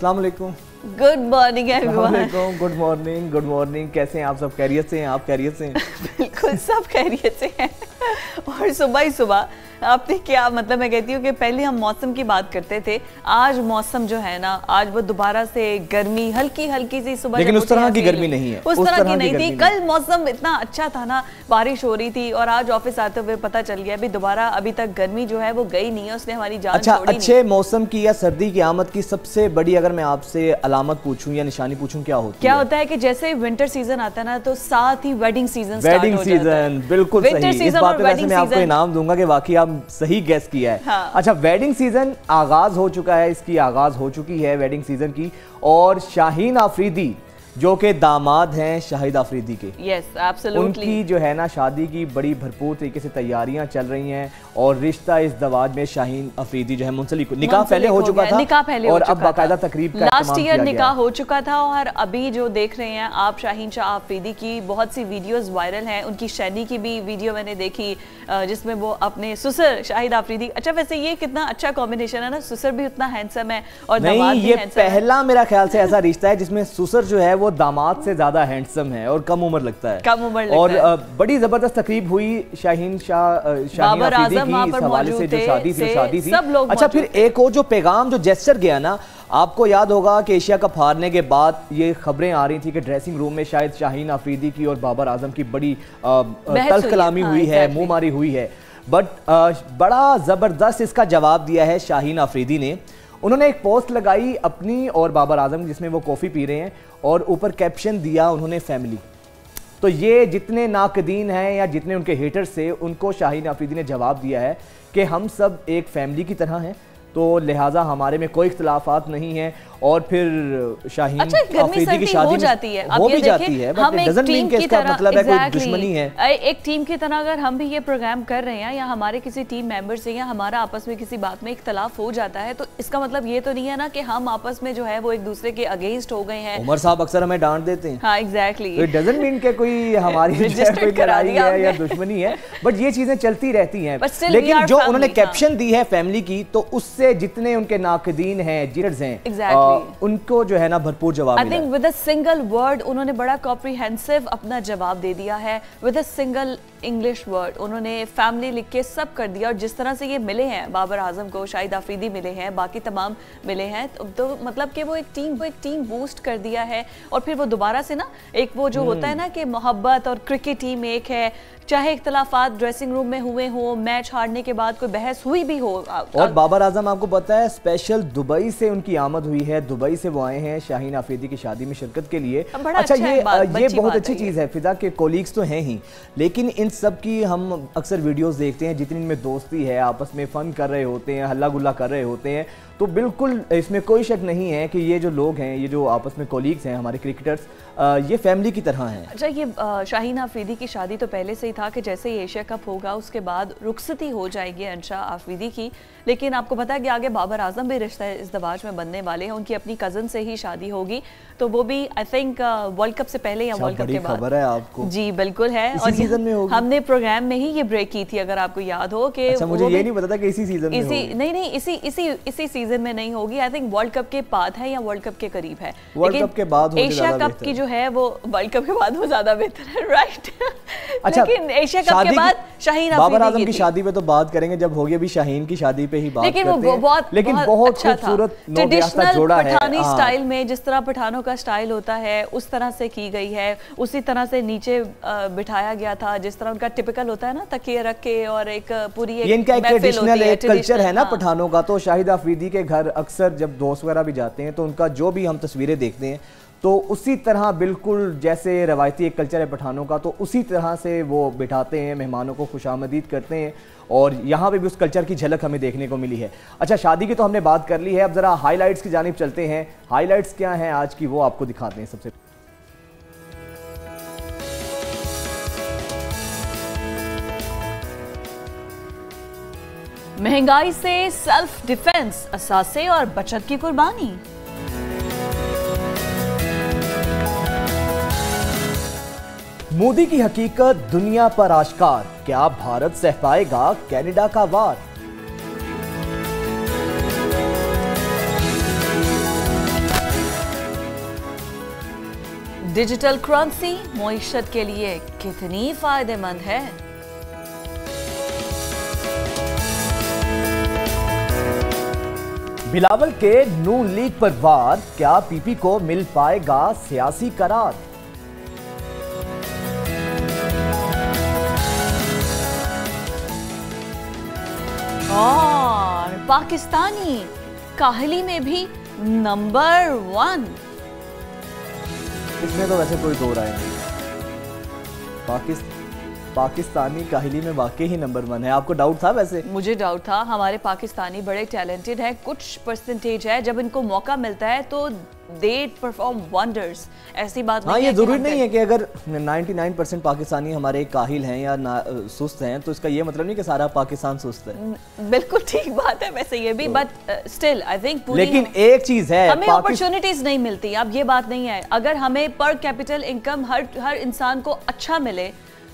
अस्सलाम good morning everyone good morning good morning कैसे हैं आप सब? खैरियत से हैं? आप खैरियत से हैं? बिल्कुल सब खैरियत से हैं। और सुबह ही सुबह आपने क्या मतलब मैं कहती हूँ कि पहले हम मौसम की बात करते थे। आज मौसम जो है ना आज वो दोबारा से गर्मी हल्की हल्की सी सुबह लेकिन उस तरह की गर्मी नहीं है। उस, उस तरह, की नहीं थी। कल मौसम इतना अच्छा था ना बारिश हो रही थी और आज ऑफ़िस आते हुए पता चल गया अभी दोबारा अभी तक गर्मी जो है वो गई नहीं है उसने हमारी जान अच्छा अच्छे मौसम की या सर्दी की आमद की सबसे बड़ी अगर मैं आपसे अलामत पूछूँ या निशानी पूछूँ क्या होती क्या है? होता है कि जैसे विंटर सीज़न आता है ना तो साथ ही वेडिंग सीज़न वेडिंग सीज़न बिल्कुल सही। इस बात पे मैं आपको इनाम दूँगा कि वाकई आप सही गेस किया है। हाँ। अच्छा वेडिंग सीज़न आगाज़ हो चुका है इसकी आगाज़ हो चुकी है वेडिंग सीज़न की। और शाहीन आफरीदी जो कि दामाद हैं शाहिद आफरीदी के। Yes yes, absolutely. उनकी जो है ना शादी की बड़ी भरपूर तरीके से तैयारियाँ चल रही हैं। और रिश्ता इस दवाज में शाहीन अफरीदी जो है मुंसलिक निकाह पहले हो चुका था निकाह पहले और अब बाकायदा तकरीब लास्ट ईयर निकाह हो चुका था और अभी जो देख रहे हैं आप शाहीन शाह अफरीदी की बहुत सी वीडियोस वायरल हैं। उनकी शैनी की भी वीडियो मैंने देखी जिसमें वो अपने सुसर शाहिद आफरीदी अच्छा वैसे ये कितना अच्छा कॉम्बिनेशन है ना सुसर भी उतना हैंडसम है और नहीं ये पहला मेरा ख्याल से ऐसा रिश्ता है जिसमें सुसर जो है वो दामाद से ज़्यादा हैंडसम है और कम उम्र लगता है। कम उम्र और बड़ी ज़बरदस्त तकरीब हुई शाहीन शाह शाहीन की हवाले से जो शादी थी शादी थी। अच्छा फिर एक और जो पैगाम जो जेस्टर गया ना आपको याद होगा कि एशिया कप हारने के बाद ये खबरें आ रही थी कि ड्रेसिंग रूम में शायद शाहीन आफरीदी की और बाबर आज़म की बड़ी तल कलामी हुई हाँ, है मुँह मारी हुई है। बट बड़ा ज़बरदस्त इसका जवाब दिया है शाहीन आफरीदी ने। उन्होंने एक पोस्ट लगाई अपनी और बाबर आज़म जिसमें वो कॉफ़ी पी रहे हैं और ऊपर कैप्शन दिया उन्होंने फैमिली तो ये जितने नाकदीन हैं या जितने उनके हेटर्स थे, उनको शाहीन आफरीदी ने जवाब दिया है कि हम सब एक फैमिली की तरह हैं। तो लिहाजा हमारे में कोई इख्तलाफात नहीं है। और फिर शाहीन अच्छा, गर्मी की शादी हो जाती है। वो भी जाती है हम एक टीम की तरह मतलब है कोई दुश्मनी है। एक टीम की तरह अगर हम भी ये प्रोग्राम कर रहे हैं या हमारे किसी टीम मेंबर से या हमारा आपस में किसी बात में इख्तलाफ हो जाता है तो इसका मतलब ये तो नहीं है ना कि हम आपस में जो है वो एक दूसरे के अगेंस्ट हो गए हैं। उमर साहब अक्सर हमें डांट देते हैं। हाँ एग्जैक्टली इट डजंट मीन के कोई हमारी कोई लड़ाई है या दुश्मनी है बट ये चीज़ें चलती रहती हैं। लेकिन जो उन्होंने कैप्शन दी है फैमिली की तो उससे जितने उनके नाकदीन हैं जिटर्स हैं उनको जो है ना भरपूर जवाब I think with a single word उन्होंने बड़ा कॉम्प्रीहेंसिव अपना जवाब दे दिया है। With a single English word उन्होंने फैमिली लिख के सब कर दिया और जिस तरह से ये मिले हैं बाबर आज़म को शाहिद आफरीदी मिले हैं बाकी तमाम मिले हैं तो, तो मतलब कि वो एक टीम वो एक टीम बूस्ट कर दिया है और फिर वो दोबारा से ना एक वो जो होता है ना कि मोहब्बत और क्रिकेट टीम एक है चाहे इख्तलाफात ड्रेसिंग रूम में हुए हो मैच हारने के बाद कोई बहस हुई भी हो और बाबर आज़म आपको पता है स्पेशल दुबई से उनकी आमद हुई है दुबई से वो आए हैं शाहीन आफरीदी की शादी में शिरकत के लिए। अच्छा, अच्छा ये ये बहुत अच्छी चीज़ है फिजा के कोलीग्स तो हैं ही लेकिन इन सब की हम अक्सर वीडियोस देखते हैं, जितनी इनमें दोस्ती है, आपस में फ़न कर रहे होते हैं हल्ला गुल्ला कर रहे होते हैं तो बिल्कुल इसमें कोई शक नहीं है कि ये जो लोग हैं ये जो आपस में कोलीग्स हैं हमारे क्रिकेटर्स ये फैमिली की तरह हैं। अच्छा ये शाहीन आफरीदी की शादी तो पहले से ही था कि जैसे ही एशिया कप होगा उसके बाद रुखसती हो जाएगी अंशा आफरीदी की। लेकिन आपको पता है कि आगे बाबर आज़म भी रिश्ता इस दबाज में बनने वाले हैं उनकी अपनी कज़न से ही शादी होगी। तो वो भी आई थिंक वर्ल्ड कप से पहले या वर्ल्ड अच्छा, कप के बाद। खबर है आपको। जी बिल्कुल है। और सीज़न में होगी। हमने प्रोग्राम में ही ये ब्रेक की थी अगर आपको याद हो कि अच्छा, मुझे ये नहीं पता था कि इसी सीज़न इसी नहीं नहीं इसी इसी इसी सीज़न में नहीं होगी. आई थिंक वर्ल्ड कप के बाद है या वर्ल्ड कप के करीब है. वर्ल्ड कप के बाद एशिया कप की जो है वो वर्ल्ड कप के बाद वो ज़्यादा बेहतर है राइट अच्छा लेकिन एशिया कप के बाद शाहीन बाबर आज़म की शादी पे तो बात करेंगे जब होगी अभी शाहीन की शादी पे ही बात लेकिन वो बहुत लेकिन बहुत अच्छा खूबसूरत ट्रेडिशनल पठानी स्टाइल हाँ। में जिस तरह पठानों का स्टाइल होता है उस तरह से की गई है। उसी तरह से नीचे बिठाया गया था जिस तरह उनका टिपिकल होता है ना तकिए रख के और एक पूरी एक इनका एक ट्रेडिशनल एक कल्चर है ना हाँ। पठानों का तो शाहिद आफरीदी के घर अक्सर जब दोस्त वगैरह भी जाते हैं तो उनका जो भी हम तस्वीरें देखते हैं तो उसी तरह बिल्कुल जैसे रवायती एक कल्चर है पठानों का तो उसी तरह से वो बिठाते हैं, मेहमानों को खुश करते हैं और यहाँ पे भी उस कल्चर की झलक हमें देखने को मिली है। अच्छा शादी की तो हमने बात कर ली है, अब ज़रा हाईलाइट्स की जानब चलते हैं। हाईलाइट्स क्या हैं आज की वो आपको दिखाते हैं सबसे महँगाई से सेल्फ डिफेंस असासे और बचत की कुर्बानी। मोदी की हकीकत दुनिया पर आश्कार। क्या भारत सह पाएगा कैनेडा का वार? डिजिटल करेंसी मोईशत के लिए कितनी फ़ायदेमंद है? बिलावल के नून लीग पर वार क्या पीपी को मिल पाएगा सियासी करार? और पाकिस्तानी काहली में भी नंबर वन। इसमें तो वैसे कोई दो राय नहीं पाकिस्तान पाकिस्तानी काहली में वाकई ही नंबर वन है। आपको डाउट था वैसे? मुझे डाउट था। हमारे पाकिस्तानी बड़े टैलेंटेड हैं। कुछ परसेंटेज है। जब इनको मौका मिलता है तो दे परफॉर्म वंडर्स ऐसी बात हाँ ये ज़रूरी नहीं है कि अगर 99 परसेंट पाकिस्तानी हमारे काहिल हैं या सुस्त हैं तो इसका ये मतलब नहीं कि सारा पाकिस्तान सुस्त है। बिल्कुल ठीक बात है वैसे ये भी बट स्टिल आई थिंक लेकिन एक चीज़ है हमें अपॉर्चुनिटीज़ नहीं मिलती। अब ये बात नहीं है। अगर हमें पर कैपिटल इनकम हर हर इंसान को अच्छा मिले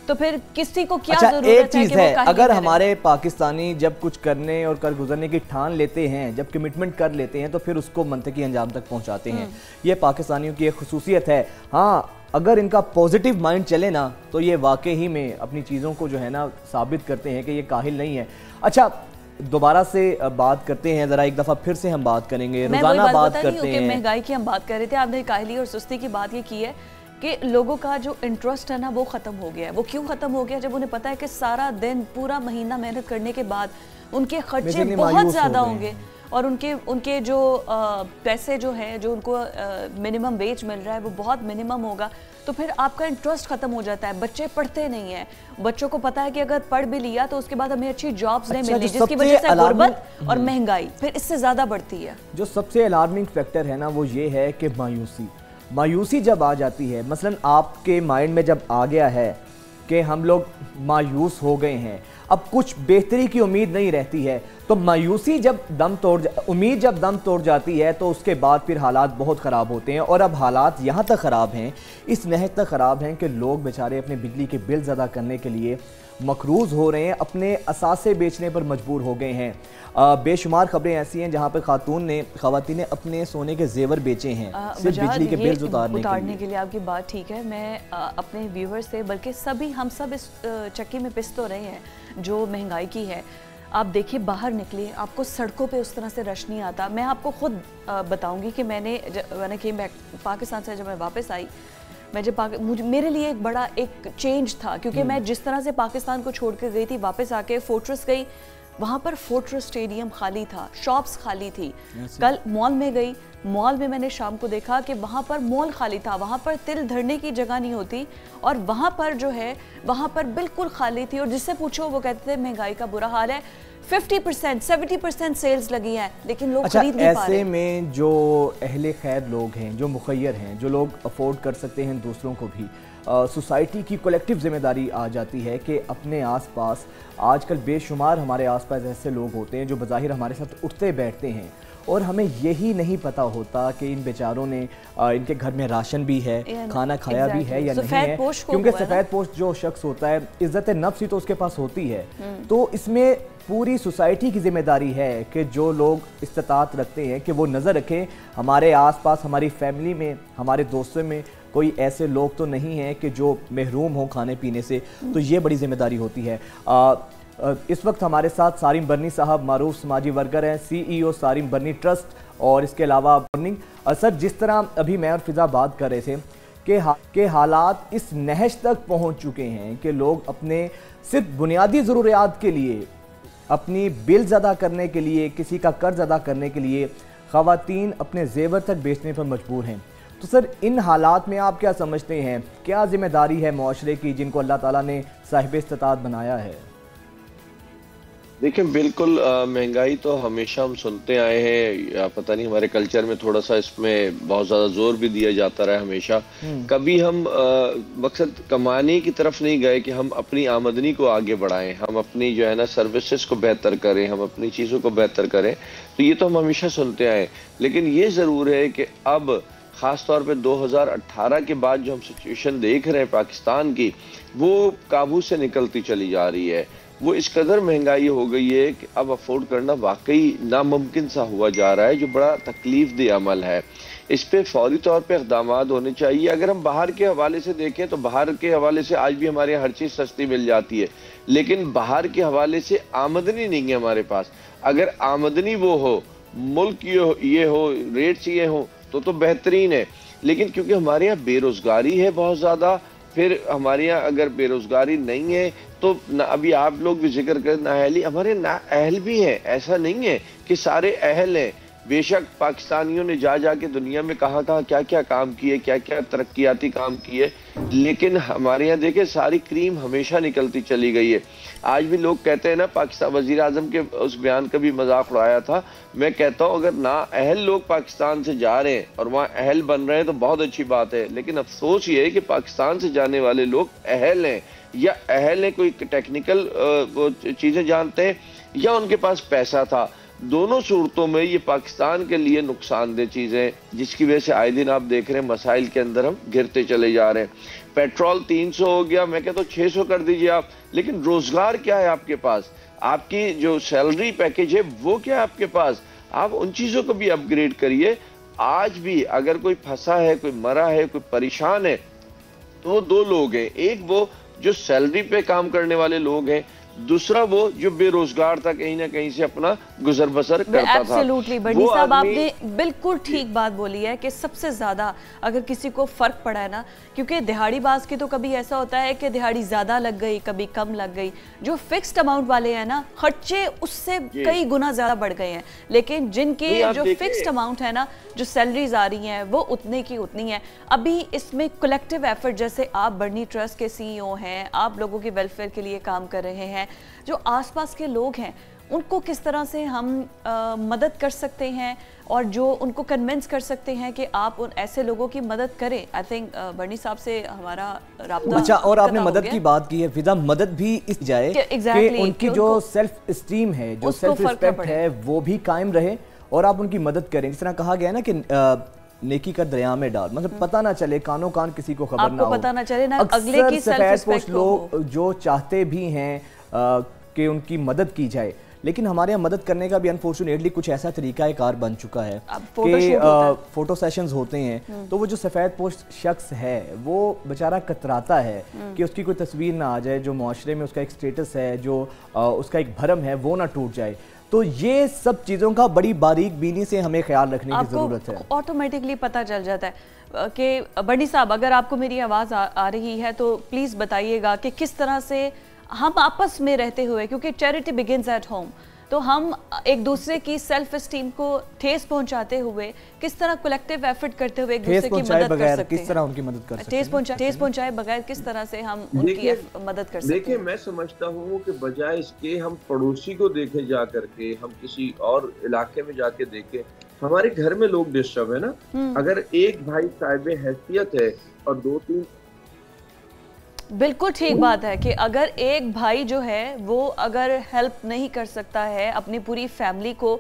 तो फिर किसी को क्या अच्छा, एक चीज़ है, है अगर हमारे पाकिस्तानी जब कुछ करने और कर गुजरने की ठान लेते हैं जब कमिटमेंट कर लेते हैं तो फिर उसको मनतकी अंजाम तक पहुंचाते हैं। हम्म। ये पाकिस्तानियों की एक खसूसियत है। हाँ अगर इनका पॉजिटिव माइंड चले ना तो ये वाकई ही में अपनी चीज़ों को जो है ना साबित करते हैं कि ये काहिल नहीं है। अच्छा दोबारा से बात करते हैं जरा एक दफ़ा फिर से हम बात करेंगे। रोज़ाना बात, बात करते हैं। महँगाई की हम बात कर रहे थे आपने काहिली और सुस्ती की बात ये की है। कि लोगों का जो इंटरेस्ट है ना वो ख़त्म हो गया है। वो क्यों ख़त्म हो गया जब उन्हें पता है कि सारा दिन पूरा महीना मेहनत करने के बाद उनके खर्चे बहुत ज़्यादा होंगे और उनके उनके जो आ, पैसे जो हैं जो उनको मिनिमम वेज मिल रहा है वो बहुत मिनिमम होगा। तो फिर आपका इंटरेस्ट खत्म हो जाता है। बच्चे पढ़ते नहीं हैं। बच्चों को पता है कि अगर पढ़ भी लिया तो उसके बाद हमें अच्छी जॉब्स अच्छा, नहीं मिलनी जिसकी वजह से गुर्बत और हम्म। महँगाई फिर इससे ज़्यादा बढ़ती है। जो सबसे अलार्मिंग फैक्टर है ना वो ये है कि मायूसी। मायूसी जब आ जाती है, मसलन आपके माइंड में जब आ गया है कि हम लोग मायूस हो गए हैं, अब कुछ बेहतरी की उम्मीद नहीं रहती है तो मायूसी जब दम तोड़ उम्मीद जब दम तोड़ जाती है तो उसके बाद फिर हालात बहुत ख़राब होते हैं, और अब हालात यहाँ तक ख़राब हैं, इस नहज तक ख़राब हैं कि लोग बेचारे अपने बिजली के बिल अदा करने के लिए मकरूज हो रहे हैं अपने असासे बेचने पर मजबूर हो गए हैं। बेशुमार खबरें ऐसी हैं जहाँ पर खातून ने खातन ने अपने सोने के जेवर बेचे हैं सिर्फ़ बिजली के बिल उतारने, उतारने के, लिए। के लिए आपकी बात ठीक है। मैं अपने व्यूवर से बल्कि सभी हम सब इस चक्की में पिस तो रहे हैं जो महँगाई की है। आप देखिए बाहर निकलिए आपको सड़कों पे उस तरह से रश नहीं आता। मैं आपको खुद बताऊँगी कि मैंने मैंने कि पाकिस्तान से जब मैं वापस आई मैं जब मुझे मेरे लिए एक बड़ा एक चेंज था क्योंकि हम्म। मैं जिस तरह से पाकिस्तान को छोड़ कर गई थी वापस आके फोर्ट्रेस गई वहाँ पर फोर्ट्रेस स्टेडियम खाली था शॉप्स खाली थी। कल मॉल में गई मॉल में मैंने शाम को देखा कि वहाँ पर मॉल खाली था वहाँ पर तिल धरने की जगह नहीं होती और वहाँ पर जो है वहाँ पर बिल्कुल खाली थी और जिससे पूछो वो कहते थे महँगाई का बुरा हाल है। 50 परसेंट सेवेंटी परसेंट सेल्स लगी हैं लेकिन लोग अच्छा, खरीद नहीं ऐसे पा रहे। में जो अहले खैर लोग हैं जो मुखैर हैं जो लोग अफोर्ड कर सकते हैं दूसरों को भी सोसाइटी की कलेक्टिव ज़िम्मेदारी आ जाती है कि अपने आसपास आजकल बेशुमार हमारे आसपास ऐसे लोग होते हैं जो बज़ाहिर हमारे साथ उठते बैठते हैं। और हमें यही नहीं पता होता कि इन बेचारों ने इनके घर में राशन भी है खाना खाया exactly. भी है या नहीं है क्योंकि सफ़ेद पोस्ट जो शख्स होता है इज़्ज़त नफ्स ही तो उसके पास होती है। हम्म। तो इसमें पूरी सोसाइटी की ज़िम्मेदारी है कि जो लोग इस्तात रखते हैं कि वो नज़र रखें हमारे आसपास हमारी फैमिली में हमारे दोस्तों में कोई ऐसे लोग तो नहीं हैं कि जो महरूम हो खाने पीने से। तो ये बड़ी ज़िम्मेदारी होती है। आ, इस वक्त हमारे साथ सारिम बर्नी साहब मारूफ समाजी वर्कर हैं सीईओ सारिम बर्नी ट्रस्ट और इसके अलावा मॉर्निंग सर जिस तरह अभी मैं और फिजा बात कर रहे थे कि हा, के हालात इस नहज तक पहुँच चुके हैं कि लोग अपने सिर्फ़ बुनियादी ज़रूरियात के लिए अपनी बिल्स अदा करने के लिए किसी का कर्ज अदा करने के लिए खातन अपने जेवर तक बेचने पर मजबूर हैं। तो सर इन हालात में आप क्या समझते हैं? क्या ज़िम्मेदारी है माशरे की जिनको अल्लाह ताला ने साहिब इस्तात बनाया है? देखिए बिल्कुल महँगाई तो हमेशा हम सुनते आए हैं। या पता नहीं हमारे कल्चर में थोड़ा सा इसमें बहुत ज़्यादा ज़ोर भी दिया जाता रहा हमेशा। हम्म। कभी हम मकसद कमाने की तरफ़ नहीं गए कि हम अपनी आमदनी को आगे बढ़ाएँ हम अपनी जो है ना सर्विसेज़ को बेहतर करें हम अपनी चीज़ों को बेहतर करें तो ये तो हम हमेशा सुनते आए लेकिन ये ज़रूर है कि अब ख़ास तौर पे 2018 के बाद जो हम सिचुएशन देख रहे हैं पाकिस्तान की वो काबू से निकलती चली जा रही है। वो इस कदर महँगाई हो गई है कि अब अफोर्ड करना वाकई नामुमकिन सा हुआ जा रहा है जो बड़ा तकलीफ़ दे अमल है। इस पर फौरी तौर पर इकदाम होने चाहिए। अगर हम बाहर के हवाले से देखें तो बाहर के हवाले से आज भी हमारे यहाँ हर चीज़ सस्ती मिल जाती है। लेकिन बाहर के हवाले से आमदनी नहीं है हमारे पास। अगर आमदनी वो हो मुल्क ये हो, ये हो रेट्स ये हो तो तो बेहतरीन है। लेकिन क्योंकि हमारे यहाँ बेरोजगारी है बहुत ज़्यादा फिर हमारे यहाँ अगर बेरोजगारी नहीं है तो अभी आप लोग भी ज़िक्र करें नाअहली हमारे ना अहल भी हैं, ऐसा नहीं है कि सारे अहल हैं। बेशक पाकिस्तानियों ने जा जा के दुनिया में कहाँ कहाँ क्या क्या काम किए क्या क्या तरक्याती काम किए, लेकिन हमारे यहाँ देखे, सारी क्रीम हमेशा निकलती चली गई है। आज भी लोग कहते हैं ना, पाकिस्तान, वज़ीर आज़म के उस बयान का भी मज़ाक उड़ाया था। मैं कहता हूँ, अगर ना अहल लोग पाकिस्तान से जा रहे हैं और वहाँ अहल बन रहे हैं तो बहुत अच्छी बात है। लेकिन अफसोस ये है कि पाकिस्तान से जाने वाले लोग अहल हैं। या अहल हैं, कोई टेक्निकल चीज़ें जानते हैं, या उनके पास पैसा था। दोनों सूरतों में ये पाकिस्तान के लिए नुकसानदेह चीज़ें जिसकी वजह से आए दिन आप देख रहे हैं, मसाइल के अंदर हम गिरते चले जा रहे हैं। पेट्रोल 300 हो गया, मैं कहता हूँ 600 कर दीजिए आप, लेकिन रोज़गार क्या है आपके पास? आपकी जो सैलरी पैकेज है, वो क्या है आपके पास? आप उन चीज़ों को भी अपग्रेड करिए। आज भी अगर कोई फंसा है, कोई मरा है, कोई परेशान है तो वो दो लोग हैं। एक वो जो सैलरी पे काम करने वाले लोग हैं दूसरा वो जो बेरोजगार था कहीं ना कहीं से अपना गुजर बसर करता था। बड़ी साहब आपने बिल्कुल ठीक बात बोली है कि सबसे ज़्यादा अगर किसी को फ़र्क पड़ा है ना क्योंकि दिहाड़ी बाज की तो कभी ऐसा होता है कि दिहाड़ी ज़्यादा लग गई कभी कम लग गई। जो फिक्स्ड अमाउंट वाले हैं ना खर्चे उससे कई गुना ज़्यादा बढ़ गए हैं। लेकिन जिनके जो फिक्स्ड अमाउंट है ना जो सैलरीज आ रही हैं वो उतने की उतनी है। अभी इसमें कलेक्टिव एफर्ट जैसे आप बर्नी ट्रस्ट के सीईओ हैं आप लोगों के वेलफेयर के लिए काम कर रहे हैं जो आसपास के लोग हैं उनको किस तरह से हम आ, मदद कर सकते हैं और जो उनको कन्विंस कर सकते हैं कि आप उन ऐसे लोगों की मदद करें? आई थिंक बर्नी साहब से हमारा रहा अच्छा और आपने मदद की बात की है फिजा मदद भी इस जाए कि, exactly, कि उनकी जो सेल्फ स्टीम है जो सेल्फ रिस्पेक्ट है वो भी कायम रहे और आप उनकी मदद करें। जिस तरह कहा गया ना कि नेकी का दरिया में डाल मतलब हम्म। पता ना चले कानों कान किसी को खबर ना हो। पता ना चले ना अगले की सेल्फ लोग जो चाहते भी हैं कि उनकी मदद की जाए लेकिन हमारे यहाँ मदद करने का भी अनफॉर्चुनेटली कुछ ऐसा तरीका कार बन चुका है कि फ़ोटो सेशंस होते हैं हम्म। तो वो जो सफ़ेद पोस्ट शख्स है वो बेचारा कतराता है हम्म। कि उसकी कोई तस्वीर ना आ जाए जो माशरे में उसका एक स्टेटस है जो आ, उसका एक भरम है वो ना टूट जाए तो ये सब चीज़ों का बड़ी बारीक बीनी से हमें ख्याल रखने की ज़रूरत है ऑटोमेटिकली पता चल जाता है कि बड़ी साहब अगर आपको मेरी आवाज़ आ, आ रही है तो प्लीज़ बताइएगा कि किस तरह से हम आपस में रहते हुए क्योंकि चैरिटी बिगिनस एट होम तो हम एक दूसरे की सेल्फ स्टीम को ठेस पहुंचाते हुए किस तरह कलेक्टिव एफर्ट करते हुए एक दूसरे की मदद कर सकते किस तरह उनकी मदद कर सकते ठेस पहुँचा ठेस पहुँचाए बगैर किस तरह से हम उनकी मदद कर सकते देखिए मैं समझता हूँ कि बजाय इसके हम पड़ोसी को देखे जा करके हम किसी और इलाके में जाके देखे हमारे घर में लोग डिस्टर्ब है ना। हम्म। अगर एक भाई साहिब हैसियत है और दो तीन बिल्कुल ठीक बात है कि अगर एक भाई जो है वो अगर हेल्प नहीं कर सकता है अपनी पूरी फैमिली को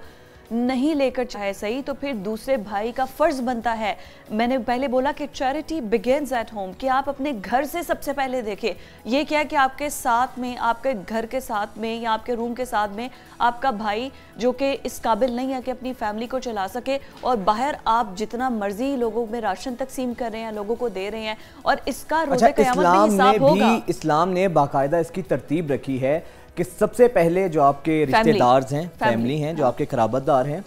नहीं लेकर चाहे सही तो फिर दूसरे भाई का फ़र्ज़ बनता है। मैंने पहले बोला कि चैरिटी बिगेन्स एट होम कि आप अपने घर से सबसे पहले देखें। ये क्या कि आपके साथ में आपके घर के साथ में या आपके रूम के साथ में आपका भाई जो कि इस काबिल नहीं है कि अपनी फैमिली को चला सके और बाहर आप जितना मर्ज़ी लोगों में राशन तकसीम कर रहे हैं लोगों को दे रहे हैं और इसका अच्छा, इस्लाम ने भी इस्लाम ने बाकायदा इसकी तरतीब रखी है। कि सबसे पहले जो आपके रिश्तेदार हैं फैमिली हैं जो हाँ। आपके खराबतदार हैं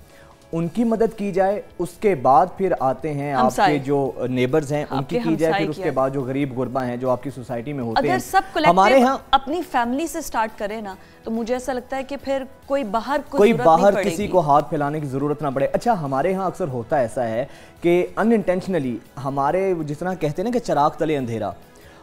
उनकी मदद की जाए उसके बाद फिर आते हैं आपके जो नेबर्स हैं उनकी की जाए फिर उसके बाद जो गरीब गुरबा हैं जो आपकी सोसाइटी में होते हैं। सब हमारे यहाँ अपनी फैमिली से स्टार्ट करें ना तो मुझे ऐसा लगता है कि फिर कोई बाहर को कोई बाहर किसी को हाथ फैलाने की ज़रूरत ना पड़े। अच्छा हमारे यहाँ अक्सर होता ऐसा है कि अनइंटेंशनली हमारे जिस तरह कहते हैं ना कि चराग तले अंधेरा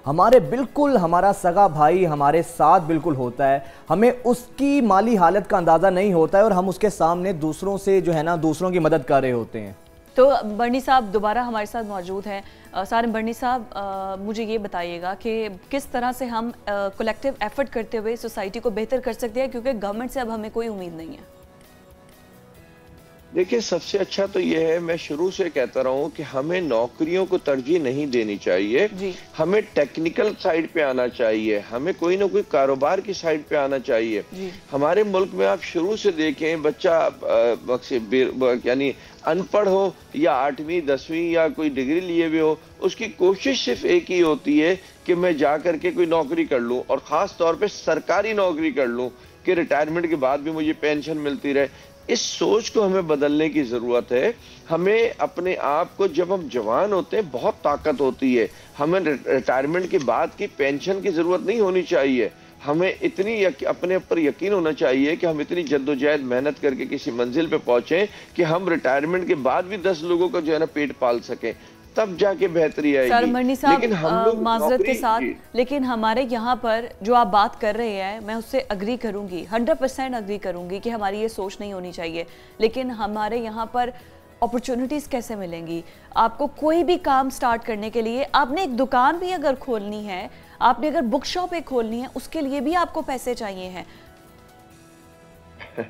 हमारे बिल्कुल, हमारा सगा भाई, हमारे साथ बिल्कुल होता है। हमें उसकी माली हालत का अंदाज़ा नहीं होता है और हम उसके सामने दूसरों से जो है ना, दूसरों की मदद कर रहे होते हैं। तो बर्नी साहब दोबारा हमारे साथ मौजूद हैं। सारे बर्नी साहब मुझे ये बताइएगा कि किस तरह से हम कलेक्टिव एफर्ट करते हुए सोसाइटी को बेहतर कर सकते हैं, क्योंकि गवर्नमेंट से अब हमें कोई उम्मीद नहीं है। देखिए सबसे अच्छा तो यह है मैं शुरू से कहता रहा हूँ कि हमें नौकरियों को तरजीह नहीं देनी चाहिए। हमें टेक्निकल साइड पे आना चाहिए। हमें कोई ना कोई कारोबार की साइड पे आना चाहिए। हमारे मुल्क में आप शुरू से देखें बच्चा यानी अनपढ़ हो या आठवीं दसवीं या कोई डिग्री लिए हुए हो उसकी कोशिश सिर्फ़ एक ही होती है कि मैं जा करके कोई नौकरी कर लूँ और ख़ास तौर पे सरकारी नौकरी कर लूँ कि रिटायरमेंट के बाद भी मुझे पेंशन मिलती रहे। इस सोच को हमें बदलने की ज़रूरत है। हमें अपने आप को जब हम जवान होते हैं, बहुत ताकत होती है। हमें रिटायरमेंट के बाद की पेंशन की ज़रूरत नहीं होनी चाहिए। हमें इतनी अपने ऊपर यकीन होना चाहिए कि हम इतनी जद्दोजहद, मेहनत करके किसी मंजिल पे पहुँचे कि हम रिटायरमेंट के बाद भी दस लोगों का जो है ना पेट पाल सकें। तब जाके बेहतरी आएगी। सर मरनी साहब माजरत के साथ लेकिन हमारे यहाँ पर जो आप बात कर रहे हैं मैं उससे अग्री करूँगी हंड्रेड परसेंट अग्री करूँगी कि हमारी ये सोच नहीं होनी चाहिए। लेकिन हमारे यहाँ पर अपॉर्चुनिटीज़ कैसे मिलेंगी? आपको कोई भी काम स्टार्ट करने के लिए आपने एक दुकान भी अगर खोलनी है आपने अगर बुक शॉप एक खोलनी है उसके लिए भी आपको पैसे चाहिए हैं।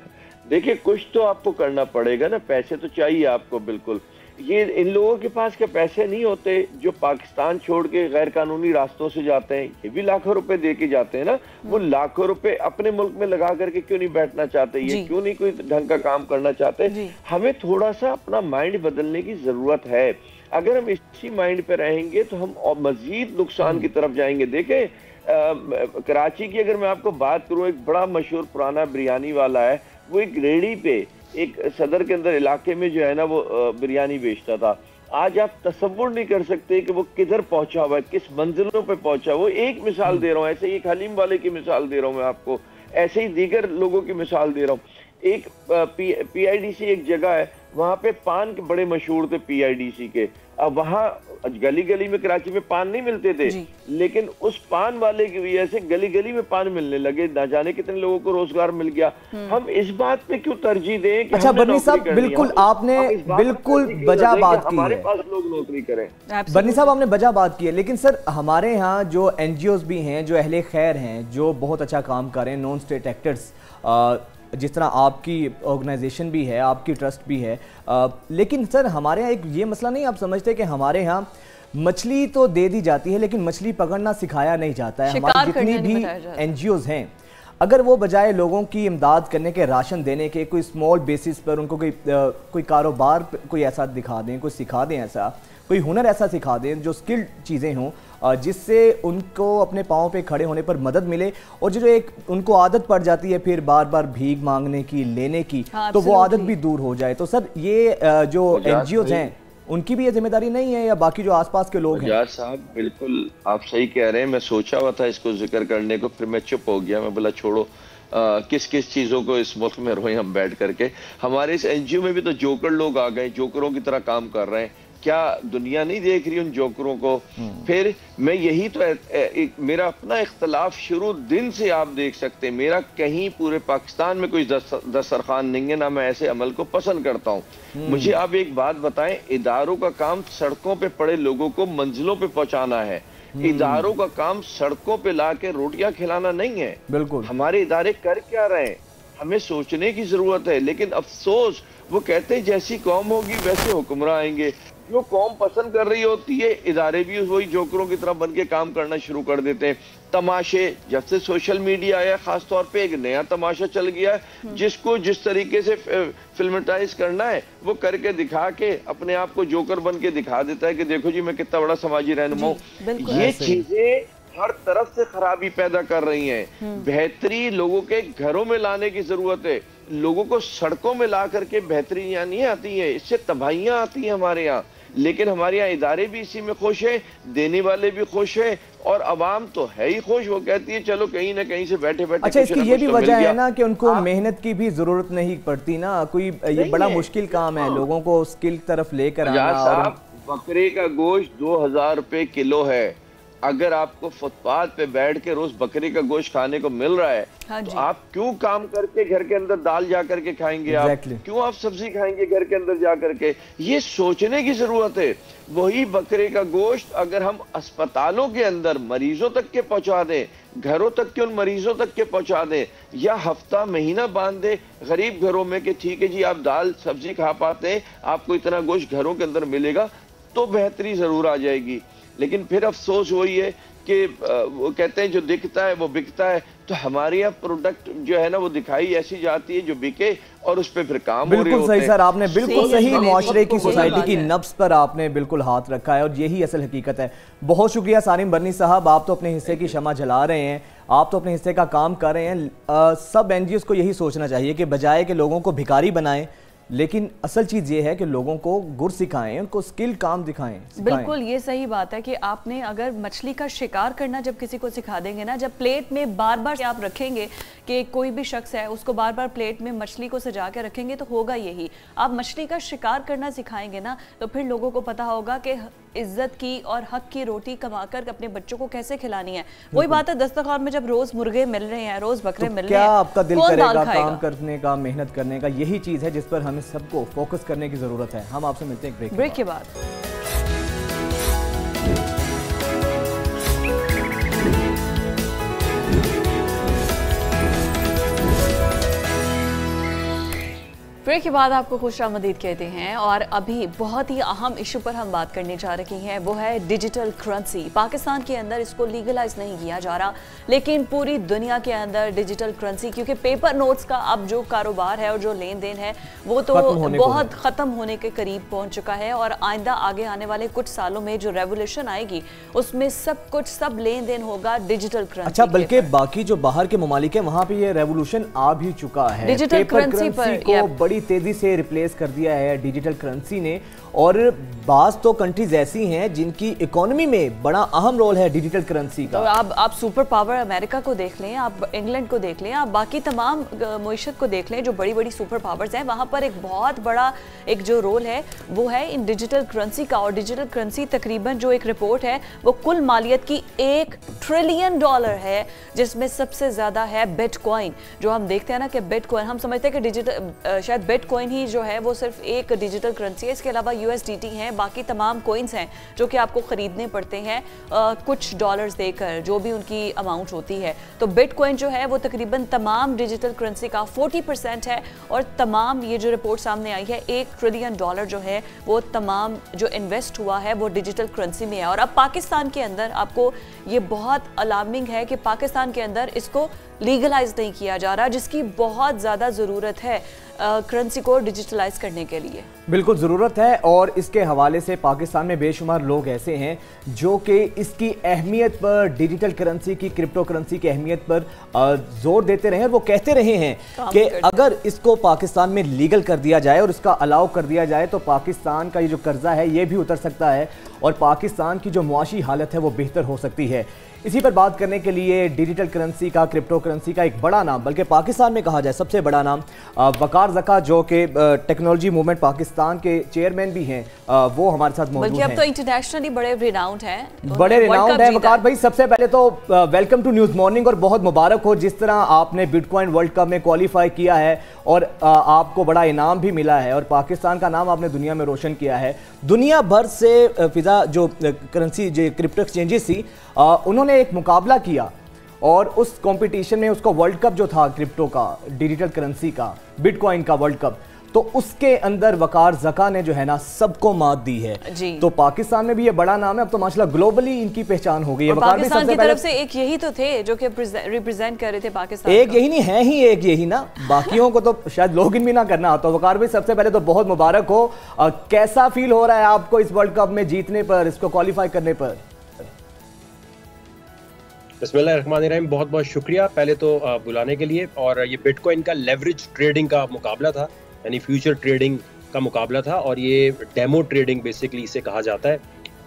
देखिए कुछ तो आपको करना पड़ेगा ना पैसे तो चाहिए आपको बिल्कुल। ये इन लोगों के पास क्या पैसे नहीं होते जो पाकिस्तान छोड़ के गैर कानूनी रास्तों से जाते हैं? ये भी लाखों रुपए दे के जाते हैं ना। वो हम्म। लाखों रुपए अपने मुल्क में लगा करके क्यों नहीं बैठना चाहते? ये क्यों नहीं कोई ढंग का काम करना चाहते? हमें थोड़ा सा अपना माइंड बदलने की ज़रूरत है। अगर हम इसी माइंड पे रहेंगे तो हम और मजीद नुकसान हम्म। की तरफ़ जाएँगे। देखें कराची की अगर मैं आपको बात करूँ एक बड़ा मशहूर पुराना बिरयानी वाला है वो एक रेडी पे एक सदर के अंदर इलाके में जो है ना वो बिरयानी बेचता था। आज आप तस्वुर नहीं कर सकते कि वो किधर पहुँचा हुआ है किस मंजिलों पे पहुँचा वो एक मिसाल। दे रहा हूँ ऐसे ही हलीम वाले की मिसाल दे रहा हूँ मैं आपको। ऐसे ही दीगर लोगों की मिसाल दे रहा हूँ। एक पी, आई डी सी एक जगह है वहाँ पे पान के बड़े मशहूर थे पी आई डी सी के। वहाँ गली गली में कराची में पान नहीं मिलते थे। लेकिन उस पान वाले की वजह से गली गली में पान मिलने लगे। ना जाने कितने लोगों को रोज़गार मिल गया। हम्म। हम इस बात पे क्यों तरजीह दें कि अच्छा बन्नी साहब बिल्कुल आपने बिल्कुल बजा बात की हमारे पास लोग नौकरी करें। बन्नी साहब आपने बजा बात की है। लेकिन सर हमारे यहाँ जो एनजीओ भी हैं जो अहले खैर हैं जो बहुत अच्छा काम कर रहे हैं नॉन स्टेट एक्टर्स जिस तरह आपकी ऑर्गेनाइजेशन भी है आपकी ट्रस्ट भी है आ, लेकिन सर हमारे यहाँ एक ये मसला नहीं आप समझते कि हमारे यहाँ मछली तो दे दी जाती है लेकिन मछली पकड़ना सिखाया नहीं जाता है। हमारी जितनी भी एन हैं अगर वो बजाय लोगों की इमदाद करने के राशन देने के कोई स्मॉल बेसिस पर उनको कोई कोई कारोबार कोई ऐसा दिखा दें कोई सिखा दें ऐसा कोई हुनर ऐसा सिखा दें जो स्किल्ड चीज़ें हों जिससे उनको अपने पाँव पे खड़े होने पर मदद मिले और जो एक उनको आदत पड़ जाती है फिर बार बार भीख मांगने की लेने की हाँ, तो वो आदत भी दूर हो जाए। तो सर ये जो एन हैं उनकी भी ये ज़िम्मेदारी नहीं है या बाकी जो आसपास के लोग हैं? साहब बिल्कुल आप सही कह रहे हैं मैं सोचा हुआ था इसको ज़िक्र करने को फिर मैं चुप हो गया मैं बोला छोड़ो आ, किस किस चीज़ों को इस मुल्क में रोए हम बैठ करके। हमारे इस एनजीओ में भी तो जोकर लोग आ गए जोकरों की तरह काम कर रहे हैं। क्या दुनिया नहीं देख रही उन जोकरों को? हम्म। फिर मैं यही तो एक, मेरा अपना इख्तलाफ शुरू दिन से आप देख सकते हैं। मेरा कहीं पूरे पाकिस्तान में कोई दस्तरखान नहीं है ना मैं ऐसे अमल को पसंद करता हूँ। हम्म। मुझे आप एक बात बताएँ इदारों का काम सड़कों पे पड़े लोगों को मंजिलों पे पहुंचाना है। हम्म। इदारों का काम सड़कों पे ला के रोटियाँ खिलाना नहीं है। बिल्कुल। हमारे इदारे कर क्या रहे हैं? हमें सोचने की ज़रूरत है लेकिन अफसोस वो कहते हैं जैसी कौम होगी वैसे हुक्मरान आएँगे। जो कौम पसंद कर रही होती है इदारे भी वही जोकरों की तरफ़ बन के काम करना शुरू कर देते हैं। तमाशे जब से सोशल मीडिया आया खास तौर पे एक नया तमाशा चल गया है हम्म। जिसको जिस तरीके से फिल्मेटाइज करना है वो करके दिखा के अपने आप को जोकर बन के दिखा देता है कि देखो जी मैं कितना बड़ा समाजी रहनुमा हूँ। ये चीज़ें हर तरफ़ से खराबी पैदा कर रही हैं। हम्म। बेहतरी लोगों के घरों में लाने की ज़रूरत है। लोगों को सड़कों में ला करके बेहतरी नहीं आती है इससे तबाहियाँ आती हैं हमारे यहाँ। लेकिन हमारे यहाँ इदारे भी इसी में खुश है देने वाले भी खुश है और आवाम तो है ही खुश वो कहती है चलो कहीं ना कहीं से बैठे बैठे अच्छा इसकी ये भी तो वजह है ना कि उनको मेहनत की भी ज़रूरत नहीं पड़ती ना कोई ये बड़ा मुश्किल काम है हाँ। लोगों को स्किल तरफ़ लेकर आना बकरे का गोश्त दो हज़ार रुपए किलो है अगर आपको फुटपाथ पे बैठ के रोज बकरी का गोश्त खाने को मिल रहा है हाँ तो आप क्यों काम करके घर के अंदर दाल जा करके खाएँगे exactly. आप क्यों आप सब्ज़ी खाएँगे घर के अंदर जा करके? ये सोचने की ज़रूरत है। वही बकरे का गोश्त अगर हम अस्पतालों के अंदर मरीजों तक के पहुँचा दें घरों तक के उन मरीजों तक के पहुँचा दें या हफ़्ता महीना बाँध दे गरीब घरों में कि ठीक है जी आप दाल सब्ज़ी खा पाते हैं आपको इतना गोश्त घरों के अंदर मिलेगा तो बेहतरी ज़रूर आ जाएगी। लेकिन फिर अफसोस वही है कि वो कहते हैं जो दिखता है वो बिकता है। तो हमारे यहाँ प्रोडक्ट जो है ना वो दिखाई ऐसी जाती है जो बिके और उस पर फिर काम बिल्कुल सही सर आपने बिल्कुल सही माशरे की सोसाइटी की नब्स पर आपने बिल्कुल हाथ रखा है और यही असल हकीकत है। बहुत शुक्रिया सानिम बर्नी साहब आप तो अपने हिस्से की क्षमा जला रहे हैं आप तो अपने हिस्से का काम कर रहे हैं। सब एन को यही सोचना चाहिए कि बजाय के लोगों को भिकारी बनाएँ लेकिन असल चीज़ ये है कि लोगों को गुर सिखाएँ, उनको स्किल काम दिखाएँ बिल्कुल, ये सही बात है कि आपने अगर मछली का शिकार करना जब किसी को सिखा देंगे ना, जब प्लेट में बार बार आप रखेंगे कि कोई भी शख्स है, उसको बार बार प्लेट में मछली को सजा के रखेंगे तो होगा यही। आप मछली का शिकार करना सिखाएँगे ना तो फिर लोगों को पता होगा कि इज़्ज़त की और हक की रोटी कमाकर अपने बच्चों को कैसे खिलानी है? वही बात है दस्तखान में जब रोज मुर्गे मिल रहे हैं रोज बकरे तो मिल रहे हैं आपका दिल करेगा काम करने का मेहनत करने का? यही चीज़ है जिस पर हमें सबको फोकस करने की ज़रूरत है। हम आपसे मिलते हैं ब्रेक के बाद। ब्रेक के बाद आपको खुश आमदीद कहते हैं और अभी बहुत ही अहम इशू पर हम बात करने जा रहे हैं। वो है डिजिटल करेंसी पाकिस्तान के अंदर इसको लीगलाइज नहीं किया जा रहा लेकिन पूरी दुनिया के अंदर डिजिटल करेंसी क्योंकि पेपर नोट्स का अब जो कारोबार है और जो लेन देन है वो तो बहुत ख़त्म होने के करीब पहुँच चुका है और आइंदा आगे आने वाले कुछ सालों में जो रेवोल्यूशन आएगी उसमें सब कुछ सब लेन देन होगा डिजिटल करेंसी अच्छा बल्कि बाकी जो बाहर के ममालिक है वहाँ पे ये रेवोल्यूशन आ भी चुका है। डिजिटल करेंसी पर बड़ी बड़ी तेज़ी से रिप्लेस कर दिया है डिजिटल करेंसी ने। और बास तो कंट्रीज़ ऐसी हैं जिनकी इकोनॉमी में बड़ा अहम रोल है डिजिटल करेंसी का। तो आप आप सुपर पावर अमेरिका को देख लें, आप इंग्लैंड को देख लें, आप बाकी तमाम मीशत को देख लें जो बड़ी बड़ी सुपर पावर्स हैं, वहाँ पर एक बहुत बड़ा एक जो रोल है, वो है इन डिजिटल करेंसी का। और डिजिटल करेंसी तकरीबन जो एक रिपोर्ट है, वो कुल मालियत की एक ट्रिलियन डॉलर है, जिसमें सबसे ज़्यादा है बिटकॉइन जो हम देखते हैं ना कि बिटकॉइन हम समझते हैं कि डिजिटल शायद बिटकॉइन ही जो है, वो सिर्फ़ एक डिजिटल करेंसी है। इसके अलावा यूएसडीटी हैं, बाकी तमाम कोइंस हैं जो कि आपको ख़रीदने पड़ते हैं कुछ डॉलर्स देकर जो भी उनकी अमाउंट होती है। तो बिटकॉइन जो है, वो तकरीबन तमाम डिजिटल करेंसी का 40 परसेंट है और तमाम ये जो रिपोर्ट सामने आई है, एक ट्रिलियन डॉलर जो है, वो तमाम जो इन्वेस्ट हुआ है, वो डिजिटल करेंसी में है। और अब पाकिस्तान के अंदर आपको ये बहुत अलार्मिंग है कि पाकिस्तान के अंदर इसको लीगलाइज नहीं किया जा रहा, जिसकी बहुत ज़्यादा ज़रूरत है। करेंसी को डिजिटलाइज करने के लिए। बिल्कुल ज़रूरत है और इसके हवाले से पाकिस्तान में बेशुमार लोग ऐसे हैं जो कि इसकी अहमियत पर डिजिटल करेंसी की क्रिप्टो करेंसी की अहमियत पर ज़ोर देते रहे वो कहते रहे हैं कि अगर इसको पाकिस्तान में लीगल कर दिया जाए और इसका अलाउ कर दिया जाए तो पाकिस्तान का ये जो कर्जा है ये भी उतर सकता है और पाकिस्तान की जो मुआशी हालत है वो बेहतर हो सकती है। इसी पर बात करने के लिए डिजिटल करेंसी का क्रिप्टो करेंसी का एक बड़ा नाम बल्कि पाकिस्तान में कहा जाए सबसे बड़ा नाम वकार जका जो कि टेक्नोलॉजी मूवमेंट पाकिस्तान के चेयरमैन भी हैं वो हमारे साथ मौजूद हैं अब तो इंटरनेशनली बड़े रिनाउंड हैं बड़े रिनाउंड हैं वकार भाई सबसे पहले तो वेलकम टू न्यूज़ मॉर्निंग और बहुत मुबारक हो जिस तरह आपने बिटकॉइन वर्ल्ड कप में क्वालिफाई किया है और आपको बड़ा इनाम भी मिला है और पाकिस्तान का नाम आपने दुनिया में रोशन किया है। दुनिया भर से फिजा जो करेंसी जो क्रिप्टो एक्सचेंजेस थी उन्होंने एक मुकाबला किया और उस कंपटीशन में उसका वर्ल्ड कप जो था क्रिप्टो का डिजिटल करेंसी का बिटकॉइन का वर्ल्ड कप तो उसके अंदर वकार जका ने जो है ना सबको मात दी है। जी। तो पाकिस्तान में भी ये बड़ा नाम है अब तो माशाल्लाह ग्लोबली इनकी पहचान हो गई है। वकार पाकिस्तान की तरफ़ से एक यही तो थे जो कि रिप्रेजेंट कर रहे थे पाकिस्तान एक यही नहीं है ही एक यही ना। बाकियों को तो शायद लोग इन भी ना करना आता। वकार भाई सबसे पहले तो बहुत मुबारक हो। कैसा फील हो रहा है आपको इस वर्ल्ड कप में जीतने पर इसको क्वालिफाई करने पर? बसमीम बहुत बहुत शुक्रिया। पहले तो बुलाने के लिए, और ये बिटकॉइन का लेवरेज ट्रेडिंग का मुकाबला था, यानी फ्यूचर ट्रेडिंग का मुकाबला था, और ये डेमो ट्रेडिंग बेसिकली इसे कहा जाता है।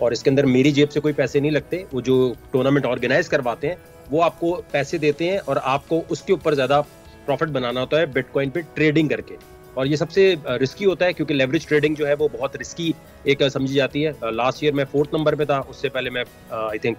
और इसके अंदर मेरी जेब से कोई पैसे नहीं लगते, वो जो टूर्नामेंट ऑर्गेनाइज करवाते हैं, वो आपको पैसे देते हैं, और आपको उसके ऊपर ज़्यादा प्रॉफिट बनाना होता है बिटकॉइन पे ट्रेडिंग करके। और ये सबसे रिस्की होता है, क्योंकि लेवरेज ट्रेडिंग जो है वो बहुत रिस्की एक समझी जाती है। लास्ट ईयर मैं फोर्थ नंबर पे था, उससे पहले मैं आई थिंक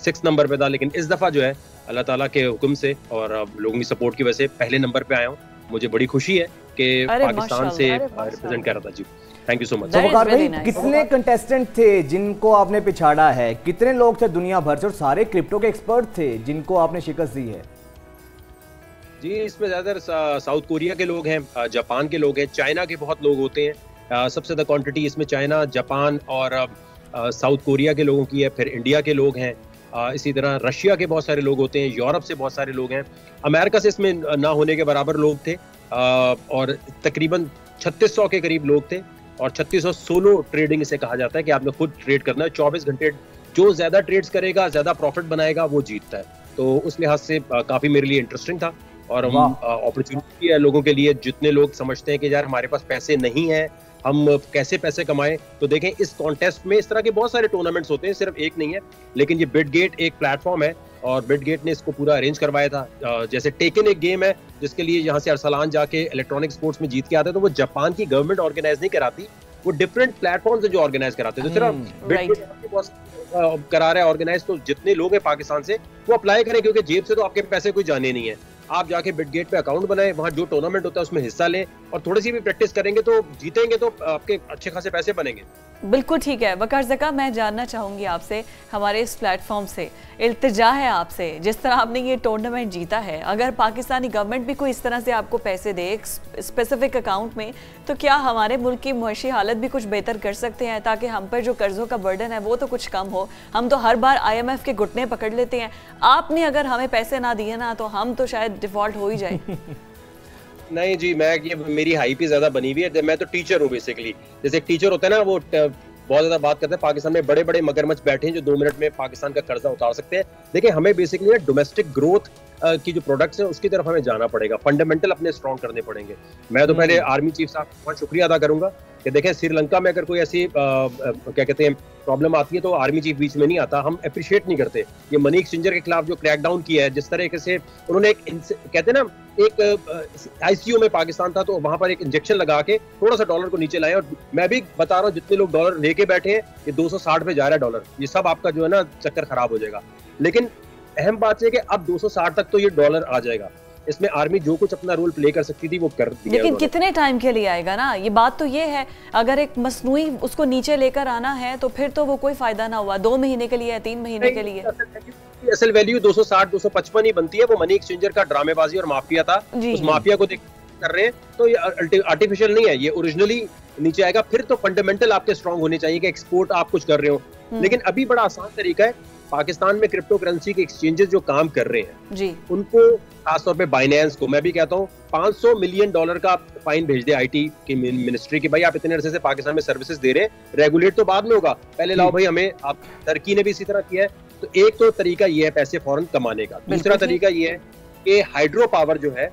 सिक्स नंबर पे था लेकिन इस दफ़ा जो है अल्लाह ताला के हुक्म से और लोगों की सपोर्ट की वजह से पहले नंबर पे आया हूँ। मुझे बड़ी खुशी है कि पाकिस्तान से रिप्रेजेंट कर रहा था जी। थैंक यू सो मच भाई कितने कंटेस्टेंट थे जिनको आपने पिछाड़ा है? कितने लोग थे दुनिया भर से और सारे क्रिप्टो के एक्सपर्ट थे जिनको आपने शिकस्त दी है? जी इसमें ज़्यादातर साउथ कोरिया के लोग हैं जापान के लोग हैं चाइना के बहुत लोग होते हैं। सबसे ज़्यादा क्वांटिटी इसमें चाइना जापान और साउथ कोरिया के लोगों की है फिर इंडिया के लोग हैं। इसी तरह रशिया के बहुत सारे लोग होते हैं यूरोप से बहुत सारे लोग हैं। अमेरिका से इसमें ना होने के बराबर लोग थे और तकरीबन 3600 के करीब लोग थे और 3600 सोलो ट्रेडिंग इसे कहा जाता है कि आपने खुद ट्रेड करना है। 24 घंटे जो ज़्यादा ट्रेड्स करेगा ज़्यादा प्रॉफिट बनाएगा वो जीतता है। तो उस लिहाज से काफ़ी मेरे लिए इंटरेस्टिंग था और वहाँ अपॉर्चुनिटी है लोगों के लिए जितने लोग समझते हैं कि यार हमारे पास पैसे नहीं है हम कैसे पैसे कमाएँ? तो देखें इस कॉन्टेस्ट में इस तरह के बहुत सारे टूर्नामेंट्स होते हैं सिर्फ़ एक नहीं है लेकिन ये बिट गेट एक प्लेटफॉर्म है और बिट गेट ने इसको पूरा अरेंज करवाया था। जैसे टेकन एक गेम है जिसके लिए यहाँ से अरसलान जाके इलेक्ट्रॉनिक स्पोर्ट्स में जीत के आते तो वो जापान की गवर्नमेंट ऑर्गेनाइज नहीं कराती वो डिफरेंट प्लेटफॉर्म से जो ऑर्गेनाइज कराते तो सिर्फ़ बिट करा रहा है ऑर्गेनाइज तो जितने लोग हैं पाकिस्तान से वो अप्लाई करें क्योंकि जेब से तो आपके पैसे कोई जाने नहीं है। आप जाके बिटगेट पे अकाउंट बनाएँ, वहाँ जो टूर्नामेंट होता है उसमें हिस्सा लें और थोड़ी सी भी प्रैक्टिस करेंगे तो जीतेंगे तो आपके अच्छे खासे पैसे बनेंगे। बिल्कुल ठीक है। वकार जका, मैं जानना चाहूँगी आपसे, हमारे इस प्लेटफॉर्म से, इल्तजा है आपसे, जिस तरह आपने ये टूर्नामेंट जीता है, अगर पाकिस्तानी गवर्नमेंट भी कोई इस तरह से आपको पैसे दे, एक स्पेसिफिक अकाउंट में तो क्या हमारे मुल्क की मुशी हालत भी कुछ बेहतर कर सकते हैं, ताकि हम पर जो कर्जों का बर्डन है, वो तो कुछ कम हो। हम तो हर बार आईएमएफ के घुटने पकड़ लेते हैं। आपने अगर हमें पैसे ना दिए ना तो हम तो शायद डिफ़ॉल्ट हो ही जाए। नहीं जी मैं ये मेरी हाइप ही ज़्यादा बनी हुई है। मैं तो टीचर हूँ बेसिकली जैसे एक टीचर होता है ना वो बहुत ज़्यादा बात करते हैं पाकिस्तान में बड़े बड़े मगरमच्छ बैठे हैं जो दो मिनट में पाकिस्तान का कर्जा उतार सकते हैं। देखिए हमें बेसिकली डोमेस्टिक ग्रोथ की जो प्रोडक्ट्स हैं उसकी तरफ़ हमें जाना पड़ेगा। फंडामेंटल अपने स्ट्रॉन्ग करने पड़ेंगे। मैं तो पहले आर्मी हम्म। चीफ साहब का शुक्रिया अदा करूँगा। कि देखें, श्रीलंका में अगर कोई ऐसी क्या कहते हैं प्रॉब्लम आती है तो आर्मी चीफ बीच में नहीं आता। हम अप्रिशिएट नहीं करते। ये मनी एक्सचेंजर के खिलाफ जो क्रैकडाउन किया है, जिस तरीके से उन्होंने एक कहते ना, एक आईसीयू में पाकिस्तान था तो वहाँ पर एक इंजेक्शन लगा के थोड़ा सा डॉलर को नीचे लाए और मैं भी बता रहा हूँ, जितने लोग डॉलर लेके बैठे हैं, ये 260 पे जा रहा है डॉलर ये सब आपका जो है ना, चक्कर खराब हो जाएगा। लेकिन अहम बात है कि अब 260 तक तो ये डॉलर आ जाएगा। इसमें आर्मी जो कुछ अपना रोल प्ले कर सकती थी वो कर दिया लेकिन कितने टाइम के लिए आएगा ना? ये बात तो ये है अगर एक मसनू उसको नीचे लेकर आना है तो फिर तो वो कोई फ़ायदा ना हुआ दो महीने के लिए तीन महीने के लिए। असल वैल्यू 260 255 ही बनती है वो मनी एक्सचेंजर का ड्रामेबाजी और माफिया था। उस माफिया को देख कर रहे हैं तो ये आर्टिफिशियल नहीं है ये ओरिजिनली नीचे आएगा फिर तो फंडामेंटल आपके स्ट्रॉन्ग होने चाहिए कि एक्सपोर्ट आप कुछ कर रहे हो। हम्म। लेकिन अभी बड़ा आसान तरीका है पाकिस्तान में क्रिप्टो करेंसी के एक्सचेंजेस जो काम कर रहे हैं जी। उनको खासतौर पे बाइनेंस को मैं भी कहता हूँ 500 मिलियन डॉलर का फाइन भेज दे आईटी की मिनिस्ट्री की भाई आप इतने अरसे से पाकिस्तान में सर्विसेज़ दे रहे हैं रेगुलेट तो बाद में होगा पहले लाओ भाई हमें आप टर्की ने भी इसी तरह किया है तो एक तो तरीका ये है पैसे फॉरन कमाने का दूसरा तरीका ये है कि हाइड्रो पावर जो है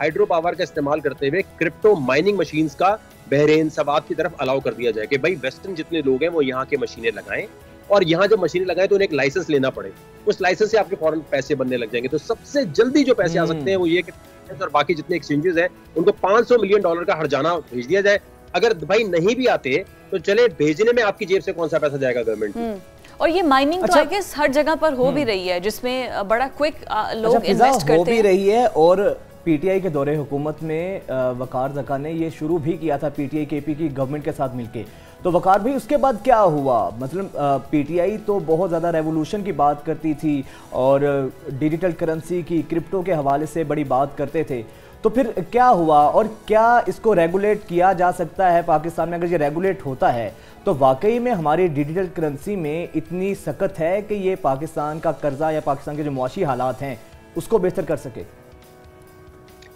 हाइड्रो पावर का इस्तेमाल करते हुए क्रिप्टो माइनिंग मशीन का बहरेन सवाद की तरफ़ अलाउ कर दिया जाए कि भाई वेस्टर्न जितने लोग हैं वो यहाँ के मशीनें लगाएँ और यहाँ जब मशीनें लगाए तो उन्हें एक लाइसेंस लेना पड़े। उस लाइसेंस से आपके फॉरन पैसे बनने लग जाएँगे। तो सबसे जल्दी जो पैसे आ सकते हैं वो ये कि और बाकी जितने एक्सचेंजेस हैं उनको 500 मिलियन डॉलर का हरजाना भेज दिया जाए। अगर भाई नहीं भी आते तो चले भेजने में आपकी जेब से कौन सा पैसा जाएगा गवर्नमेंट हम्म। और ये माइनिंग तो अच्छा, तो आई हर जगह पर हो भी हम्म। रही है जिसमें बड़ा क्विक लोग अच्छा, इन्वेस्ट करते हो भी रही है और पीटीआई के दौरे हुकूमत में वकार जका ने ये शुरू भी किया था पीटीआई केपी की गवर्नमेंट के साथ मिलके। तो वकार भाई, उसके बाद क्या हुआ? मतलब पीटीआई तो बहुत ज़्यादा रेवोल्यूशन की बात करती थी और डिजिटल करेंसी की क्रिप्टो के हवाले से बड़ी बात करते थे। तो फिर क्या हुआ और क्या इसको रेगुलेट किया जा सकता है पाकिस्तान में? अगर ये रेगुलेट होता है तो वाकई में हमारी डिजिटल करेंसी में इतनी सख्त है कि ये पाकिस्तान का कर्जा या पाकिस्तान के जो मुआशी हालात हैं, उसको बेहतर कर सके?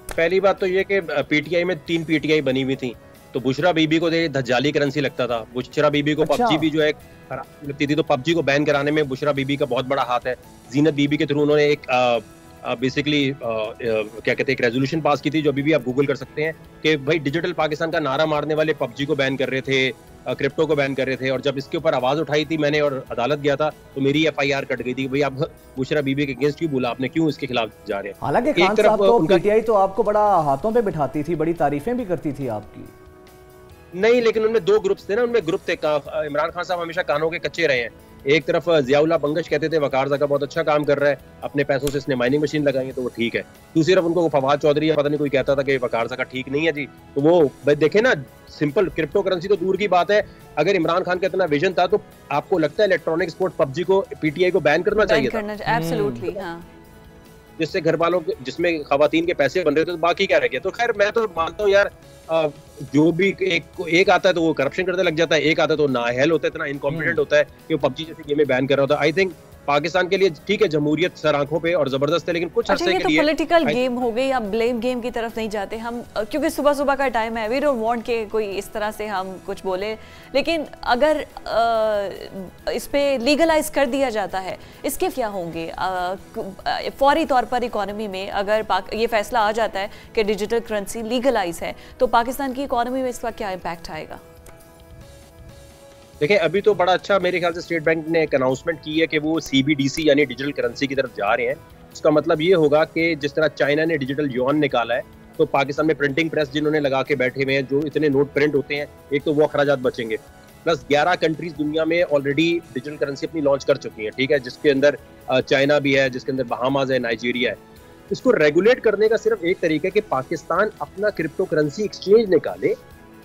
पहली बात तो ये कि पीटीआई में तीन पीटीआई बनी हुई थी। तो बुशरा बीबी को धज्जाली करेंसी लगता था। बुशरा बीबी को अच्छा। पबजी भी जो है लगती थी तो पबजी को बैन कराने में बुशरा बीबी का बहुत बड़ा हाथ है। जीनत बीबी के थ्रू उन्होंने एक बेसिकली क्या कहते हैं एक रेजोल्यूशन पास की थी जो अभी भी आप गूगल कर सकते हैं कि भाई डिजिटल पाकिस्तान का नारा मारने वाले पबजी को बैन कर रहे थे क्रिप्टो को बैन कर रहे थे और जब इसके ऊपर आवाज़ उठाई थी मैंने और अदालत गया था तो मेरी एफ़ आई आर कट गई थी भाई आप बुशरा बीबी के अगेंस्ट क्यों बोला? आपने क्यों इसके खिलाफ जा रहे हैं? हालाँकि तो, उनका... तो आपको बड़ा हाथों पे बिठाती थी बड़ी तारीफें भी करती थी आपकी। नहीं लेकिन उनमें दो ग्रुप्स थे ना उनमें ग्रुप थे इमरान खान साहब हमेशा कानों के कच्चे रहे हैं। एक तरफ़ जियाउल्ला बंगश कहते थे वकार का बहुत अच्छा काम कर रहा है अपने पैसों से इसने माइनिंग मशीन लगाई है तो वो ठीक है। दूसरी तरफ़ उनको फवाद चौधरी पता नहीं कोई कहता था कि वकार का ठीक नहीं है जी। तो वो देखे ना सिंपल क्रिप्टो करेंसी तो दूर की बात है। अगर इमरान खान का इतना विजन था तो आपको लगता है इलेक्ट्रॉनिक स्पोर्ट पबजी को पीटीआई को बैन करना चाहिए था? हाँ। जिससे घर वालों के जिसमें खातन के पैसे बन रहे थे तो बाकी क्या रह गया? तो खैर मैं तो मानता हूँ यार जो भी एक एक आता है तो वो करप्शन करने लग जाता है एक आता है तो नाहल होता है इतना इनकॉम्पिटेंट हम्म। होता है कि वो पबजी जैसे गेमें बैन कर रहा होता है आई थिंक पाकिस्तान के लिए ठीक है जमहूरियत सर आँखों पे और ज़बरदस्त है लेकिन कुछ अच्छा, ये तो पॉलिटिकल गेम हो गई या ब्लेम गेम की तरफ़ नहीं जाते। हम क्योंकि सुबह सुबह का टाइम है वी डोंट वांट के कोई इस तरह से हम कुछ बोले। लेकिन अगर आ, इस पे लीगलाइज कर दिया जाता है इसके क्या होंगे? फौरी तौर पर इकोनॉमी में अगर ये फैसला आ जाता है कि डिजिटल करेंसी लीगलाइज है तो पाकिस्तान की इकोनॉमी में इसका क्या इम्पैक्ट आएगा? देखिए, अभी तो बड़ा अच्छा मेरे ख्याल से स्टेट बैंक ने एक अनाउंसमेंट की है कि वो सीबीडीसी यानी डिजिटल करेंसी की तरफ़ जा रहे हैं। उसका मतलब ये होगा कि जिस तरह चाइना ने डिजिटल योन निकाला है तो पाकिस्तान में प्रिंटिंग प्रेस जिन्होंने लगा के बैठे हुए हैं, जो इतने नोट प्रिंट होते हैं, एक तो वो अखराज बचेंगे। प्लस 11 कंट्रीज़ दुनिया में ऑलरेडी डिजिटल करेंसी अपनी लॉन्च कर चुकी हैं, ठीक है? जिसके अंदर चाइना भी है, जिसके अंदर बहामाज है नाइजीरिया है। इसको रेगुलेट करने का सिर्फ़ एक तरीका है कि पाकिस्तान अपना क्रिप्टो करेंसी एक्सचेंज निकाले,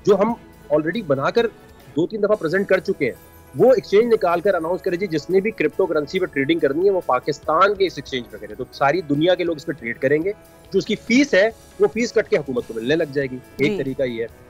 जो हम ऑलरेडी बनाकर दो तीन दफ़ा प्रेजेंट कर चुके हैं। वो एक्सचेंज निकाल कर अनाउंस करे जी जिसने भी क्रिप्टो करेंसी पर ट्रेडिंग करनी है वो पाकिस्तान के इस एक्सचेंज पर करे। तो सारी दुनिया के लोग इस पर ट्रेड करेंगे। जो उसकी फ़ीस है वो फ़ीस कट के हुकूमत को मिलने लग जाएगी। एक तरीका ये है।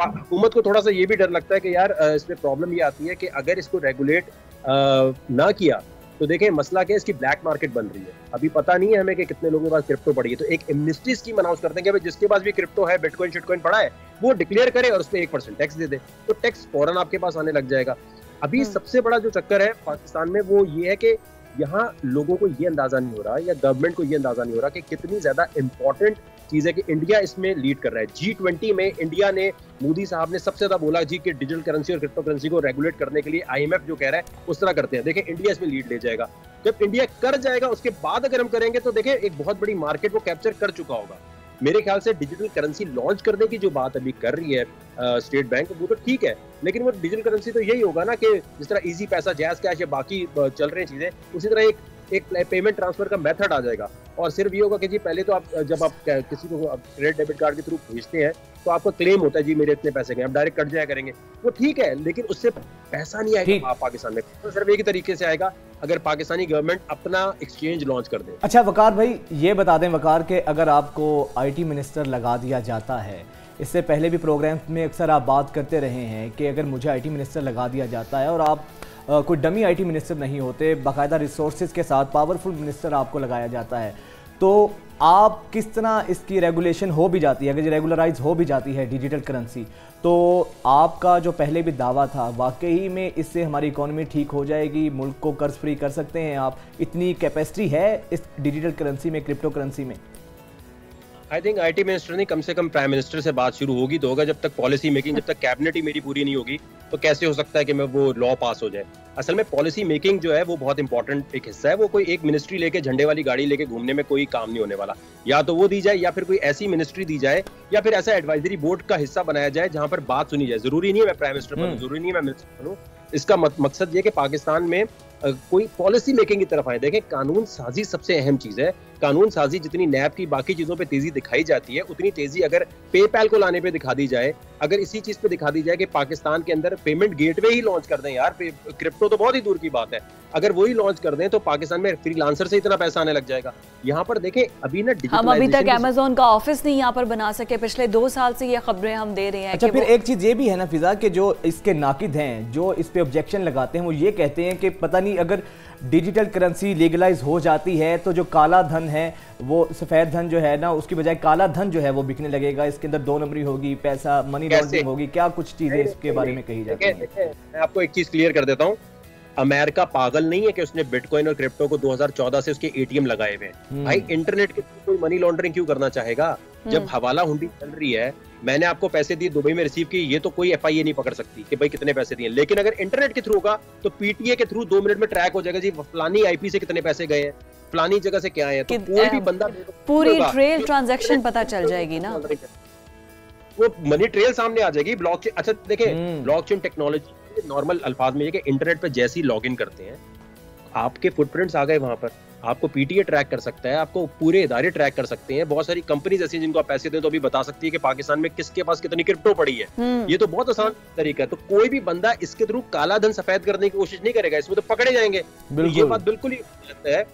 हुकूमत को थोड़ा सा ये भी डर लगता है कि यार इसमें प्रॉब्लम ये आती है कि अगर इसको रेगुलेट ना किया तो देखें मसला क्या है इसकी ब्लैक मार्केट बन रही है। अभी पता नहीं है हमें कि कितने लोगों के पास क्रिप्टो पड़ी है। तो एक एमनिस्ट्री स्कीम अनाउंस करते हैं कि जिसके पास भी क्रिप्टो है बिटकॉइन शिटकॉइन पड़ा है वो डिक्लेयर करे और उस पर एक परसेंट टैक्स दे दे। तो टैक्स फ़ौरन आपके पास आने लग जाएगा। अभी हम्म। सबसे बड़ा जो चक्कर है पाकिस्तान में वो ये है कि यहाँ लोगों को ये अंदाज़ा नहीं हो रहा या गवर्नमेंट को ये अंदाज़ा नहीं हो रहा कि कितनी ज़्यादा इंपॉर्टेंट चीज़ है कि इंडिया इसमें लीड कर रहा है। जी ट्वेंटी में इंडिया ने मोदी साहब ने सबसे ज़्यादा बोला जी कि डिजिटल करेंसी और क्रिप्टो करेंसी को रेगुलेट करने के लिए आईएमएफ जो कह रहा है, उस तरह करते हैं। देखें इंडिया इसमें लीड ले जाएगा। जब इंडिया कर जाएगा, उसके बाद अगर हम करेंगे तो देखें एक बहुत बड़ी मार्केट वो कैप्चर कर चुका होगा। मेरे ख्याल से डिजिटल करेंसी लॉन्च करने की जो बात अभी कर रही है स्टेट बैंक वो तो ठीक है। लेकिन वो डिजिटल करेंसी तो यही होगा ना कि जिस तरह इजी पैसा जैस कैश या बाकी चल रही चीज़ें, उसी तरह एक एक पेमेंट ट्रांसफ़र का मेथड आ जाएगा। और सिर्फ़ ये होगा कि जी पहले तो आप जब आप किसी को क्रेडिट डेबिट कार्ड के थ्रू भेजते हैं तो आपका क्लेम होता है जी मेरे इतने पैसे गए आप डायरेक्ट कट जाया करेंगे। वो ठीक है लेकिन उससे पैसा नहीं आएगा आप पाकिस्तान में। तो सिर्फ़ एक ही तरीके से आएगा अगर पाकिस्तानी गवर्नमेंट अपना एक्सचेंज लॉन्च कर दे। अच्छा वकार भाई ये बता दें वकार के अगर आपको आईटी मिनिस्टर लगा दिया जाता है इससे पहले भी प्रोग्राम में अक्सर आप बात करते रहे हैं कि अगर मुझे आईटी मिनिस्टर लगा दिया जाता है और आप कोई डमी आईटी मिनिस्टर नहीं होते, बाकायदा रिसोर्सेज के साथ पावरफुल मिनिस्टर आपको लगाया जाता है। तो आप किस तरह इसकी रेगुलेशन हो भी जाती है, अगर रेगुलराइज हो भी जाती है डिजिटल करेंसी तो आपका जो पहले भी दावा था, वाकई में इससे हमारी इकोनॉमी ठीक हो जाएगी, मुल्क को कर्ज फ्री कर सकते हैं आप। इतनी कैपेसिटी है इस डिजिटल करेंसी में क्रिप्टो करेंसी में? आई थिंक आईटी मिनिस्टर ने कम से कम प्राइम मिनिस्टर से बात शुरू होगी तो होगा जब तक पॉलिसी मेकिंग जब तक कैबिनेट ही मेरी पूरी नहीं होगी तो कैसे हो सकता है कि मैं वो लॉ पास हो जाए? असल में पॉलिसी मेकिंग जो है वो बहुत इंपॉर्टेंट एक हिस्सा है वो कोई एक मिनिस्ट्री लेके झंडे वाली गाड़ी लेके घूमने में कोई काम नहीं होने वाला। या तो वो दी जाए या फिर कोई ऐसी मिनिस्ट्री दी जाए या फिर ऐसा एडवाइजरी बोर्ड का हिस्सा बनाया जाए जहाँ पर बात सुनी जाए। ज़रूरी नहीं है मैं प्राइम मिनिस्टर बनूं। ज़रूरी नहीं है मैं मिनिस्टर बनूं। इसका मकसद ये कि पाकिस्तान में कोई पॉलिसी मेकिंग की तरफ़ आए। देखें कानून साजी सबसे अहम चीज़ है। कानून साजी जितनी नैब की बाकी चीज़ों पे तेज़ी दिखाई जाती है उतनी तेज़ी अगर पेपैल को लाने पे दिखा दी जाए अगर इसी चीज़ पे दिखा दी जाए कि पाकिस्तान के अंदर पेमेंट गेटवे ही लॉन्च कर दें यार क्रिप्टो तो बहुत ही दूर की बात है। अगर वही लॉन्च कर दें तो पाकिस्तान में फ्रीलांसर से इतना पैसा आने लग जाएगा। यहाँ पर देखें अभी ना हम अभी तक अमेजोन का ऑफ़िस नहीं यहाँ पर बना सके। पिछले दो साल से ये खबरें हम दे रहे हैं अच्छा फिर एक चीज़ ये भी है ना फिजा के जो इसके नाकिद हैं जो इस पे ऑब्जेक्शन लगाते हैं वो ये कहते हैं कि पता नहीं अगर डिजिटल करेंसी लीगलाइज हो जाती है तो जो काला धन है वो सफ़ेद धन जो है ना उसकी बजाय काला धन जो है वो बिकने लगेगा। इसके अंदर दो नंबरी होगी पैसा मनी लॉन्ड्रिंग होगी क्या कुछ चीज़ें इसके बारे में कही जाती है? मैं आपको एक चीज़ क्लियर कर देता हूँ। अमेरिका पागल नहीं है कि उसने बिटकॉइन और क्रिप्टो को 2014 से उसके एटीएम लगाए हुए हम्म। भाई इंटरनेट के कोई मनी लॉन्ड्रिंग क्यों करना चाहेगा? जब हम्म। हवाला हुंडी चल रही है मैंने आपको पैसे दिए दुबई में रिसीव किए ये तो कोई एफआईए नहीं पकड़ सकती कि भाई कितने पैसे दिए लेकिन अगर इंटरनेट के थ्रू होगा तो पीटीए के थ्रू दो मिनट में ट्रैक हो जाएगा जी फलानी आईपी से कितने पैसे गए हैं फलानी जगह से क्या है तो कोई भी बंदा पूरी ट्रेल ट्रांजेक्शन पता चल जाएगी ना? वो मनी ट्रेल सामने आ जाएगी ब्लॉक अच्छा देखें ब्लॉकचेन टेक्नोलॉजी नॉर्मल अल्फाज में इंटरनेट पर जैसे ही लॉग इन करते हैं आपके फुटप्रिंट्स आ गए वहाँ पर। आपको पीटीए ट्रैक कर सकता है आपको पूरे इदारे ट्रैक कर सकते हैं। बहुत सारी कंपनीज़ ऐसी जिनको आप पैसे दें तो अभी बता सकती है कि पाकिस्तान में किसके पास कितनी क्रिप्टो पड़ी है। हम्म। ये तो बहुत आसान तरीका है। तो कोई भी बंदा इसके थ्रू काला धन सफ़ेद करने की कोशिश नहीं करेगा इसमें तो पकड़े जाएँगे। तो ये बात बिल्कुल ही है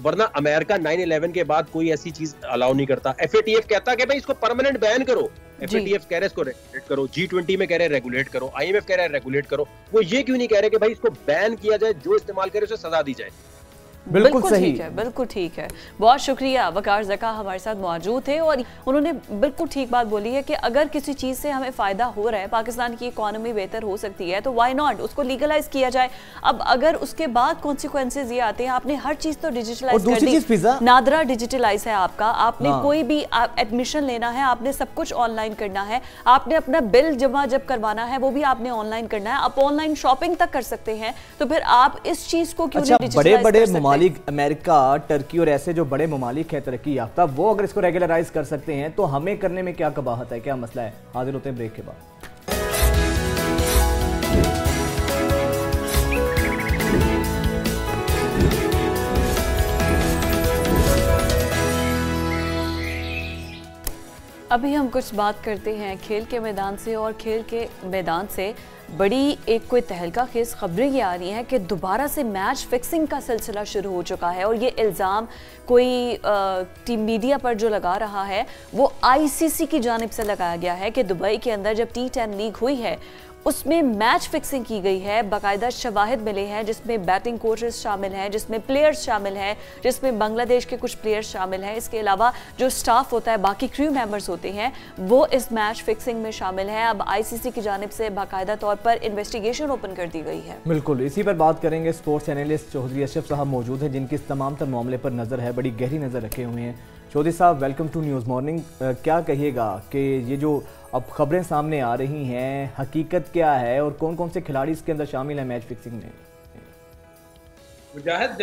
वरना अमेरिका 9/11 के बाद कोई ऐसी चीज़ अलाउ नहीं करता। एफएटीएफ कहता कि भाई इसको परमानेंट बैन करो। एफएटीएफ कह रहे इसको रेगुलेट करो। जी ट्वेंटी में कह रहे हैं रेगुलेट करो। आईएमएफ कह रहे रेगुलेट करो। वो ये क्यों नहीं कह रहे कि भाई इसको बैन किया जाए जो इस्तेमाल करे उसे सजा दी जाए। बिल्कुल, ठीक है बिल्कुल ठीक है। बहुत शुक्रिया वकार जका हमारे साथ मौजूद थे और उन्होंने बिल्कुल ठीक बात बोली है कि अगर किसी चीज़ से हमें फ़ायदा हो रहा है पाकिस्तान की इकोनॉमी बेहतर हो सकती है तो वाई नॉट उसको लीगलाइज किया जाए। अब अगर उसके बाद कॉन्सिक्वेंसेज ये आते हैं आपने हर चीज़ तो डिजिटलाइज कर दी। नादरा डिजिटलाइज है आपका। आपने हाँ। कोई भी एडमिशन लेना है आपने सब कुछ ऑनलाइन करना है आपने अपना बिल जमा जब करवाना है वो भी आपने ऑनलाइन करना है। आप ऑनलाइन शॉपिंग तक कर सकते हैं तो फिर आप इस चीज़ को क्यों अच्छा, बड़े बड़े ममालिक अमेरिका, टर्की और ऐसे जो बड़े ममालिक है तरक्की याफ्ता, वो अगर इसको रेगुलराइज कर सकते हैं तो हमें करने में क्या कबाहत है, क्या मसला है? हाजिर होते हैं ब्रेक के बाद। अभी हम कुछ बात करते हैं खेल के मैदान से और खेल के मैदान से। बड़ी एक कोई तहलका खेस खबरें ये आ रही हैं कि दोबारा से मैच फिक्सिंग का सिलसिला शुरू हो चुका है और ये इल्ज़ाम कोई टीम मीडिया पर जो लगा रहा है, वो आईसीसी की जानब से लगाया गया है कि दुबई के अंदर जब टी टेन लीग हुई है उसमें मैच फिक्सिंग की गई है, बाकायदा शवाहद मिले हैं, जिसमें बैटिंग कोचेस शामिल हैं, जिसमें प्लेयर्स शामिल हैं, जिसमें बांग्लादेश के कुछ प्लेयर्स शामिल हैं। इसके अलावा जो स्टाफ होता है, बाकी क्रू मेंबर्स होते हैं, वो इस मैच फिक्सिंग में शामिल हैं। अब आईसीसी की जानब से बाकायदा तौर पर इन्वेस्टिगेशन ओपन कर दी गई है। बिल्कुल, इसी पर बात करेंगे स्पोर्ट्स एनालिस्ट चौधरी अशरफ साहब मौजूद है, जिनकी इस तमाम तर मामले पर नज़र है, बड़ी गहरी नज़र रखे हुए हैं। चौधरी साहब वेलकम टू न्यूज़ मॉर्निंग क्या कहिएगा कि ये जो अब खबरें सामने आ रही हैं हकीकत क्या है और कौन कौन से खिलाड़ी इसके अंदर शामिल हैं मैच फिक्सिंग में? मुजाहिद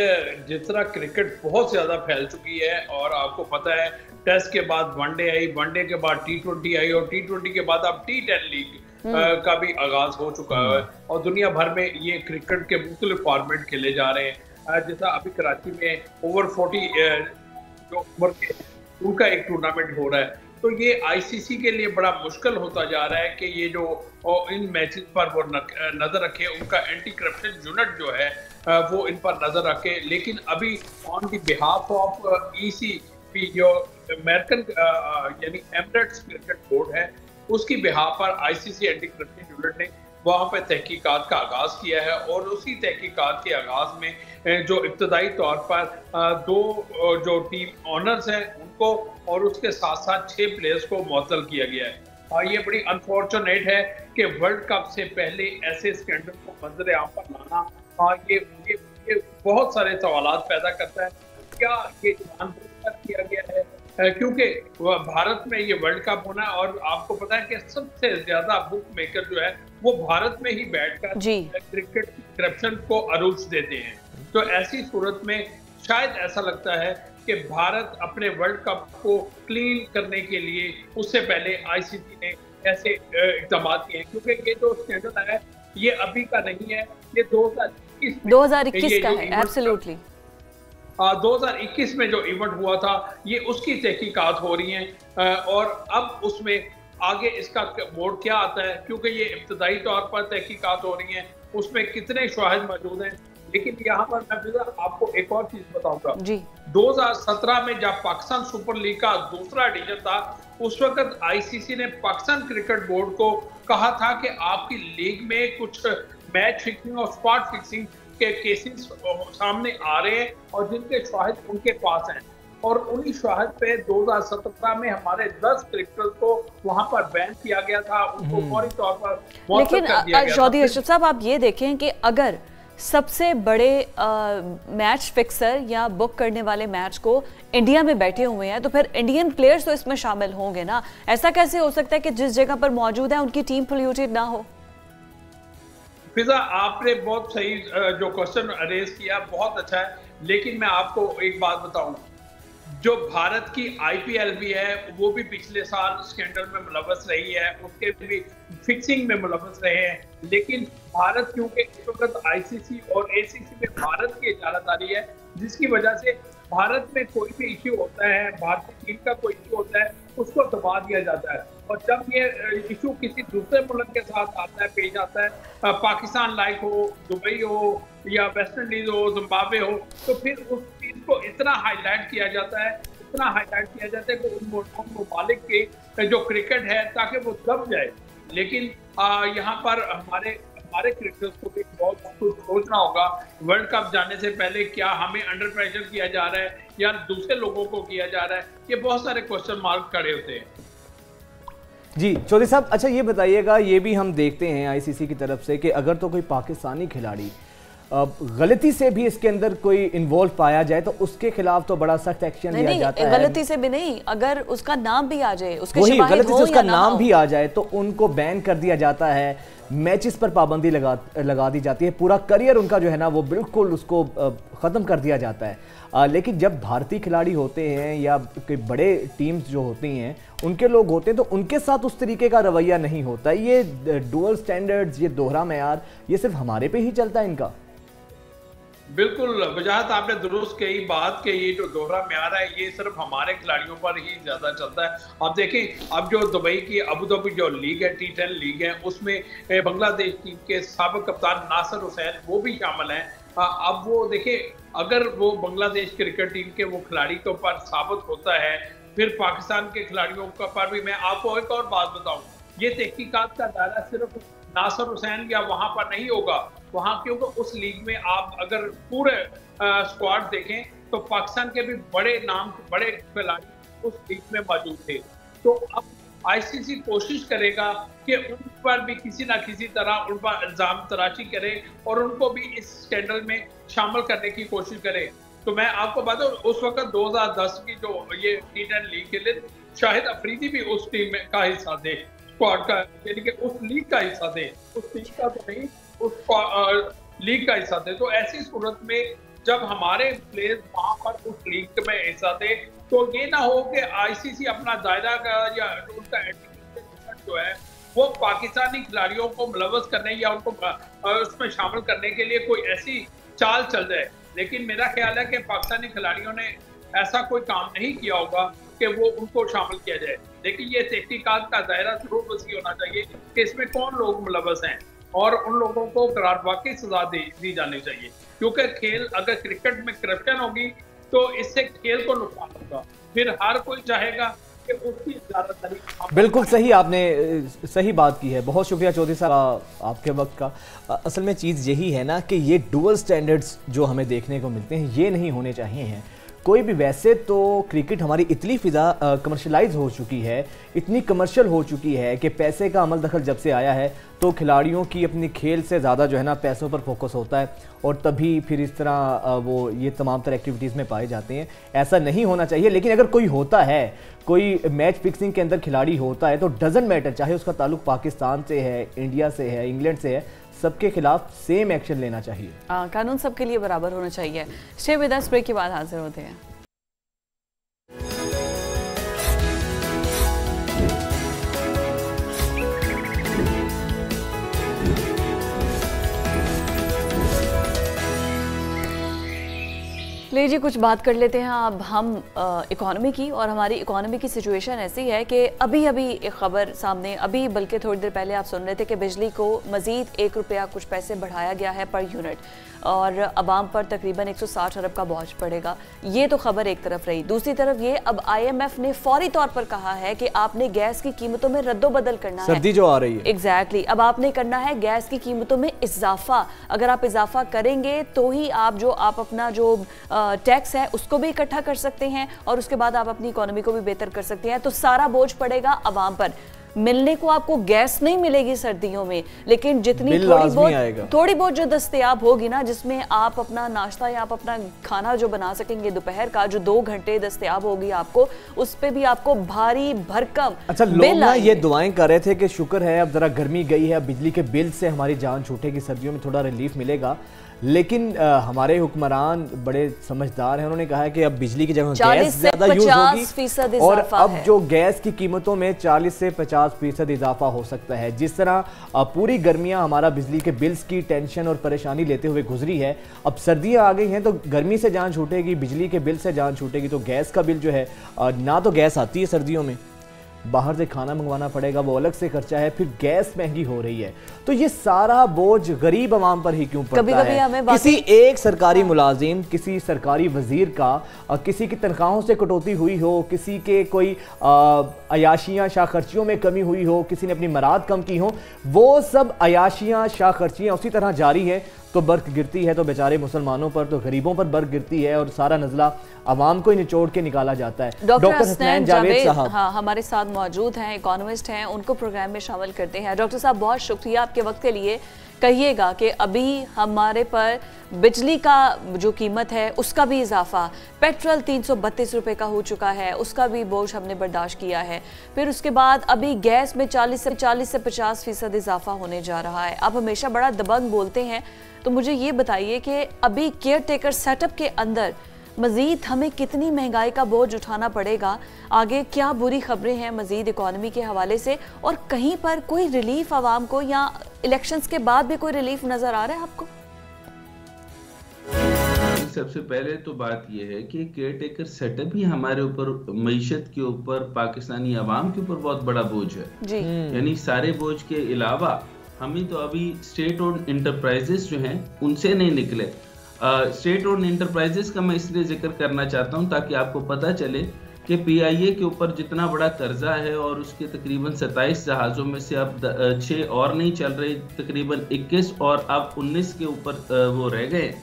जिस तरह क्रिकेट बहुत ज़्यादा फैल चुकी है और आपको पता है टेस्ट के बाद वनडे आई वनडे के बाद टी ट्वेंटी आई और टी ट्वेंटी के बाद अब टी टेन लीग का भी आगाज़ हो चुका है हम्म। और दुनिया भर में ये क्रिकेट के मुख्तलिफ़ फॉर्मेट खेले जा रहे हैं। जैसा अभी कराची में ओवर फोर्टी जो उम्र के उनका एक टूर्नामेंट हो रहा है। तो ये आईसीसी के लिए बड़ा मुश्किल होता जा रहा है कि ये जो इन मैचेस पर वो नज़र रखे। उनका एंटी करप्शन यूनिट जो है वो इन पर नज़र रखे। लेकिन अभी on the behalf of ECP जो अमेरिकन यानी एमरेट्स क्रिकेट बोर्ड है, उसकी बिहाफ पर आईसीसी एंटी करप्शन यूनिट ने वहाँ पर तहकीकात का आगाज़ किया है और उसी तहकीकात के आगाज़ में जो इब्तदाई तौर पर दो जो टीम ऑनर्स हैं उनको और उसके साथ साथ छः प्लेयर्स को मअतल किया गया है। और ये बड़ी अनफॉर्चुनेट है कि वर्ल्ड कप से पहले ऐसे स्कैंडल को मंजर आम पर लाना और ये, ये, ये बहुत सारे सवाल पैदा करता है। क्या ये जानबूझकर किया गया है? क्योंकि भारत में ये वर्ल्ड कप होना और आपको पता है कि सबसे ज़्यादा बुक मेकर जो है वो भारत में ही बैठकर क्रिकेट करप्शन को अरूज देते हैं। तो ऐसी सूरत में शायद ऐसा लगता है कि भारत अपने वर्ल्ड कप को क्लीन करने के लिए उससे पहले आईसीसी ने ऐसे इकदाम किए हैं। क्योंकि ये जो स्टैंडर्ड है ये अभी का नहीं है ये दो हज़ार इक्कीस दो हज़ार इक्कीस का है एब्सोल्युटली 2021 में जो इवेंट हुआ था ये उसकी तहकीकात हो रही हैं। और अब उसमें आगे इसका बोर्ड क्या आता है क्योंकि ये इब्तदाई तौर पर तहकीकात हो रही हैं उसमें कितने शाहिद मौजूद हैं। लेकिन यहाँ पर मैं आपको एक और चीज़ बताऊँगा। जी। 2017 में जब पाकिस्तान सुपर लीग का दूसरा एडिशन था उस वक्त आईसीसी ने पाकिस्तान क्रिकेट बोर्ड को कहा था कि आपकी लीग में कुछ मैच फिक्सिंग और स्पॉट फिक्सिंग के केसेस सामने आ रहे हैं और जिनके शाहिद उनके पास हैं। और उन्हीं शाहिद पे 2017 में हमारे 10 क्रिकेटर को वहाँ पर बैन किया गया था। उनको हम्म। फौरी तौर पर लेकिन चौधरी अशरफ साहब आप ये देखें कि अगर सबसे बड़े आ, मैच फिक्सर या बुक करने वाले मैच को इंडिया में बैठे हुए हैं तो फिर इंडियन प्लेयर्स तो इसमें शामिल होंगे ना। ऐसा कैसे हो सकता है कि जिस जगह पर मौजूद है उनकी टीम पोल्यूटेड ना हो? फिजा आपने बहुत सही जो क्वेश्चन रेज किया, बहुत अच्छा है। लेकिन मैं आपको एक बात बताऊँ, जो भारत की आईपीएल भी है, वो भी पिछले साल स्कैंडल में मुलवस रही है, उसके भी फिक्सिंग में मुलवस रहे हैं। लेकिन भारत, क्योंकि इस वक्त आईसीसी और एसीसी में भारत की इजाज़त आ रही है, जिसकी वजह से भारत में कोई भी इश्यू होता है भारतीय टीम का कोई इश्यू होता है, उसको दबा दिया जाता है। और जब ये इशू किसी दूसरे मुल्क के साथ आता है, पेश आता है पाकिस्तान लाइक हो, दुबई हो, या वेस्ट इंडीज हो, जिम्बाब्वे हो तो फिर उस चीज़ को इतना हाईलाइट किया जाता है, इतना हाईलाइट किया जाता है कि उन ममालिक के, जो क्रिकेट है, ताकि वो दब जाए। लेकिन यहाँ पर हमारे हमारे क्रिकेटर्स को भी बहुत कुछ सोचना होगा वर्ल्ड कप जाने से पहले क्या हमें अंडर प्रेशर किया जा रहा है या दूसरे लोगों को किया जा रहा है ये बहुत सारे क्वेश्चन मार्क खड़े होते हैं। जी चौधरी साहब अच्छा ये बताइएगा ये भी हम देखते हैं आईसीसी की तरफ़ से कि अगर तो कोई पाकिस्तानी खिलाड़ी गलती से भी इसके अंदर कोई इन्वॉल्व पाया जाए तो उसके खिलाफ तो बड़ा सख्त एक्शन लिया जाता है। गलती से भी नहीं अगर उसका नाम भी आ जाए उसके वही गलती से उसका नाम भी आ जाए तो उनको बैन कर दिया जाता है। मैचेस पर पाबंदी लगा लगा दी जाती है। पूरा करियर उनका जो है ना वो बिल्कुल उसको ख़त्म कर दिया जाता है। आ, लेकिन जब भारतीय खिलाड़ी होते हैं या कोई बड़े टीम्स जो होती हैं उनके लोग होते हैं तो उनके साथ उस तरीके का रवैया नहीं होता। ये डुअल स्टैंडर्ड्स ये दोहरा मैार ये सिर्फ़ हमारे पे ही चलता है इनका। बिल्कुल, वजाहत आपने दुरुस्त कही, बात के ये जो दोहरा म्यार है, ये सिर्फ़ हमारे खिलाड़ियों पर ही ज़्यादा चलता है। अब देखें, अब जो दुबई की अबू धाबी जो लीग है टी टेन लीग है, उसमें बांग्लादेश टीम के सबक कप्तान नासर हुसैन, वो भी शामिल हैं। अब वो देखें, अगर वो बांग्लादेश क्रिकेट टीम के वो खिलाड़ी के ऊपर साबित होता है, फिर पाकिस्तान के खिलाड़ियों का पर भी मैं आपको एक और बात बताऊँ। ये तहकीकत का दायरा सिर्फ़ नासर हुसैन या वहाँ पर नहीं होगा, वहाँ क्योंकि उस लीग में आप अगर पूरे स्क्वाड देखें तो पाकिस्तान के भी बड़े नाम, बड़े खिलाड़ी उस लीग में मौजूद थे। तो अब आईसीसी कोशिश करेगा कि उन पर भी किसी ना किसी तरह उन पर इल्ज़ाम तराशी करे और उनको भी इस स्कैंडल में शामिल करने की कोशिश करे। तो मैं आपको बताऊँ, उस वक्त 2010 की जो ये टी लीग के लिए शाहिद अफरीदी भी उस टीम में का हिस्सा थे। स्क्वाड का यानी कि उस लीग का हिस्सा थे उस का तो नहीं उस लीग का हिस्सा तो ऐसी सूरत में जब हमारे प्लेयर्स वहाँ पर उस लीग में हिस्सा थे तो ये ना हो कि आईसीसी अपना दायरा का या उनका जो है वो पाकिस्तानी खिलाड़ियों को मुलवस करने या उनको उसमें शामिल करने के लिए कोई ऐसी चाल चल जाए। लेकिन मेरा ख्याल है कि पाकिस्तानी खिलाड़ियों ने ऐसा कोई काम नहीं किया होगा कि वो उनको शामिल किया जाए। लेकिन ये तहकीकात का दायरा ज़रूर वसी होना चाहिए कि इसमें कौन लोग मुलवस हैं और उन लोगों को करार वाकई सजा दी जानी चाहिए। क्योंकि खेल, अगर क्रिकेट में करप्शन होगी तो इससे खेल को नुकसान होगा। फिर हर कोई चाहेगा बिल्कुल सही आपने, सही बात की है। बहुत शुक्रिया चौधरी साहब आपके वक्त का। असल में चीज़ यही है ना कि ये डुअल स्टैंडर्ड्स जो हमें देखने को मिलते हैं, ये नहीं होने चाहिए हैं। कोई भी वैसे तो क्रिकेट हमारी इतनी फ़िज़ा कमर्शलाइज हो चुकी है, इतनी कमर्शियल हो चुकी है कि पैसे का अमल दखल जब से आया है तो खिलाड़ियों की अपनी खेल से ज़्यादा जो है ना पैसों पर फोकस होता है और तभी फिर इस तरह वो ये तमाम तरह एक्टिविटीज़ में पाए जाते हैं। ऐसा नहीं होना चाहिए, लेकिन अगर कोई होता है, कोई मैच फिक्सिंग के अंदर खिलाड़ी होता है तो डजेंट मैटर चाहे उसका ताल्लुक पाकिस्तान से है, इंडिया से है, इंग्लैंड से है सबके खिलाफ सेम एक्शन लेना चाहिए। आ, कानून सबके लिए बराबर होना चाहिए। स्टे विद ब्रेक के बाद हाजिर होते हैं। लीजिए कुछ बात कर लेते हैं। अब हम इकोनॉमी की और हमारी इकोनॉमी की सिचुएशन ऐसी है कि अभी अभी एक ख़बर सामने, अभी बल्कि थोड़ी देर पहले आप सुन रहे थे कि बिजली को मज़ीद एक रुपया कुछ पैसे बढ़ाया गया है पर यूनिट। और अवाम पर तकरीबन 160 अरब का बोझ पड़ेगा। ये तो खबर एक तरफ़ रही। दूसरी तरफ़ ये अब आईएमएफ ने फौरी तौर पर कहा है कि आपने गैस की कीमतों में रद्दोबदल करना सर्दी है जो आ रही है। एग्जैक्टली exactly, अब आपने करना है गैस की कीमतों में इजाफा। अगर आप इजाफा करेंगे तो ही आप जो आप अपना जो टैक्स है उसको भी इकट्ठा कर सकते हैं और उसके बाद आप अपनी इकोनॉमी को भी बेहतर कर सकते हैं। तो सारा बोझ पड़ेगा अवाम पर। मिलने को आपको गैस नहीं मिलेगी सर्दियों में लेकिन जितनी थोड़ी बहुत थोड़ी बहुत जो दस्तियाब होगी ना जिसमें आप अपना नाश्ता या आप अपना खाना जो बना सकेंगे दोपहर का जो दो घंटे दस्तियाब होगी आपको उस पर भी आपको भारी भरकम अच्छा लोग ना ये दुआएँ कर रहे थे कि शुक्र है अब जरा गर्मी गई है बिजली के बिल से हमारी जान छूटेगी सर्दियों में थोड़ा रिलीफ मिलेगा। लेकिन आ, हमारे हुक्मरान बड़े समझदार हैं। उन्होंने कहा है कि अब बिजली की जगह गैस ज़्यादा यूज़ होगी और अब जो गैस की कीमतों में 40 से 50 फ़ीसद इजाफा हो सकता है। जिस तरह पूरी गर्मियाँ हमारा बिजली के बिल्स की टेंशन और परेशानी लेते हुए गुजरी है अब सर्दियाँ आ गई हैं तो गर्मी से जान छूटेगी बिजली के बिल से जान छूटेगी तो गैस का बिल जो है ना तो गैस आती है सर्दियों में। बाहर से खाना मंगवाना पड़ेगा वो अलग से खर्चा है फिर गैस महँगी हो रही है। तो ये सारा बोझ गरीब आवाम पर ही क्यों पड़ता कभी कभी है? हमें किसी एक सरकारी मुलाजिम किसी सरकारी वज़ीर का किसी की तनख्वाहों से कटौती हुई हो किसी के कोई अयाशियाँ शाह खर्चियों में कमी हुई हो किसी ने अपनी मराद कम की हो वो सब अयाशियाँ शाह खर्चियाँ उसी तरह जारी है। तो बर्फ़ गिरती है तो बेचारे मुसलमानों पर तो गरीबों पर बर्क गिरती है और सारा नजला आवाम को ही निचोड़ के निकाला जाता है। डॉक्टर हसनैन जावेद साहब। हाँ हमारे साथ मौजूद हैं इकोनॉमिस्ट हैं उनको प्रोग्राम में शामिल करते हैं। डॉक्टर साहब बहुत शुक्रिया आपके वक्त के लिए। कहिएगा कि अभी हमारे पर बिजली का जो कीमत है, उसका भी इजाफा, पेट्रोल तीन सौ बत्तीस रुपये का हो चुका है, उसका भी बोझ हमने बर्दाश्त किया है। फिर उसके बाद अभी गैस में 40 से 40 से 50 फ़ीसद इजाफा होने जा रहा है। आप हमेशा बड़ा दबंग बोलते हैं तो मुझे ये बताइए कि अभी केयर टेकर सेटअप के अंदर मज़ीद हमें कितनी महँगाई का बोझ उठाना पड़ेगा? आगे क्या बुरी खबरें हैं मज़ीद इकोनॉमी के हवाले से? और कहीं पर कोई रिलीफ आवाम को या इलेक्शंस के बाद भी कोई रिलीफ नज़र आ रहा है आपको? सबसे पहले तो बात यह है कि केयर टेकर सेटअप ही हमारे ऊपर मीशत के ऊपर पाकिस्तानी आवाम के ऊपर बहुत बड़ा बोझ है। यानी सारे बोझ के अलावा हमें तो अभी स्टेट ओन इंटरप्राइजेस जो हैं उनसे नहीं निकले। स्टेट ओन इंटरप्राइजेस का मैं इसलिए ज़िक्र करना चाहता हूँ ताकि आपको पता चले कि पीआईए के ऊपर जितना बड़ा कर्जा है और उसके तकरीबन 27 जहाज़ों में से अब छः और नहीं चल रहे, तकरीबन 21 और अब 19 के ऊपर वो रह गए।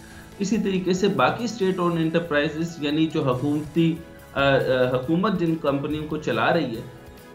इसी तरीके से बाकी स्टेट ओन इंटरप्राइजेस यानी जो हकूमती हकूमत जिन कंपनियों को चला रही है,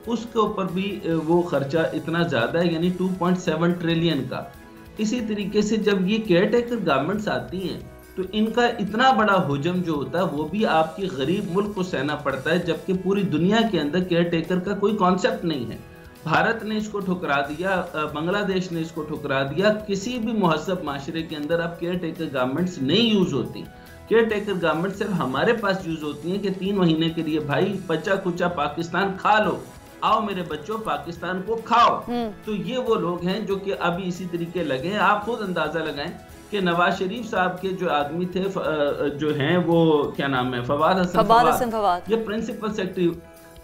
उसके ऊपर भी वो खर्चा इतना ज़्यादा है यानी 2.7 ट्रिलियन का। इसी तरीके से जब ये केयर टेकर गवर्नमेंट्स आती हैं तो इनका इतना बड़ा हजम जो होता है, वो भी आपके गरीब मुल्क को सहना पड़ता है, जबकि पूरी दुनिया के अंदर केयर टेकर का कोई कॉन्सेप्ट नहीं है। भारत ने इसको ठुकरा दिया बांग्लादेश ने इसको ठुकरा दिया, किसी भी महसब माशरे के अंदर अब केयर टेकर गवर्नमेंट्स नहीं यूज़ होती। केयर टेकर गवर्नमेंट सिर्फ़ हमारे पास यूज़ होती है कि तीन महीने के लिए, भाई बच्चा कुचा पाकिस्तान खा लो। आओ मेरे बच्चों पाकिस्तान को खाओ। हम्म। तो ये वो लोग हैं जो कि अभी इसी तरीके लगे हैं। आप खुद अंदाज़ा लगाएँ कि नवाज़ शरीफ साहब के जो आदमी थे जो हैं वो क्या नाम है फवाद हसन फवाद हसन फवाद। ये प्रिंसिपल सेक्रेटरी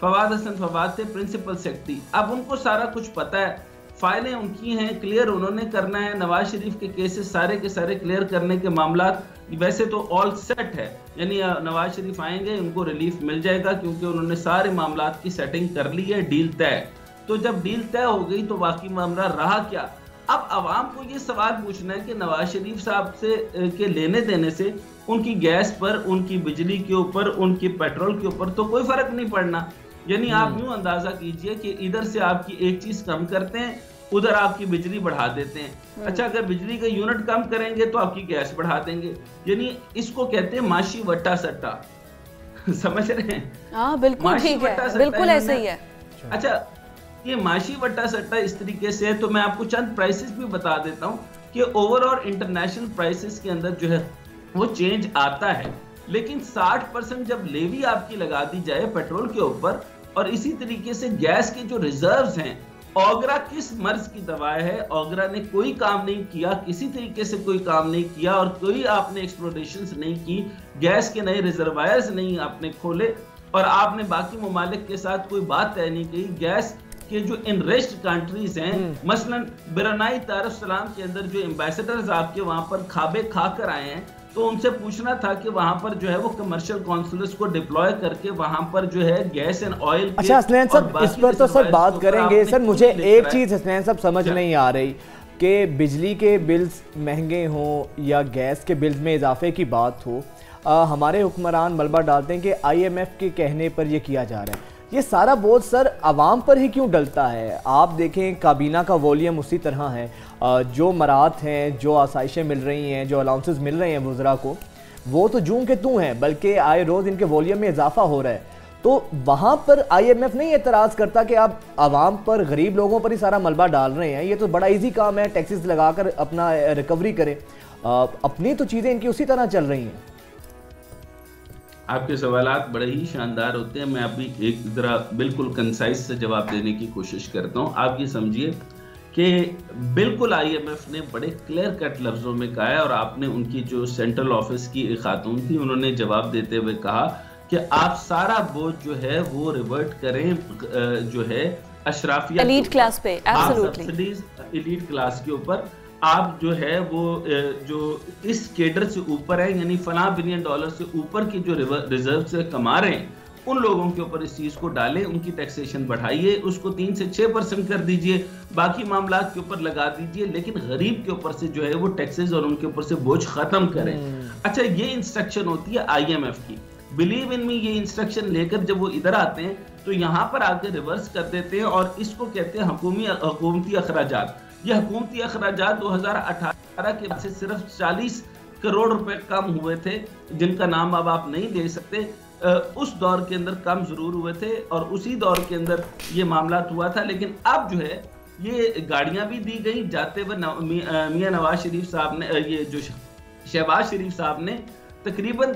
फवाद हसन फवाद थे प्रिंसिपल सेक्रेटरी अब उनको सारा कुछ पता है। फाइलें उनकी हैं क्लियर उन्होंने करना है। नवाज़ शरीफ के केसेस सारे के सारे क्लियर करने के मामला वैसे तो ऑल सेट है। यानी नवाज़ शरीफ आएँगे, उनको रिलीफ मिल जाएगा क्योंकि उन्होंने सारे मामला की सेटिंग कर ली है डील तय। तो जब डील तय हो गई तो बाकी मामला रहा क्या? अब आवाम को ये सवाल पूछना है कि नवाज़ शरीफ साहब से के लेने देने से उनकी गैस पर, उनकी बिजली के ऊपर, उनकी पेट्रोल के ऊपर तो कोई फ़र्क नहीं पड़ना। यानी आप हम्म। यूँ अंदाज़ा कीजिए कि इधर से आपकी एक चीज़ कम करते हैं उधर आपकी बिजली बढ़ा देते हैं। हम्म। अच्छा अगर बिजली का यूनिट कम करेंगे तो आपकी गैस बढ़ा देंगे। यानी इसको कहते हैं माशी वट्टा सट्टा। समझ रहे हैं? हाँ बिल्कुल ठीक है। बिल्कुल ऐसे ही है। अच्छा ये माशी वट्टा सट्टा इस तरीके से है तो मैं आपको चंद प्राइसेस भी बता देता हूँ कि ओवरऑल इंटरनेशनल प्राइसेस के अंदर जो है वो चेंज आता है। लेकिन 60 परसेंट जब लेवी आपकी लगा दी जाए पेट्रोल के ऊपर और इसी तरीके से गैस के जो रिजर्व्स हैं ओगरा किस मर्ज की दवा है ओगरा ने कोई काम नहीं किया किसी तरीके से कोई काम नहीं किया और कोई आपने एक्सप्लोरेशन नहीं की गैस के नए रिजर्वायर्स नहीं आपने खोले और आपने बाकी ममालिक के साथ कोई बात तय नहीं की गैस के जो इनरेस्ट कंट्रीज़ हैं हम्म। मसलन बिरनाई तारफ सलाम के अंदर जो एम्बेसडर्स आपके वहाँ पर खाबे खा कर आए हैं तो उनसे पूछना था कि वहाँ पर जो है वो कमर्शियल काउंसिलर्स को डिप्लॉय करके वहाँ पर जो है गैस एंड ऑयल अच्छा हसनैन साहब इस पर तो सर बात करेंगे। सर मुझे एक चीज़ हसनैन साहब समझ नहीं आ रही कि बिजली के बिल्स महँगे हों या गैस के बिल्स में इजाफे की बात हो आ, हमारे हुक्मरान मलबा डालते हैं कि आईएमएफ के कहने पर यह किया जा रहा है। ये सारा बोझ सर आवाम पर ही क्यों डलता है? आप देखें, काबीना का वॉल्यूम उसी तरह है। जो मरात हैं, जो आसाइशें मिल रही हैं, जो अलाउंसेस मिल रहे हैं वज़रा को, वो तो जूं के तू हैं, बल्कि आए रोज़ इनके वॉल्यूम में इजाफा हो रहा है। तो वहाँ पर आईएमएफ नहीं एतराज़ करता कि आप आवाम पर, गरीब लोगों पर ही सारा मलबा डाल रहे हैं। ये तो बड़ा ईजी काम है टैक्सेस लगाकर अपना रिकवरी करें। अपनी तो चीज़ें इनकी उसी तरह चल रही हैं। आपके सवाल बड़े ही शानदार होते हैं। मैं अभी एक तरह बिल्कुल कंसाइज से जवाब देने की कोशिश करता हूँ। आप ये समझिए कि बिल्कुल आईएमएफ ने बड़े क्लियर कट लफ्ज़ों में कहा है और आपने उनकी जो सेंट्रल ऑफ़िस की एक खातून थी उन्होंने जवाब देते हुए कहा कि आप सारा बोझ जो है वो रिवर्ट करें जो है अशराफिया एलीट क्लास पे एलीट क्लास के ऊपर आप जो है वो जो इस केडर से ऊपर है यानी फला बिलियन डॉलर से ऊपर की जो रिज़र्व से कमा रहे हैं उन लोगों के ऊपर इस चीज़ को डालें उनकी टैक्सेशन बढ़ाइए उसको तीन से छह परसेंट कर दीजिए बाकी मामला के ऊपर लगा दीजिए लेकिन गरीब के ऊपर से जो है वो टैक्सेस और उनके ऊपर से बोझ खत्म करें। हम्म। अच्छा ये इंस्ट्रक्शन होती है आईएमएफ की। बिलीव इन मी ये इंस्ट्रक्शन लेकर जब वो इधर आते हैं तो यहाँ पर आकर रिवर्स कर देते हैं और इसको कहते हैं हुकूमी हुकूमती अखराज ये हुकूमती अखराज 2018 के बाद से सिर्फ़ 40 करोड़ रुपए कम हुए थे, जिनका नाम अब आप नहीं दे सकते। उस दौर के अंदर कम ज़रूर हुए थे और उसी दौर के अंदर ये मामला हुआ था। लेकिन अब जो है, ये गाड़ियाँ भी दी गई, जाते हुए मियाँ नवाज़ शरीफ साहब ने ये जो शहबाज शरीफ साहब ने तकरीबन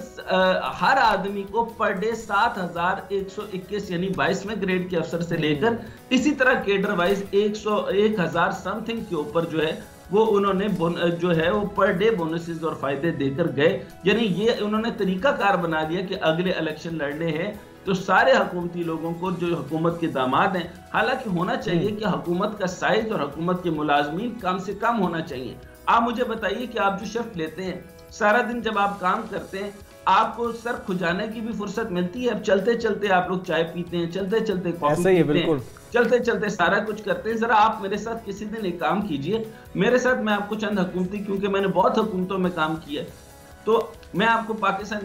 हर आदमी को पर डे सात हज़ार एक सौ इक्कीस यानी बाईसवें ग्रेड के अफसर से लेकर इसी तरह केडर वाइज एक सौ एक हज़ार समथिंग के ऊपर जो है वो उन्होंने जो है वो पर डे बोनसेस और फ़ायदे देकर गए। यानी ये उन्होंने तरीका कार बना दिया कि अगले इलेक्शन लड़ने हैं तो सारे हकूमती लोगों को जो हुकूमत के दामाद हैं हालाँकि होना चाहिए कि हुकूमत का साइज़ और हुकूमत के मुलाजमीन कम से कम होना चाहिए। आप मुझे बताइए कि आप जो शिफ्ट लेते हैं सारा दिन जब आप काम करते हैं आपको सर खुजाने की भी फुर्सत मिलती है। अब चलते चलते आप लोग चाय पीते हैं चलते चलते कॉफ़ी पीते हैं चलते चलते सारा कुछ करते हैं। जरा आप मेरे साथ किसी दिन एक काम कीजिए। मेरे साथ मैं आपको चंद हुकूमती क्योंकि मैंने बहुत हुकूमतों में काम किया तो मैं आपको Pakistan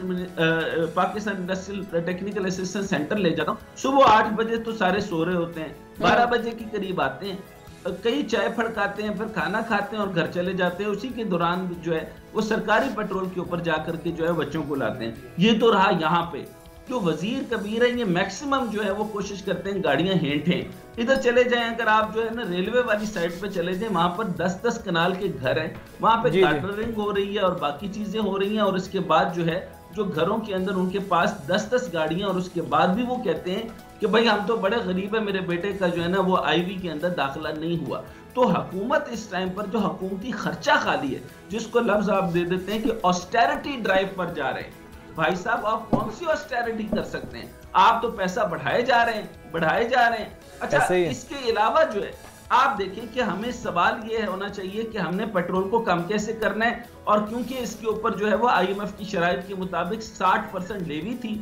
Pakistan industrial technical assistant centre ले जाता हूँ। सुबह आठ बजे तो सारे सो रहे होते हैं। बारह बजे के करीब आते हैं। कई चाय फड़काते हैं फिर खाना खाते हैं और घर चले जाते हैं। उसी के दौरान जो है वो सरकारी पेट्रोल के ऊपर जाकर के जो है बच्चों को लाते हैं। ये तो रहा यहाँ पे। जो वज़ीर कबीर है ये मैक्सिमम जो है वो कोशिश करते हैं गाड़ियाँ हेंटें इधर चले जाएँ अगर आप जो है ना रेलवे वाली साइड पे चले जाएँ वहाँ पर 10-10 कनाल के घर हैं। वहाँ पे गाटरिंग हो रही है और बाकी चीज़ें हो रही हैं और इसके बाद जो है जो घरों के अंदर उनके पास दस दस गाड़ियाँ और उसके बाद भी वो कहते हैं कि भाई हम तो बड़े गरीब है मेरे बेटे का जो है ना वो आईवी के अंदर दाखिला नहीं हुआ। तो हकूमत इस टाइम पर जो हकूमती खर्चा खाली है जिसको लफ्ज आप दे देते हैं कि ऑस्टेरिटी ड्राइव पर जा रहे हैं। भाई साहब आप कौन सी ऑस्टेरिटी कर सकते हैं? आप तो पैसा बढ़ाए जा रहे हैं बढ़ाए जा रहे हैं। अच्छा इसके अलावा जो है आप देखें कि हमें सवाल ये होना चाहिए कि हमने पेट्रोल को कम कैसे करना है और क्योंकि इसके ऊपर जो है वो आईएमएफ की शराइ के मुताबिक 60 परसेंट लेवी थी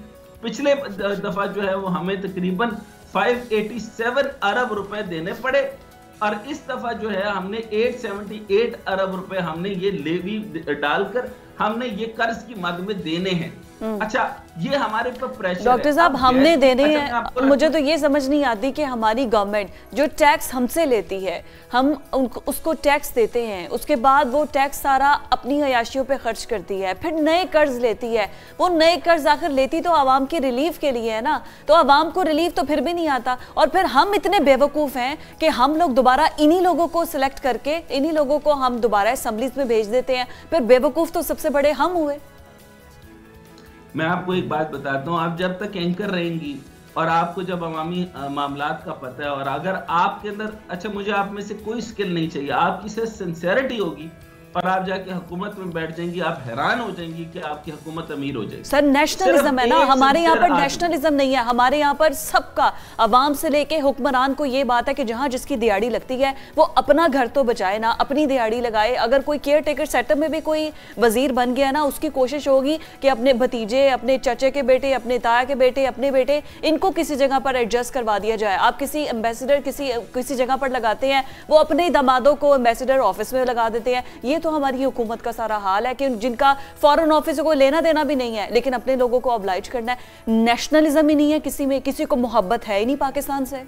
पिछले दफ़ा जो है वो हमें तकरीबन 587 अरब रुपए देने पड़े और इस दफ़ा जो है हमने 878 अरब रुपए हमने ये लेवी डालकर हमने ये कर्ज की मद में देने हैं। अच्छा ये हमारे ऊपर प्रेशर डॉक्टर साहब हमने देने अच्छा, हैं। मुझे तो ये समझ नहीं आती कि हमारी गवर्नमेंट जो टैक्स हमसे लेती है हम उनको उसको टैक्स देते हैं उसके बाद वो टैक्स सारा अपनी अयाशियों पे खर्च करती है फिर नए कर्ज लेती है। वो नए कर्ज आकर लेती तो आवाम की रिलीफ के लिए है ना? तो आवाम को रिलीफ तो फिर भी नहीं आता। और फिर हम इतने बेवकूफ़ हैं कि हम लोग दोबारा इन्हीं लोगों को सिलेक्ट करके इन्हीं लोगों को हम दोबारा असम्बलीज में भेज देते हैं। फिर बेवकूफ़ तो सबसे बड़े हम हुए। मैं आपको एक बात बताता हूँ, आप जब तक एंकर रहेंगी और आपको जब अवामी मामला का पता है और अगर आपके अंदर अच्छा मुझे आप में से कोई स्किल नहीं चाहिए, आपकी सिर्फ़ सिंसेरिटी होगी और आप जाके हुकूमत में बैठ जाएँगी आप हैरान हो जाएँगी कि आपकी हुकूमत अमीर हो जाएगी। सर नेशनलिज्म है ना हमारे यहाँ पर नेशनलिज्म नहीं है। हमारे यहाँ पर सबका अवाम से लेके हुक्मरान को ये बात है कि जहाँ जिसकी दिहाड़ी लगती है वो अपना घर तो बचाए ना अपनी दिहाड़ी लगाए। अगर कोई केयर टेकर सेटअप में भी कोई वज़ीर बन गया ना उसकी कोशिश होगी कि अपने भतीजे अपने चचे के बेटे अपने ताया के बेटे अपने बेटे इनको किसी जगह पर एडजस्ट करवा दिया जाए। आप किसी एम्बेसडर किसी किसी जगह पर लगाते हैं वो अपने दमादों को एम्बेसडर ऑफ़िस में लगा देते हैं। ये तो हमारी हुकूमत का सारा हाल है कि जिनका फॉरेन ऑफ़िस को लेना देना भी नहीं है, लेकिन अपने लोगों को ऑब्लाइज करना है। नेशनलिज्म ही नहीं है, किसी में, किसी को मोहब्बत है ही नहीं पाकिस्तान से।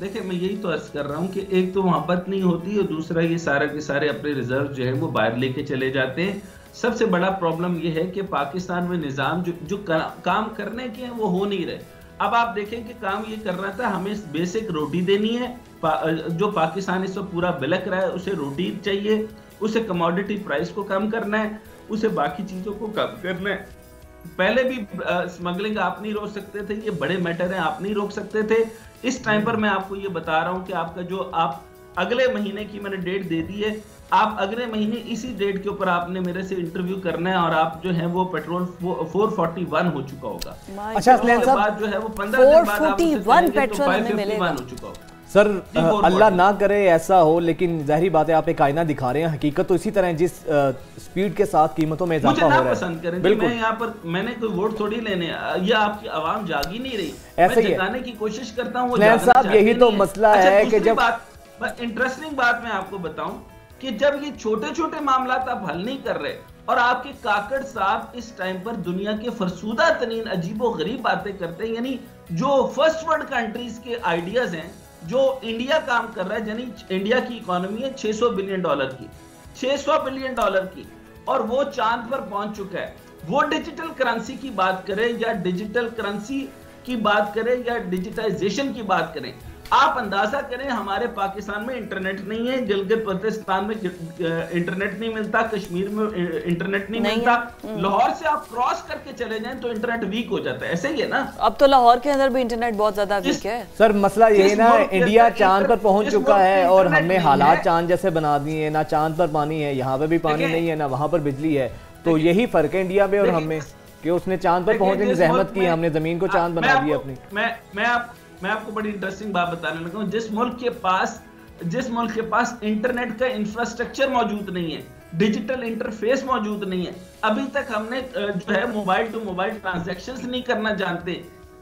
देखिए, मैं यही तो अर्ज़ कर रहा हूँ कि एक तो मोहब्बत नहीं होती और दूसरा ये सारे के सारे अपने रिज़र्व जो है वो बाहर लेके चले जाते हैं। सबसे बड़ा प्रॉब्लम ये है कि पाकिस्तान में निज़ाम जो जो काम करने के हैं वो हो नहीं रहे। अब आप देखें कि काम ये कर रहा था हमें बेसिक रोटी देनी है पा, जो पाकिस्तान इस वक्त पूरा बिलक रहा है उसे रोटी चाहिए उसे कमोडिटी प्राइस को कम करना है उसे बाकी चीज़ों को कम करना है। पहले भी स्मगलिंग आप नहीं रोक सकते थे ये बड़े मैटर हैं आप नहीं रोक सकते थे। इस टाइम पर मैं आपको ये बता रहा हूँ कि आपका जो आप अगले महीने की मैंने डेट दे दी है आप अगले महीने इसी डेट के ऊपर आपने मेरे से इंटरव्यू करना है और आप जो है वो पेट्रोल 441 हो चुका होगा। अच्छा तो बाद जो है वो पंद्रह दिन बाद पेट्रोल हो चुका होगा। सर अल्लाह ना करे ऐसा हो लेकिन जहरी बात है आप एक आईना दिखा रहे हैं हकीकत तो इसी तरह है जिस स्पीड के साथ कीमतों में इजाफा हो रहा है। पसंद करें बिल्कुल। मैं यहाँ पर मैंने कोई वोट थोड़ी लेने ये आपकी आवाम जागी नहीं रही। ऐसे ही जगाने की कोशिश करता हूँ साहब यही तो मसला अच्छा, है कि जब इंटरेस्टिंग बात मैं आपको बताऊँ कि जब ये छोटे छोटे मामला आप हल नहीं कर रहे और आपके काकड़ साहब इस टाइम पर दुनिया के फरसूदा तरीन अजीबो गरीब बातें करते हैं, यानी जो फ़र्स्ट वर्ल्ड कंट्रीज़ के आइडियाज़ हैं, जो इंडिया काम कर रहा है, यानी इंडिया की इकोनॉमी है 600 बिलियन डॉलर की 600 बिलियन डॉलर की, और वो चाँद पर पहुँच चुका है। वो डिजिटल करेंसी की बात करें या डिजिटल करेंसी की बात करें या डिजिटाइजेशन की बात करें आप अंदाज़ा करें हमारे पाकिस्तान में इंटरनेट नहीं है गिलगित बल्तिस्तान में इंटरनेट नहीं मिलता कश्मीर में इंटरनेट नहीं, नहीं मिलता। हम्म। लाहौर से आप क्रॉस करके चले जाएँ तो इंटरनेट वीक हो जाता है। ऐसे ही है ना? अब तो लाहौर के अंदर भी इंटरनेट बहुत ज़्यादा वीक है। सर मसला ये ना इंडिया चाँद पर पहुँच चुका है और हमने हालात चाँद जैसे बना दिए है ना चाँद पर पानी है यहाँ पे भी पानी नहीं है ना वहाँ पर बिजली है। तो यही फ़र्क है इंडिया में और हमें कि उसने चाँद पर पहुँचने की जहमत की हमने ज़मीन को चाँद बना दिया अपनी। मैं मैं आप मैं आपको बड़ी इंटरेस्टिंग बात बताने लगा हूँ। जिस मुल्क के पास जिस मुल्क के पास इंटरनेट का इंफ्रास्ट्रक्चर मौजूद नहीं है डिजिटल इंटरफेस मौजूद नहीं है अभी तक हमने जो है मोबाइल टू मोबाइल ट्रांजेक्शन नहीं करना जानते।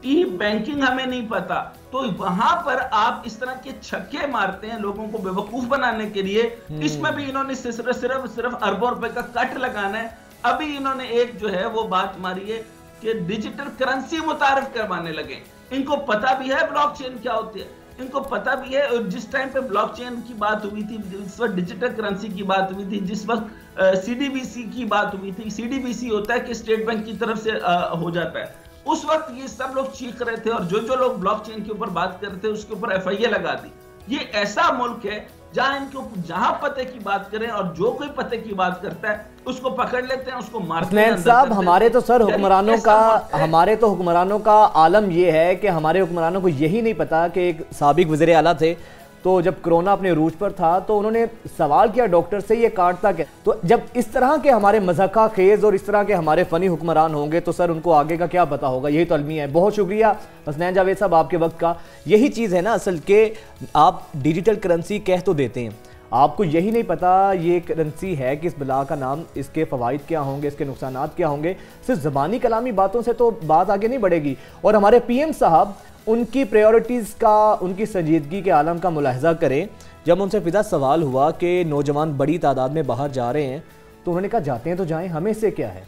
ई बैंकिंग हमें नहीं पता। तो वहाँ पर आप इस तरह के छक्के मारते हैं लोगों को बेवकूफ़ बनाने के लिए। हम्म। इसमें भी इन्होंने सिर्फ़ सिर्फ़ सिर्फ़ अरबों रुपए का कट लगाना है। अभी इन्होंने एक जो है वो बात मारी है कि डिजिटल करेंसी मुतारफ करवाने लगे। इनको पता भी है ब्लॉकचेन क्या होती है? इनको पता भी है और जिस टाइम पे ब्लॉकचेन की बात हुई थी जिस वक्त डिजिटल करेंसी की बात हुई थी जिस वक्त सीडीबीसी की बात हुई थी सीडीबीसी होता है कि स्टेट बैंक की तरफ़ से आ, हो जाता है। उस वक्त ये सब लोग चीख रहे थे और जो जो लोग ब्लॉकचेन के ऊपर बात कर रहे थे उसके ऊपर एफ़ लगा दी। ये ऐसा मुल्क है जहाँ इनको जहाँ पते की बात करें और जो कोई पते की बात करता है उसको पकड़ लेते हैं उसको मारते हैं साहब हमारे तो सर हुक्मरानों का हमारे तो हुक्मरानों का आलम यह है कि हमारे हुक्मरानों को यही नहीं पता कि एक सबक वजर आला थे। तो जब कोरोना अपने रूज पर था तो उन्होंने सवाल किया डॉक्टर से, ये कार्ड काटता क्या? तो जब इस तरह के हमारे मजहका खेज और इस तरह के हमारे फ़नी हुक्मरान होंगे तो सर उनको आगे का क्या पता होगा? यही तो अलमी है। बहुत शुक्रिया हसनैन जावेद साहब आपके वक्त का। यही चीज़ है ना असल के, आप डिजिटल करेंसी कह तो देते हैं। आपको यही नहीं पता ये करेंसी है कि इस बला का नाम, इसके फ़वाद क्या होंगे, इसके नुकसान क्या होंगे। सिर्फ़ ज़बानी कलामी बातों से तो बात आगे नहीं बढ़ेगी। और हमारे पीएम साहब उनकी प्रायोरिटीज़ का, उनकी संजीदगी के आलम का मुलाहजा करें। जब उनसे फिदा सवाल हुआ कि नौजवान बड़ी तादाद में बाहर जा रहे हैं तो उन्होंने कहा, जाते हैं तो जाएँ, हमें से क्या है?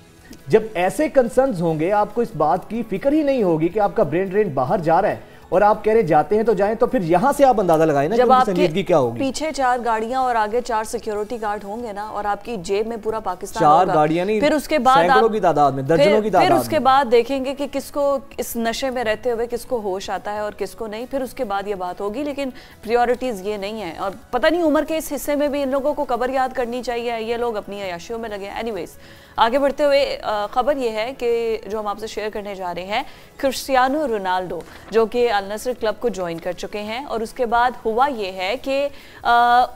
जब ऐसे कंसर्न्स होंगे, आपको इस बात की फ़िक्र ही नहीं होगी कि आपका ब्रेन ड्रेन बाहर जा रहा है। और आप कह रहे जाते हैं तो जाएँ तो फिर यहाँ से आप अंदाज़ा लगाए ना जब आपकी क्या होगी। पीछे चार गाड़ियाँ और आगे चार सिक्योरिटी गार्ड होंगे ना और आपकी जेब में पूरा पाकिस्तान चार गाड़ियाँ नहीं फिर उसके बाद की तादाद में दर्जनों की तादाद फिर उसके बाद देखेंगे कि किसको इस नशे में रहते हुए किसको होश आता है और किसको नहीं फिर उसके बाद ये बात होगी लेकिन प्रियोरिटीज ये नहीं है। और पता नहीं उम्र के इस हिस्से में भी इन लोगों को कबर याद करनी चाहिए ये लोग अपनी अयाशियों में लगे एनीवेज आगे बढ़ते हुए खबर ये है कि जो हम आपसे शेयर करने जा रहे हैं क्रिस्टियानो रोनाल्डो जो कि अल नसर क्लब को ज्वाइन कर चुके हैं और उसके बाद हुआ ये है कि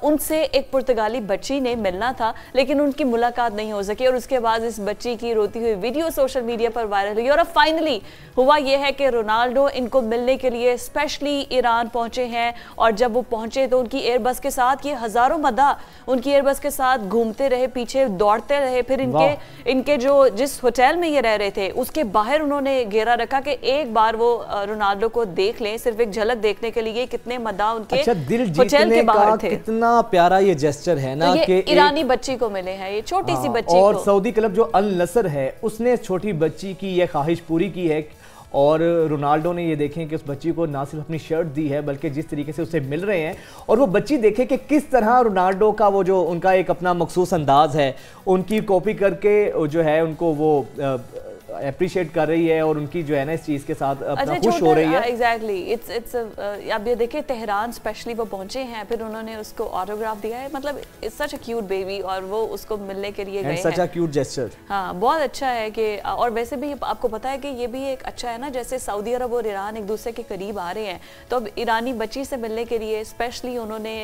उनसे एक पुर्तगाली बच्ची ने मिलना था लेकिन उनकी मुलाकात नहीं हो सकी और उसके बाद इस बच्ची की रोती हुई वीडियो सोशल मीडिया पर वायरल हुई और अब फाइनली हुआ ये है कि रोनाल्डो इनको मिलने के लिए स्पेशली ईरान पहुँचे हैं और जब वो पहुँचे तो उनकी एयरबस के साथ ये हज़ारों मदा उनकी एयरबस के साथ घूमते रहे पीछे दौड़ते रहे। फिर इनके इनके जो जिस होटल में ये रह रहे थे उसके बाहर उन्होंने घेरा रखा कि एक बार वो रोनाल्डो को देख लें सिर्फ़ एक झलक देखने के लिए कितने मदा उनके अच्छा, दिल होटल के बाहर थे। कितना प्यारा ये जेस्टर है ना तो कि ईरानी बच्ची को मिले हैं ये छोटी सी हाँ, बच्ची और सऊदी क्लब जो अल नसर है उसने छोटी बच्ची की यह ख्वाहिश पूरी की है और रोनाल्डो ने ये देखें कि उस बच्ची को ना सिर्फ़ अपनी शर्ट दी है बल्कि जिस तरीके से उसे मिल रहे हैं और वो बच्ची देखे कि किस तरह रोनाल्डो का वो जो उनका एक अपना मखसूस अंदाज है उनकी कॉपी करके जो है उनको वो अप्रिशिएट कर रही है और उनकी जो है ना इस चीज़ के साथ अपना अच्छा, खुश हो रही है। एग्जैक्टली इट्स इट्स अब ये देखिए तेहरान स्पेशली वो पहुँचे हैं फिर उन्होंने उसको ऑटोग्राफ दिया है। मतलब it's such a cute baby और वो उसको मिलने के लिए गए सच अ क्यूट जेस्चर हाँ बहुत अच्छा है कि और वैसे भी आपको पता है कि ये भी एक अच्छा है ना जैसे सऊदी अरब और ईरान एक दूसरे के करीब आ रहे हैं तो अब ईरानी बच्ची से मिलने के लिए स्पेशली उन्होंने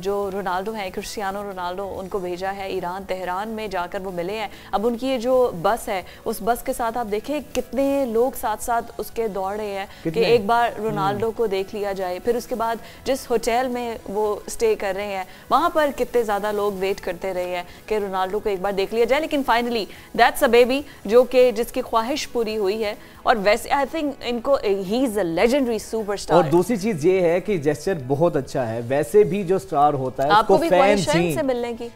जो रोनाल्डो है क्रिस्टियानो रोनाल्डो उनको भेजा है ईरान तेहरान में जाकर वो मिले हैं। अब उनकी ये जो बस है उस बस के साथ आप देखें कितने लोग साथ साथ उसके दौड़ रहे हैं कि एक बार रोनाल्डो हम्म। को देख लिया जाए फिर उसके बाद जिस होटल में वो स्टे कर रहे हैं वहाँ पर कितने ज़्यादा लोग वेट करते रहे हैं कि रोनाल्डो को एक बार देख लिया जाए। लेकिन फाइनली दैट्स अ बेबी जो कि जिसकी ख्वाहिश पूरी हुई है। और वैसे आई थिंक इनको he is a legendary superstar और दूसरी चीज़ ये है कि जेस्चर बहुत अच्छा है। वैसे भी जो स्टार होता है आपको भी फैंस से मिलने की?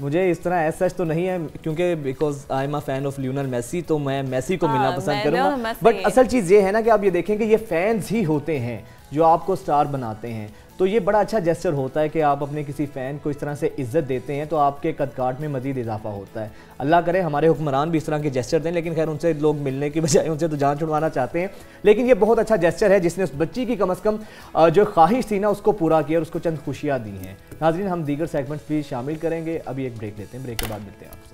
मुझे इस तरह ऐसा सच तो नहीं है क्योंकि because I am a fan of Lionel Messi तो मैं मेसी को मिलना हाँ, पसंद करूँगा। बट असल चीज़ ये है ना कि आप ये देखें कि ये फैंस ही होते हैं जो आपको स्टार बनाते हैं। तो ये बड़ा अच्छा जेस्टर होता है कि आप अपने किसी फ़ैन को इस तरह से इज़्ज़त देते हैं तो आपके कदकाट में मजीद इजाफा होता है। अल्लाह करे, हमारे हुक्मरान भी इस तरह के जेस्टर दें, लेकिन खैर उनसे लोग मिलने की बजाय उनसे तो जान छुड़वाना चाहते हैं। लेकिन ये बहुत अच्छा जेस्टर है जिसने उस बच्ची की कम अज़ कम जो ख्वाहिश थी ना, उसको पूरा किया और उसको चंद खुशियाँ दी हैं। नाजरीन, हम दीगर सेगमेंट्स भी शामिल करेंगे। अभी एक ब्रेक लेते हैं। ब्रेक के बाद मिलते हैं आपसे।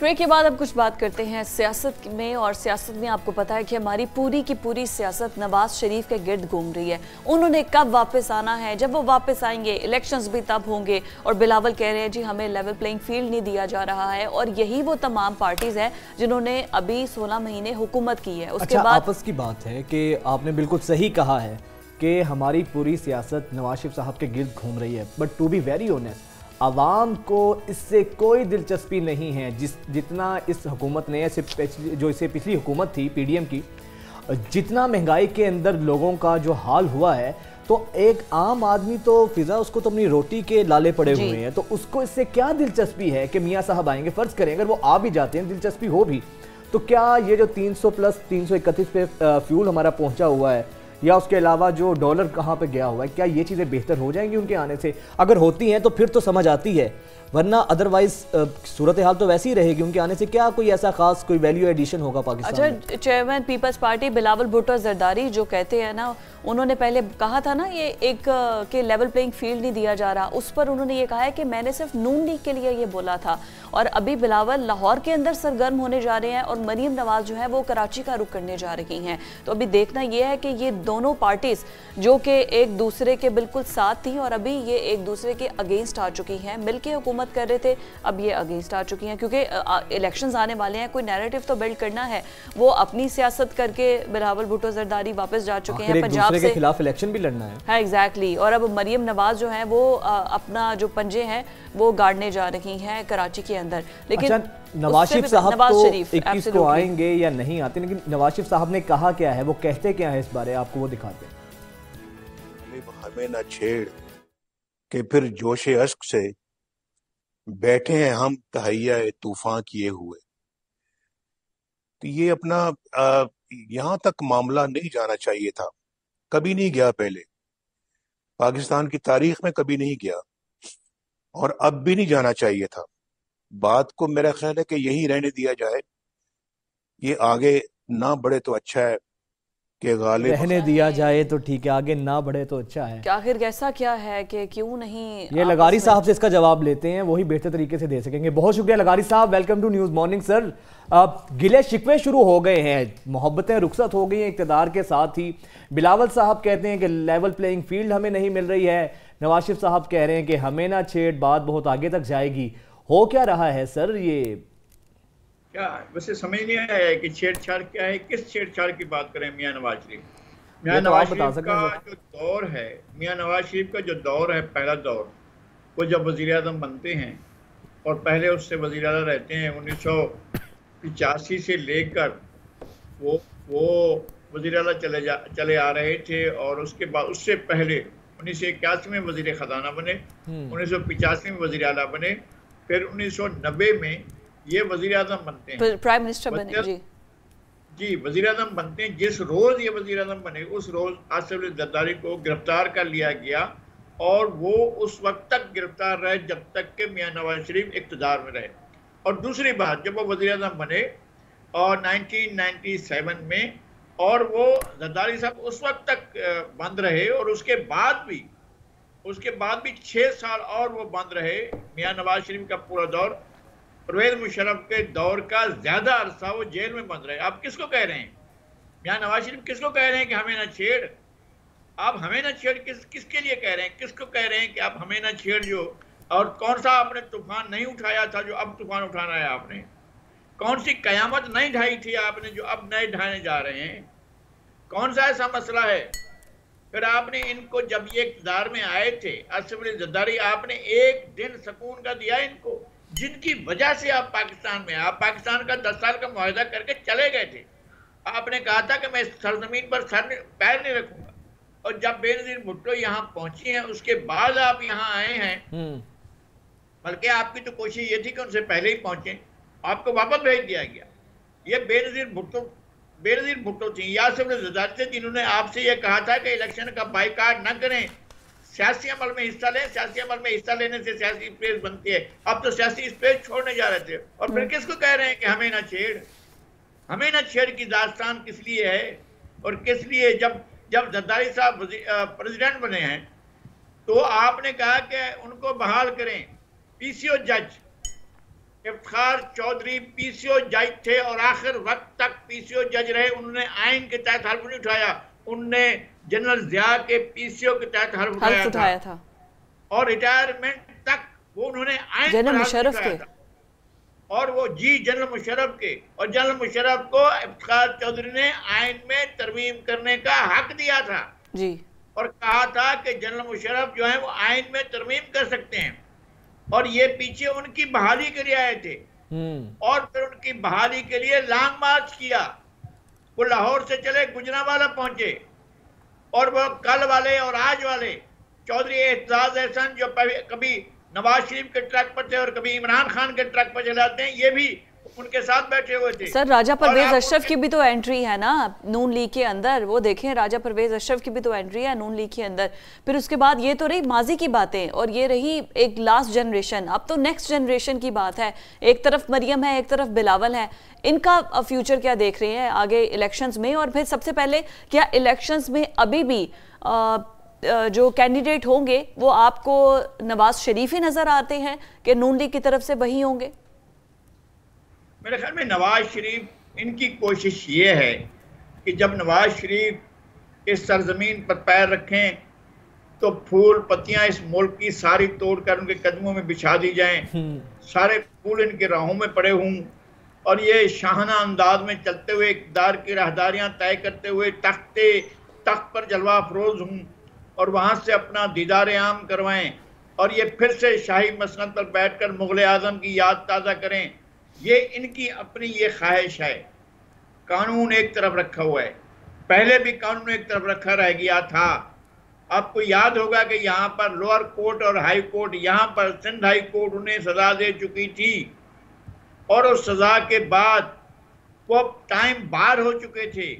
ब्रेक के बाद अब कुछ बात करते हैं सियासत में और सियासत में आपको पता है कि हमारी पूरी की पूरी सियासत नवाज़ शरीफ के गिर्द घूम रही है। उन्होंने कब वापस आना है? जब वो वापस आएँगे इलेक्शंस भी तब होंगे। और बिलावल कह रहे हैं जी हमें लेवल प्लेइंग फ़ील्ड नहीं दिया जा रहा है। और यही वो तमाम पार्टीज़ हैं जिन्होंने अभी सोलह महीने हुकूमत की है। उसके अच्छा, बाद आपस की बात है कि आपने बिल्कुल सही कहा है कि हमारी पूरी सियासत नवाज़ शरीफ साहब के गिर्द घूम रही है। But to be very honest आवाम को इससे कोई दिलचस्पी नहीं है। जिस जितना इस हुकूमत ने ऐसे जो इसे पिछली हुकूमत थी पीडीएम की जितना महँगाई के अंदर लोगों का जो हाल हुआ है तो एक आम आदमी तो फिजा उसको तो अपनी रोटी के लाले पड़े हुए हैं। तो उसको इससे क्या दिलचस्पी है कि मियाँ साहब आएँगे? फ़र्ज़ करें अगर वो आ भी जाते हैं दिलचस्पी हो भी तो क्या ये जो 300 प्लस 331 पे फ्यूल हमारा पहुँचा हुआ है या उसके अलावा जो डॉलर कहाँ पे गया हुआ है क्या ये चीज़ें बेहतर हो जाएँगी उनके आने से? अगर होती हैं तो फिर तो समझ आती है वरना अदरवाइज़ सूरत हाल तो वैसी ही रहेगी उनके आने से। क्या कोई ऐसा खास कोई वैल्यू एडिशन होगा पाकिस्तान अच्छा chairman peoples party Bilawal Bhutto Zardari जो कहते हैं ना उन्होंने पहले कहा था ना ये एक के लेवल प्लेइंग फ़ील्ड नहीं दिया जा रहा। उस पर उन्होंने ये कहा है कि मैंने सिर्फ़ नून लीग के लिए ये बोला था। और अभी बिलावल लाहौर के अंदर सरगर्म होने जा रहे हैं और मरीम नवाज़ जो है वो कराची का रुख करने जा रही हैं। तो अभी देखना यह है कि ये दोनों पार्टीज़ जो कि एक दूसरे के बिल्कुल साथ थी और अभी ये एक दूसरे के अगेंस्ट आ चुकी हैं। मिलकर हुकूमत कर रहे थे अब ये अगेंस्ट आ चुकी हैं। क्योंकि इलेक्शन आने वाले हैं कोई नैरेटिव तो बिल्ड करना है। वो अपनी सियासत करके बिलावल भुटो जरदारी वापस जा चुके हैं पंजाब से। खिलाफ इलेक्शन भी लड़ना है। हाँ एग्जैक्टली और अब मरियम नवाज़ जो है वो अपना जो पंजे हैं वो गाड़ने जा रही हैं कराची के अंदर। लेकिन अच्छा, नवाज़ शरीफ साहब तो इक्कीस को आएँगे या नहीं आते? लेकिन नवाज़ शरीफ साहब ने कहा क्या है? वो कहते क्या है इस बारे? आपको वो दिखाते हमें ना छेड़ के फिर जोश अश्क से बैठे हैं हम तहैया तूफ़ान किए हुए। तो ये अपना यहाँ तक मामला नहीं जाना चाहिए था। कभी नहीं गया पहले। पाकिस्तान की तारीख में कभी नहीं गया। और अब भी नहीं जाना चाहिए था। बात को मेरा ख्याल है कि यही रहने दिया जाए। ये आगे ना बढ़े तो अच्छा है। कि गालिब रहने दिया जाए तो ठीक है आगे ना बढ़े तो अच्छा है। आखिर ऐसा क्या है कि क्यों नहीं ये लगारी साहब से इसका जवाब लेते हैं वही बेहतर तरीके से दे सकेंगे। बहुत शुक्रिया लगारी sahab welcome to news morning sir अब गिले शिकवे शुरू हो गए हैं। मोहब्बतें रुखसत हो गई हैं इकतदार के साथ ही। बिलावल साहब कहते हैं कि लेवल प्लेइंग फ़ील्ड हमें नहीं मिल रही है। नवाज़ शरीफ साहब कह रहे हैं कि हमें ना छेड़ बात बहुत आगे तक जाएगी। हो क्या रहा है सर ये क्या वैसे समझ नहीं आया है कि छेड़छाड़ क्या है किस छेड़छाड़ की बात करें मियाँ नवाज़ शरीफ मियाँ तो नवाज़ शरीफ का जो दौर है मियाँ नवाज़ शरीफ का जो दौर है पहला दौर वो जब वज़ीर अजम बनते हैं और पहले उससे वज़ीर अला रहते हैं उन्नीस सौ पिचासी से लेकर वो वो वज़ीर अला चले जा चले आ रहे थे और उसके बाद उससे पहले उन्नीस सौ इक्यासी में वज़ीर ख़जाना बने हम्म। उन्नीस सौ पिचासी में वज़ीर अला बने फिर उन्नीस सौ नब्बे में ये वज़ीर आज़म बनते हैं। प्राइम मिनिस्टर बने जी। जी वज़ीर अजम बनते हैं। जिस रोज ये वज़ीर अजम बने उस रोज आसिफ जरदारी को गिरफ़्तार कर लिया गया और वो उस वक्त तक गिरफ़्तार रहे जब तक के मियाँ नवाज़ शरीफ इकतदार में रहे। और दूसरी बात जब वो वजी अजम बने और 1997 में और वो जरदारी साहब उस वक्त तक बंद रहे और उसके बाद भी उसके बाद भी छः साल और वो बंद रहे मियाँ नवाज़ शरीफ का पूरा दौर परवेज मुशरफ के दौर का ज़्यादा अरसा वो जेल में बंद रहे। आप किसको कह रहे हैं? यहाँ नवाज़ शरीफ किसको कह रहे हैं कि हमें ना छेड़? आप हमें ना छेड़ किस, किसके लिए कह रहे हैं? किसको कह रहे हैं कि आप हमें ना छेड़ जो? और कौन सा आपने तूफ़ान नहीं उठाया था जो अब तूफ़ान उठाना है आपने? कौन सी कयामत नहीं ढाई थी आपने जो अब नए ढाने जा रहे हैं? कौन सा ऐसा मसला है? फिर आपने इनको जब ये इकदार में आए थे असफ जद्दारी, आपने एक दिन सुकून का दिया इनको। जिनकी वजह से आप पाकिस्तान में आप पाकिस्तान का दस साल का मुआहदा करके चले गए थे। आपने कहा था कि मैं सरजमीन पर सर पैर नहीं रखूँगा। और जब बेनजीर भुट्टो यहाँ पहुँची हैं उसके बाद आप यहाँ आए हैं हम्म। बल्कि आपकी तो कोशिश ये थी कि उनसे पहले ही पहुँचे। आपको वापस भेज दिया गया। ये बेनजीर भुट्टो बेनजीर भुट्टो थी। या सिर्फ़ जिन्होंने आपसे ये कहा था कि इलेक्शन का बाइकाट न करें। सियासी अमल में हिस्सा लें सियासी अमल में हिस्सा लेने से सियासी स्पेस बनती है। अब तो सियासी स्पेस छोड़ने जा रहे थे। और फिर हम्म। किसको कह रहे हैं कि हमें ना छेड़? हमें ना छेड़ की दास्तान किस लिए है? और किस लिए जब जब जरदारी साहब प्रेसिडेंट बने हैं तो आपने कहा कि उनको बहाल करें। पीसीओ जज। इफ्तार चौधरी पीसीओ जज थे और आखिर वक्त तक पीसीओ जज रहे। उन्होंने आइन के तहत हल्फ नहीं उठाया। उनने जनरल जिया के पीसीओ के तहत हल्फ उठाया, उठाया था।, था। और रिटायरमेंट तक वो उन्होंने आइन जनरल मुशरफ के। और वो जी जनरल मुशर्रफ के। और जनरल मुशर्रफ को इफ्तार चौधरी ने आइन में तरमीम करने का हक दिया था। जी। और कहा था कि जनरल मुशरफ जो है वो आयन में तरमीम कर सकते हैं। और ये पीछे उनकी बहाली के लिए आए थे। हम्म। और फिर उनकी बहाली के लिए लॉन्ग मार्च किया। वो लाहौर से चले गुजरावाला पहुँचे। और वो कल वाले और आज वाले चौधरी एहतजाज एहसन जो कभी नवाज़ शरीफ के ट्रैक पर थे और कभी इमरान खान के ट्रैक पर चले आते हैं ये भी उनके साथ बैठे हुए थे। सर राजा परवेज अशरफ की भी तो एंट्री है ना नून लीग के अंदर वो देखें राजा परवेज अशरफ की भी तो एंट्री है नून लीग के अंदर। फिर उसके बाद ये तो रही माजी की बातें और ये रही एक लास्ट जनरेशन अब तो नेक्स्ट जनरेशन की बात है। एक तरफ़ मरियम है एक तरफ़ बिलावल है। इनका फ्यूचर क्या देख रहे हैं आगे इलेक्शंस में? और फिर सबसे पहले क्या इलेक्शंस में अभी भी आ, जो कैंडिडेट होंगे वो आपको नवाज़ शरीफ ही नज़र आते हैं कि नून लीग की तरफ़ से वही होंगे? मेरे ख्याल में नवाज़ शरीफ इनकी कोशिश ये है कि जब नवाज़ शरीफ इस सरजमीन पर पैर रखें तो फूल पत्तियाँ इस मुल्क की सारी तोड़ कर उनके कदमों में बिछा दी जाएँ। हम्म। सारे फूल इनके राहों में पड़े हों। और ये शाहाना अंदाज में चलते हुए इकदार की राहदारियाँ तय करते हुए तख्ते, तख्त पर जलवा अफरोज हूँ और वहाँ से अपना दीदार आम करवाएँ और ये फिर से शाही मसनत पर बैठ कर मुग़ल आज़म की याद ताज़ा करें। ये इनकी अपनी ये ख्वाहिश है। कानून एक तरफ़ रखा हुआ है। पहले भी कानून एक तरफ़ रखा रह गया था। आपको याद होगा कि यहाँ पर लोअर कोर्ट और हाई कोर्ट, यहाँ पर सिंध हाई कोर्ट उन्हें सजा दे चुकी थी। और उस सजा के बाद वो टाइम बार हो चुके थे।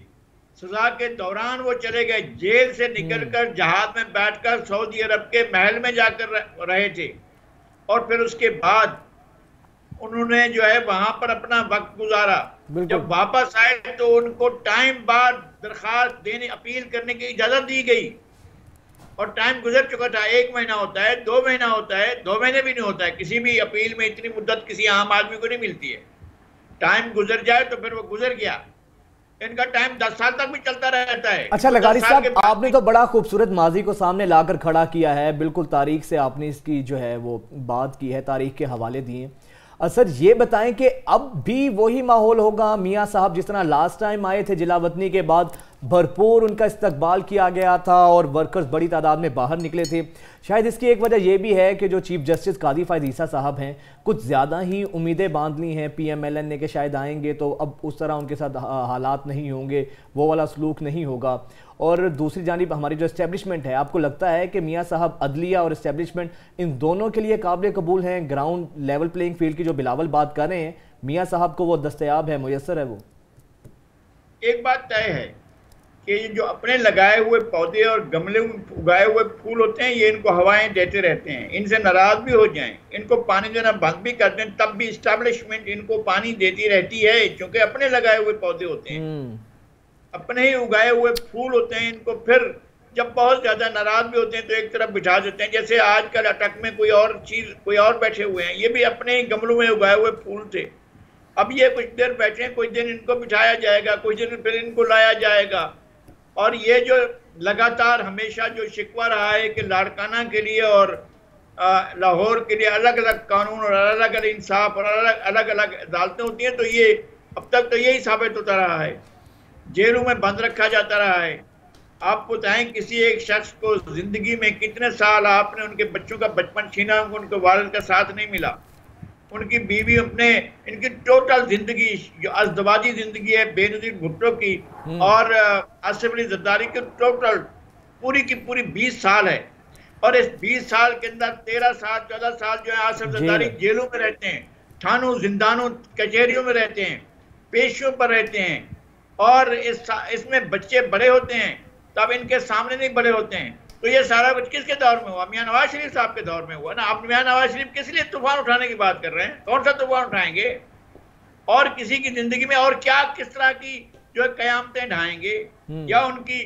सजा के दौरान वो चले गए जेल से निकलकर हम्म। जहाज़ में बैठकर सऊदी अरब के महल में जाकर रहे थे। और फिर उसके बाद उन्होंने जो है वहाँ पर अपना वक्त गुजारा। जब वापस आए तो उनको टाइम बाद दरखास्त देने अपील करने की इजाज़त दी गई। और टाइम गुजर चुका था एक महीना होता है दो महीना होता है दो महीने भी नहीं होता है किसी भी अपील में इतनी मुद्दत किसी आम आदमी को नहीं मिलती है। टाइम गुजर जाए तो फिर वो गुजर गया। इनका टाइम दस साल तक भी चलता रहता है। अच्छा लगारी साहब आपने तो बड़ा खूबसूरत माजी को सामने लाकर खड़ा किया है। बिल्कुल तारीख से आपने इसकी जो है वो बात की है तारीख के हवाले दिए सर ये बताएँ कि अब भी वही माहौल होगा? मियाँ साहब जिस तरह लास्ट टाइम आए थे जिलावतनी के बाद भरपूर उनका इस्तकबाल किया गया था और वर्कर्स बड़ी तादाद में बाहर निकले थे। शायद इसकी एक वजह यह भी है कि जो चीफ जस्टिस कादी फायदीसा साहब हैं, कुछ ज़्यादा ही उम्मीदें बाँध ली हैं पी एम एल एन ने कि शायद आएँगे तो अब उस तरह उनके साथ हालात नहीं होंगे, वो वाला सलूक नहीं होगा। और दूसरी जानब हमारी जो इस्टेब्लिशमेंट है, आपको लगता है कि मियाँ साहब अदलिया और इस्टेब्लिशमेंट इन दोनों के लिए काबिल कबूल हैं ग्राउंड लेवल प्लेइंग फ़ील्ड की जो बिलावल बात कर रहे हैं, मियाँ साहब को वो दस्तयाब है मैसर है वो। एक बात तय है कि जो अपने लगाए हुए पौधे और गमले में उगाए हुए फूल होते हैं ये इनको हवाएँ देते रहते हैं। इनसे नाराज़ भी हो जाएँ इनको पानी देना बंद भी कर दें तब भी स्टैब्लिशमेंट इनको पानी देती रहती है क्योंकि अपने लगाए हुए पौधे होते हैं। हम्म। अपने ही उगाए हुए फूल होते हैं इनको फिर जब बहुत ज़्यादा नाराज़ भी होते हैं तो एक तरफ़ बिठा देते हैं। जैसे आजकल अटक में कोई और चीज़ कोई और बैठे हुए हैं ये भी अपने ही गमलों में उगाए हुए फूल थे। अब ये कुछ देर बैठे हैं कुछ दिन इनको बिठाया जाएगा कुछ दिन फिर इनको लाया जाएगा। और ये जो लगातार हमेशा जो शिकवा रहा है कि लाड़काना के लिए और लाहौर के लिए अलग अलग कानून और अलग अलग इंसाफ और अलग अलग अलग अदालतें होती हैं तो ये अब तक तो यही साबित होता रहा है। जेलों में बंद रखा जाता रहा है। आप बताएँ किसी एक शख्स को ज़िंदगी में कितने साल आपने उनके बच्चों का बचपन छीना उनके वालद का साथ नहीं मिला। उनकी बीवी अपने इनकी टोटल ज़िंदगी जो अजदवाजी ज़िंदगी है बेनजीर भुट्टो की हम्म। और आसिफ अली जद्दारी की टोटल पूरी की पूरी 20 साल है। और इस 20 साल के अंदर 13 साल 14 साल जो है आसिफ जद्दारी जेलों में रहते हैं थानों जिंदानों कचहरियों में रहते हैं पेशियों पर रहते हैं और इस इसमें बच्चे बड़े होते हैं तब इनके सामने नहीं बड़े होते हैं। तो ये सारा कुछ किसके दौर में हुआ? मियाँ नवाज़ शरीफ साहब के दौर में हुआ ना। आप मियाँ नवाज़ शरीफ किस लिए तूफ़ान उठाने की बात कर रहे हैं? कौन सा तूफ़ान उठाएँगे? और किसी की ज़िंदगी में और क्या किस तरह की जो है कयामतें ढाएँगे? हम्म। या उनकी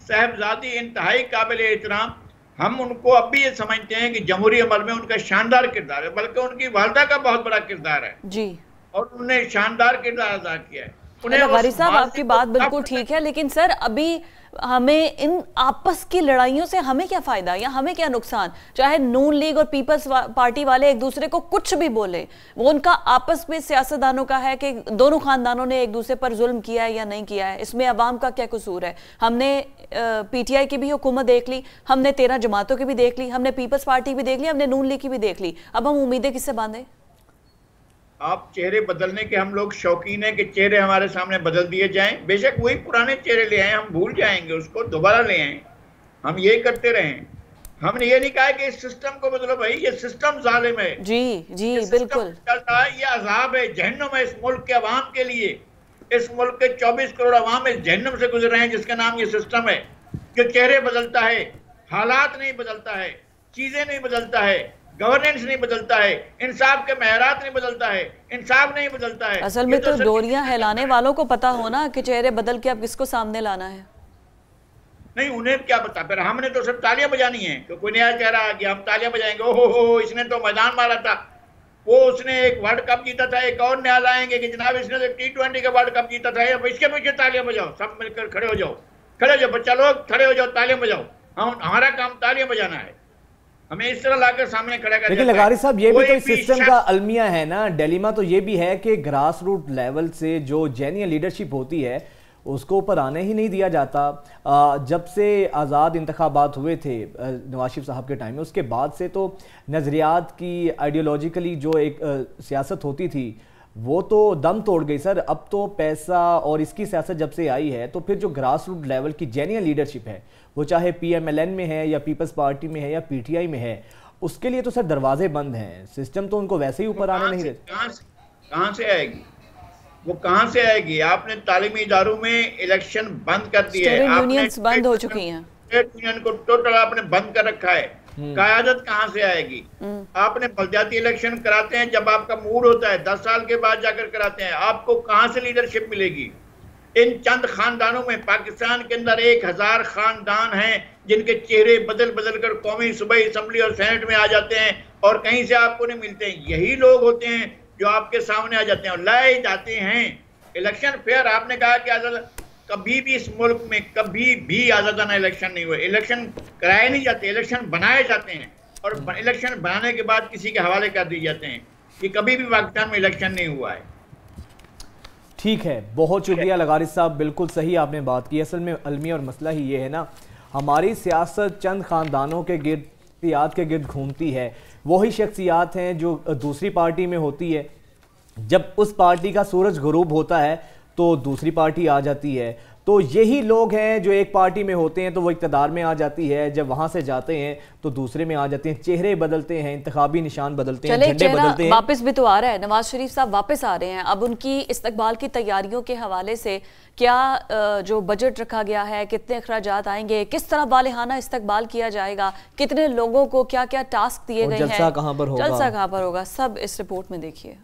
साहबजादी इंतहाई काबिल एहतराम हम उनको अब भी ये समझते हैं कि जमहूरी अमल में उनका शानदार किरदार है बल्कि उनकी वालदा का बहुत बड़ा किरदार है। जी। और उन्होंने शानदार किरदार अदा किया है। उन्हें साहब आपकी बात बिल्कुल ठीक है लेकिन सर अभी हमें इन आपस की लड़ाइयों से हमें क्या फ़ायदा या हमें क्या नुकसान? चाहे नून लीग और पीपल्स पार्टी वाले एक दूसरे को कुछ भी बोले, वो उनका आपस में सियासतदानों का है कि दोनों खानदानों ने एक दूसरे पर जुल्म किया है या नहीं किया है। इसमें अवाम का क्या कसूर है? हमने पीटीआई की भी हुकूमत देख ली, हमने तेरह जमातों की भी देख ली, हमने पीपल्स पार्टी भी देख ली, हमने नून लीग की भी देख ली। अब हम उम्मीदें किससे बांधे? आप चेहरे बदलने के हम लोग शौकीन है कि चेहरे हमारे सामने बदल दिए जाएँ। बेशक वही पुराने चेहरे ले आए हम भूल जाएँगे उसको दोबारा ले आए। हम ये करते रहे। हमने ये नहीं कहा कि इस सिस्टम को बदलो भाई ये सिस्टम जालिम है। जी जी बिल्कुल। चलता है ये अजाब है जहन्नम है इस मुल्क के अवाम के लिए। इस मुल्क के 24 करोड़ अवाम इस जहन्नम से गुजर रहे हैं जिसका नाम ये सिस्टम है। जो चेहरे बदलता है हालात नहीं बदलता है चीज़ें नहीं बदलता है गवर्नेंस नहीं बदलता है इंसाफ के महरात नहीं बदलता है इंसाफ नहीं बदलता है। असल में तो, तो डोरियाँ हिलाने वालों को पता हो ना कि चेहरे बदल के अब किसको सामने लाना है। नहीं उन्हें क्या पता? फिर हमने तो सिर्फ़ तालियाँ बजानी है। तो कोई नया चेहरा गया हम तालियाँ बजाएँगे ओहो हो इसने तो मैदान मारा था। वो उसने एक वर्ल्ड कप जीता था एक और नया लाएँगे कि जनाब इसने तो टी ट्वेंटी का वर्ल्ड कप जीता था अब इसके पीछे तालियाँ बजाओ सब मिलकर खड़े हो जाओ। खड़े हो जाओ बच्चा लोग खड़े हो जाओ तालियाँ बजाओ। हम हमारा काम तालियाँ बजाना है। हमें इस तरह लाकर सामने खड़ा कर लेकिन लगारी साहब ये भी तो सिस्टम का अलमिया है ना। डेलीमा तो ये भी है कि ग्रास रूट लेवल से जो जेन्यन लीडरशिप होती है उसको ऊपर आने ही नहीं दिया जाता। जब से आज़ाद इंतबात हुए थे नवाज़ शरीफ साहब के टाइम में उसके बाद से तो नज़रियात की आइडियोलॉजिकली जो एक सियासत होती थी वो तो दम तोड़ गई सर। अब तो पैसा और इसकी सियासत जब से आई है तो फिर जो ग्रास रूट लेवल की जेन्यन लीडरशिप है वो चाहे पीएमएलएन में है या पीपल्स पार्टी में है या पीटीआई में है उसके लिए तो सर दरवाजे बंद हैं। सिस्टम तो उनको वैसे ही ऊपर आने नहीं देते कहाँ से आएगी? वो कहाँ से आएगी? आपने तालीमी इदारों में इलेक्शन बंद कर यूनियंस बंद हो चुकी हैं। यूनियन को टोटल आपने बंद कर रखा है। हम्म। कायादत कहाँ से आएगी? हम्म। आपने बलजाती इलेक्शन कराते हैं जब आपका मूड होता है। दस साल के बाद जाकर कराते हैं। आपको कहाँ से लीडरशिप मिलेगी? इन चंद खानदानों में पाकिस्तान के अंदर एक हज़ार खानदान हैं, जिनके चेहरे बदल बदल कर कौमी सुबह असम्बली और सेनेट में आ जाते हैं और कहीं से आपको नहीं मिलते हैं। यही लोग होते हैं जो आपके सामने आ जाते हैं और लाए जाते हैं। इलेक्शन फेयर, आपने कहा कि आज़ाद, कभी भी इस मुल्क में कभी भी आज़ादाना इलेक्शन नहीं हुए। इलेक्शन कराए नहीं जाते, इलेक्शन बनाए जाते हैं और इलेक्शन बनाने के बाद किसी के हवाले कर दिए जाते हैं कि कभी भी पाकिस्तान में इलेक्शन नहीं हुआ है। ठीक है, बहुत शुक्रिया लगारिस साहब, बिल्कुल सही आपने बात की। असल में अलमी और मसला ही ये है ना, हमारी सियासत चंद ख़ानदानों के गिर्द, याद के गिर्द घूमती है। वही शख्सियात हैं जो दूसरी पार्टी में होती है। जब उस पार्टी का सूरज गरूब होता है तो दूसरी पार्टी आ जाती है। तो यही लोग हैं जो एक पार्टी में होते हैं तो वो इकतदार में आ जाती है। जब वहाँ से जाते हैं तो दूसरे में आ जाते हैं। चेहरे बदलते हैं इंतबी निशान बदलते हैं झंडे बदलते हैं। वापस भी तो आ रहा है। नवाज़ शरीफ साहब वापस आ रहे हैं। अब उनकी इस्तकबाल की तैयारियों के हवाले से क्या जो बजट रखा गया है कितने अखराज आएँगे किस तरह बालहाना इस्तकबाल किया जाएगा कितने लोगों को क्या क्या टास्क दिए गए हैं जलसा कहाँ पर होगा? जलसा कहाँ पर होगा सब इस रिपोर्ट में देखिए।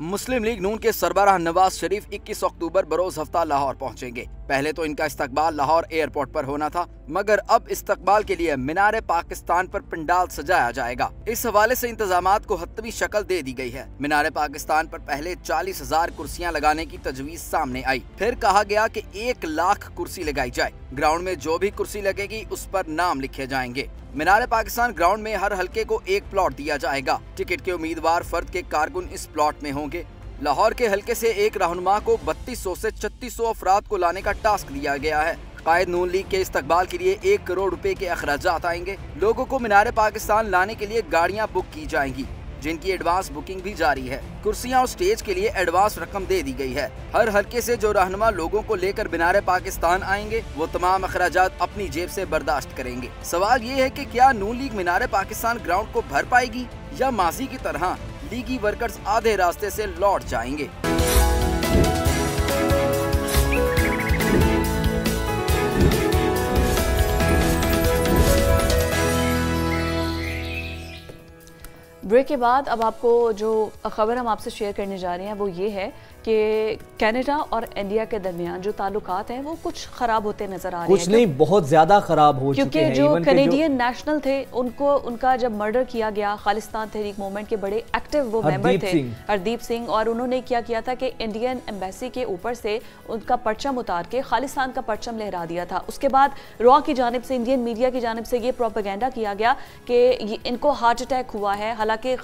मुस्लिम लीग नून के सरबराह नवाज़ शरीफ 21 अक्टूबर बरोज हफ़्ता लाहौर पहुँचेंगे। पहले तो इनका इस्तकबाल लाहौर एयरपोर्ट पर होना था, मगर अब इस्तकबाल के लिए मीनार पाकिस्तान पर पंडाल सजाया जाएगा। इस हवाले से इंतज़ाम को हतमी शक्ल दे दी गई है। मीनार पाकिस्तान पर पहले चालीस हज़ार कुर्सियाँ लगाने की तजवीज सामने आई। फिर कहा गया की एक लाख कुर्सी लगाई जाए। ग्राउंड में जो भी कुर्सी लगेगी, उस पर नाम लिखे जाएँगे। मीनार पाकिस्तान ग्राउंड में हर हल्के को एक प्लॉट दिया जाएगा। टिकट के उम्मीदवार फर्द के कारकुन इस प्लॉट में होंगे। लाहौर के हल्के से एक रहनुमा को बत्तीस सौ ऐसी छत्तीस सौ अफराद को लाने का टास्क दिया गया है। कायद नून लीग के इस्तकबाल के लिए एक करोड़ रुपए के अखराज आएँगे। लोगों को मीनार पाकिस्तान लाने के लिए गाड़ियाँ बुक की जाएँगी, जिनकी एडवांस बुकिंग भी जारी है। कुर्सियाँ और स्टेज के लिए एडवांस रकम दे दी गई है। हर हल्के से जो रहनुमा लोगों को लेकर मीनार पाकिस्तान आएँगे, वो तमाम अखराज अपनी जेब से बर्दाश्त करेंगे। सवाल ये है कि क्या नून लीग मीनार पाकिस्तान ग्राउंड को भर पाएगी या माजी की तरह? लीगी वर्कर्स आधे रास्ते से लौट जाएँगे। ब्रेक के बाद अब आपको जो खबर हम आपसे शेयर करने जा रहे हैं, वो ये है कि कनाडा और इंडिया के दरमियान जो ताल्लुकात हैं वो कुछ ख़राब होते नज़र आ रहे हैं। कुछ नहीं बहुत ज़्यादा ख़राब हो क्योंकि जो कनेडियन नेशनल थे उनको उनका जब मर्डर किया गया खालिस्तान तहरीक मूवमेंट के बड़े एक्टिव वो मेंबर थे हरदीप सिंह और उन्होंने क्या किया था कि इंडियन एम्बेसी के ऊपर से उनका परचम उतार के खालिस्तान का परचम लहरा दिया था। उसके बाद रॉ की जानब से इंडियन मीडिया की जानब से ये प्रोपागेंडा किया गया कि इनको हार्ट अटैक हुआ है। हालाँकि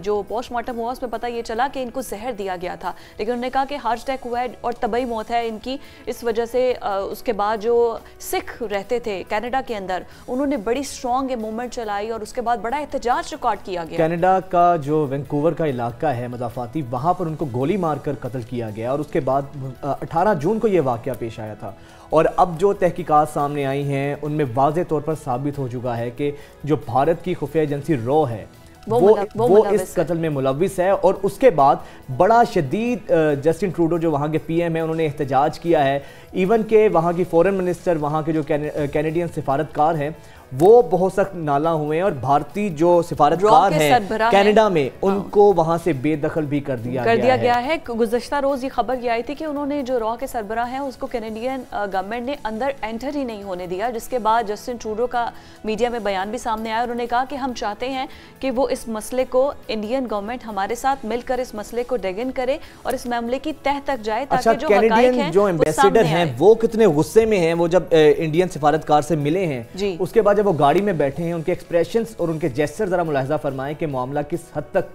जो पोस्टमार्टम हुआ उसमें पता ये चला कि इनको जहर दिया गया था। लेकिन उन्होंने कहा कि हार्ट अटैक हुआ है और तबई मौत है इनकी। इस वजह से उसके बाद जो सिख रहते थे कनाडा के अंदर, उन्होंने बड़ी स्ट्रॉन्ग मूवमेंट चलाई और उसके बाद बड़ा एहतजाज रिकॉर्ड किया गया। कनाडा का जो वैंकूवर का इलाका है मजाफाती वहाँ पर उनको गोली मारकर कत्ल किया गया और उसके बाद अठारह जून को यह वाक़ पेश आया था। और अब जो तहकीकात सामने आई हैं, उनमें वाज तौर पर साबित हो चुका है कि जो भारत की खुफिया एजेंसी रॉ है वो वो, वो, वो इस कत्ल में मुलविस है और उसके बाद बड़ा शदीद जस्टिन ट्रूडो जो वहाँ के पीएम है उन्होंने एहतजाज किया है। इवन के वहाँ की फॉरेन मिनिस्टर वहाँ के जो कैनेडियन सिफारतकार हैं वो बहुत सख्त नाला हुए हैं और भारतीय जो सिफारतकार हैं कनाडा में हाँ। उनको वहाँ से बेदखल भी कर दिया कर दिया गया है। गुजशत रोज ये खबर ये आई थी कि उन्होंने जो रॉ के सरबरा हैं उसको कैनेडियन गवर्नमेंट ने अंदर एंटर ही नहीं होने दिया जिसके बाद जस्टिन ट्रूडो का मीडिया में बयान भी सामने आया उन्होंने कहा कि हम चाहते हैं कि वो इस मसले को इंडियन गवर्नमेंट हमारे साथ मिलकर इस मसले को डेगिन करे और इस मामले की तह तक जाए ताकि अच्छा, जो जो एम्बेसडर हैं वो कितने गुस्से में हैं वो जब इंडियन सिफारतकार से मिले हैं उसके बाद जब वो गाड़ी में बैठे हैं, उनके एक्सप्रेशन और उनके जैसर ज़रा मुलाहजा फरमाएँ कि मामला किस हद तक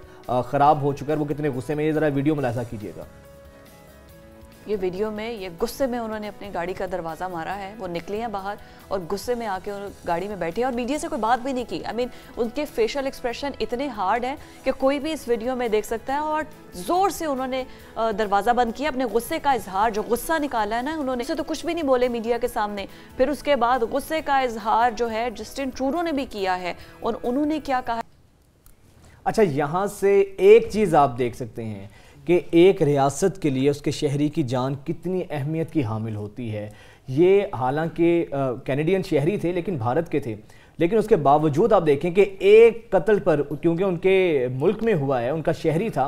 ख़राब हो चुका है वो कितने गुस्से में ये ज़रा वीडियो मुलाहजा कीजिएगा। ये वीडियो में ये गुस्से में उन्होंने अपनी गाड़ी का दरवाज़ा मारा है। वो निकले हैं बाहर और गुस्से में आके गाड़ी में बैठे हैं और मीडिया से कोई बात भी नहीं की। आई I मीन mean, उनके फेशियल एक्सप्रेशन इतने हार्ड हैं कि कोई भी इस वीडियो में देख सकता है और ज़ोर से उन्होंने दरवाज़ा बंद किया। अपने गुस्से का इजहार जो गुस्सा निकाला है ना उन्होंने उसे तो कुछ भी नहीं बोले मीडिया के सामने। फिर उसके बाद गुस्से का इजहार जो है जस्टिन ट्रूडो ने भी किया है और उन्होंने क्या कहा? अच्छा यहाँ से एक चीज़ आप देख सकते हैं। कि एक रियासत के लिए उसके शहरी की जान कितनी अहमियत की हामिल होती है। ये हालाँकि कैनेडियन शहरी थे, लेकिन भारत के थे। लेकिन उसके बावजूद आप देखें कि एक कत्ल पर, क्योंकि उनके मुल्क में हुआ है, उनका शहरी था,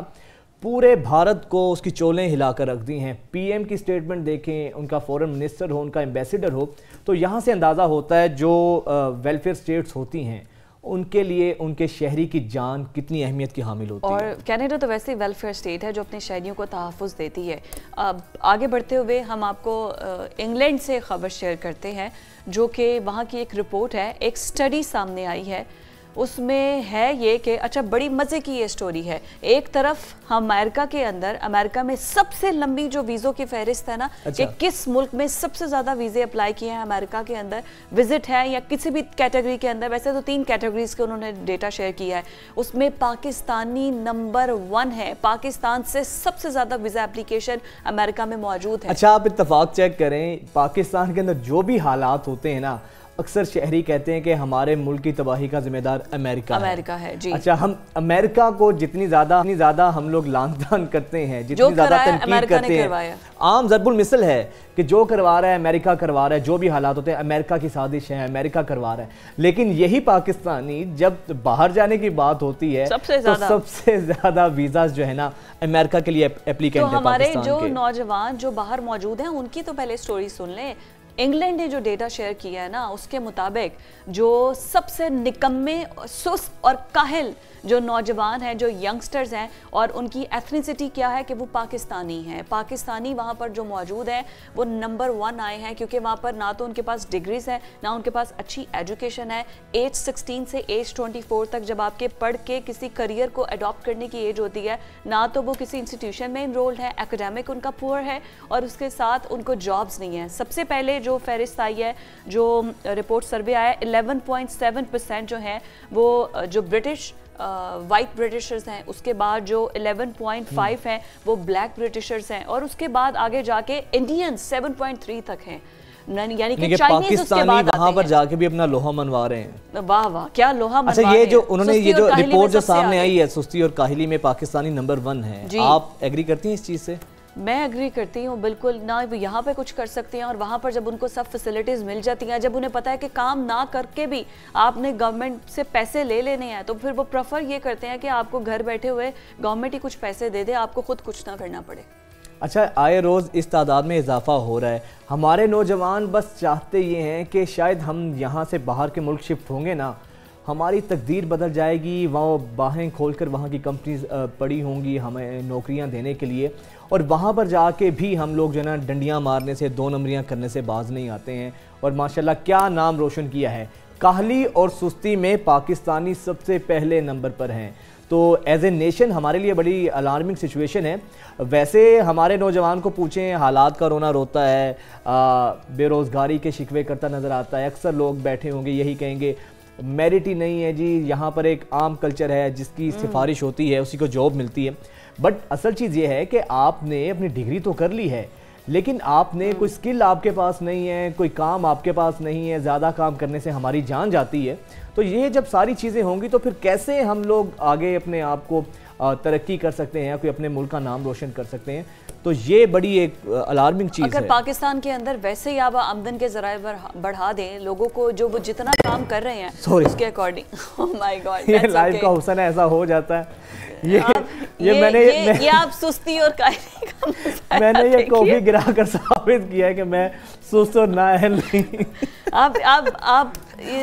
पूरे भारत को उसकी चोलें हिलाकर रख दी हैं। पीएम की स्टेटमेंट देखें, उनका फॉरेन मिनिस्टर हो, उनका एम्बेसडर हो तो यहाँ से अंदाज़ा होता है जो वेलफेयर स्टेट्स होती हैं। उनके लिए उनके शहरी की जान कितनी अहमियत की हामिल होती और है? और कैनेडा तो वैसे वेलफेयर स्टेट है जो अपने शहरीों को तहफ़ देती है। अब आगे बढ़ते हुए हम आपको इंग्लैंड से खबर शेयर करते हैं जो कि वहाँ की एक रिपोर्ट है एक स्टडी सामने आई है उसमें है ये कि अच्छा बड़ी मज़े की ये स्टोरी है। एक तरफ़ अमेरिका के अंदर अमेरिका में सबसे लंबी जो वीज़ों की फहरिस्त है ना अच्छा। कि किस मुल्क में सबसे ज़्यादा वीज़े अप्लाई किए हैं अमेरिका के अंदर विज़िट है या किसी भी कैटेगरी के अंदर वैसे तो तीन कैटेगरीज के उन्होंने डेटा शेयर किया है। उसमें पाकिस्तानी नंबर वन है पाकिस्तान से सबसे ज़्यादा वीज़ा एप्लीकेशन अमेरिका में मौजूद है। अच्छा आप इतफाक चेक करें पाकिस्तान के अंदर जो भी हालात होते हैं ना अक्सर शहरी कहते हैं कि हमारे मुल्क की तबाही का जिम्मेदार अमेरिका अमेरिका है, है जी। अच्छा हम अमेरिका को जितनी ज़्यादा जितनी ज़्यादा हम लोग लानदान करते हैं जितनी ज़्यादा तनकीद करते हैं। आम जरबुल मिसल है कि जो करवा रहा है अमेरिका करवा रहा है जो भी हालात होते हैं अमेरिका की साजिश है अमेरिका करवा रहा है। लेकिन यही पाकिस्तानी जब बाहर जाने की बात होती है सबसे तो सबसे ज़्यादा वीज़ा जो है ना अमेरिका के लिए एप्लीकेंट तो हमारे जो नौजवान जो बाहर मौजूद हैं उनकी तो पहले स्टोरी सुन लें। इंग्लैंड ने जो डेटा शेयर किया है ना, उसके मुताबिक जो सबसे निकम्मे, सुस्त और काहिल जो नौजवान हैं, जो यंगस्टर्स हैं और उनकी एथनिसिटी क्या है कि वो पाकिस्तानी हैं। पाकिस्तानी वहाँ पर जो मौजूद हैं, वो नंबर वन आए हैं क्योंकि वहाँ पर ना तो उनके पास डिग्रीज हैं, ना उनके पास अच्छी एजुकेशन है। एज सिक्सटीन से एज ट्वेंटी तक जब आपके पढ़ के किसी करियर को अडॉप्ट करने की एज होती है, ना तो वो किसी इंस्टीट्यूशन में इनरोल्ड है, एकेडमिक उनका पुअर है और उसके साथ उनको जॉब्स नहीं है। सबसे पहले जो फहरिस्त आई है, जो रिपोर्ट सर्वे आया एलेवन पॉइंट सेवन परसेंट जो है, वो, जो ब्रिटिश वाइट ब्रिटिशर्स हैं उसके बाद जो 11.5 हैं वो ब्लैक ब्रिटिशर्स हैं और उसके बाद आगे जाके इंडियंस 7.3 तक हैं। यानी कि पाकिस्तानी उसके बाद वहाँ पर जाके भी अपना लोहा मनवा रहे हैं। वाह वाह क्या लोहा अच्छा, मनवा अच्छा ये जो उन्होंने ये जो रिपोर्ट जो सामने आई है सुस्ती और काहिली में पाकिस्तानी नंबर वन है। आप एग्री करती हैं इस चीज़ से? मैं अग्री करती हूँ, बिल्कुल, ना वो यहाँ पे कुछ कर सकते हैं और वहाँ पर जब उनको सब फैसिलिटीज़ मिल जाती हैं, जब उन्हें पता है कि काम ना करके भी आपने गवर्नमेंट से पैसे ले लेने हैं तो फिर वो प्रेफर ये करते हैं कि आपको घर बैठे हुए गवर्नमेंट ही कुछ पैसे दे दे, आपको खुद कुछ ना करना पड़े। अच्छा आए रोज़ इस तादाद में इजाफा हो रहा है। हमारे नौजवान बस चाहते ये हैं कि शायद हम यहाँ से बाहर के मुल्क शिफ्ट होंगे ना। हमारी तकदीर बदल जाएगी वहाँ बाहें खोलकर वहाँ की कंपनीज़ पड़ी होंगी हमें नौकरियाँ देने के लिए। और वहाँ पर जाके भी हम लोग जो है ना डंडियाँ मारने से दो नंबरियाँ करने से बाज नहीं आते हैं। और माशाल्लाह क्या नाम रोशन किया है। काहली और सुस्ती में पाकिस्तानी सबसे पहले नंबर पर हैं। तो एज ए नेशन हमारे लिए बड़ी अलार्मिंग सिचुएशन है। वैसे हमारे नौजवान को पूछें हालात का रोना रोता है बेरोज़गारी के शिकवे करता नज़र आता है अक्सर लोग बैठे होंगे यही कहेंगे मेरिट ही नहीं है जी यहाँ पर एक आम कल्चर है जिसकी हम्म। सिफारिश होती है उसी को जॉब मिलती है। बट असल चीज़ ये है कि आपने अपनी डिग्री तो कर ली है लेकिन आपने हम्म। कोई स्किल आपके पास नहीं है कोई काम आपके पास नहीं है ज़्यादा काम करने से हमारी जान जाती है तो ये जब सारी चीज़ें होंगी तो फिर कैसे हम लोग आगे अपने आप को तरक्की कर सकते हैं या कोई अपने मुल्क का नाम रोशन कर सकते हैं तो ये बड़ी एक अलार्मिंग चीज़ अगर है। पाकिस्तान के अंदर वैसे ही आप आमदन के जराए बढ़ा दें लोगों को जो वो जितना काम कर रहे हैं Sorry. उसके अकॉर्डिंग माय गॉड ये लाइफ okay. का हुसन ऐसा हो जाता है ये ये, ये मैंने ये, मैं, ये आप सुस्ती और का मैंने ये कॉफ़ी गिरा कर साबित किया है कि मैं सुस्त और नाअहल नहीं आप आप आप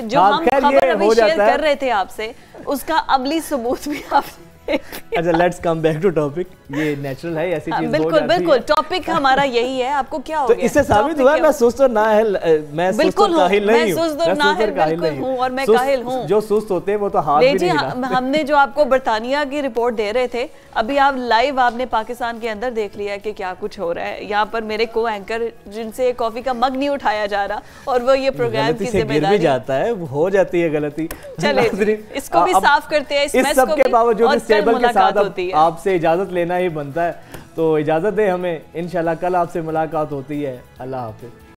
जो हम खबर अभी शेयर कर रहे थे आपसे उसका अमली सबूत भी आपने अच्छा let's come back to topic ये नेचुरल है ऐसी हाँ, चीज़ बिल्कुल बिल्कुल टॉपिक हमारा यही है आपको क्या हो तो इससे साबित हुआ मैं सुस्त और नाहिल मैं सुस्त और काहिल नहीं हूँ। मैं सुस्त और नाहिल बिल्कुल हूँ। और मैं काहिल हूँ। जो सुस्त होते हैं वो तो हाथ भी नहीं हमने जो आपको बर्तानिया की रिपोर्ट दे रहे थे अभी आप लाइव आपने पाकिस्तान के अंदर देख लिया कि क्या कुछ हो रहा है। यहाँ पर मेरे को एंकर जिनसे कॉफ़ी का मग नहीं उठाया जा रहा और वो ये प्रोग्राम की ज़िम्मेदारी जाता है हो जाती है गलती। चले इसको भी साफ़ करते हैं इस सब के बावजूद टेबल के साथ आपसे इजाज़त लेना ही बनता है। तो इजाज़त दे हमें। इनशाला कल आपसे मुलाकात होती है। अल्लाह हाफिज।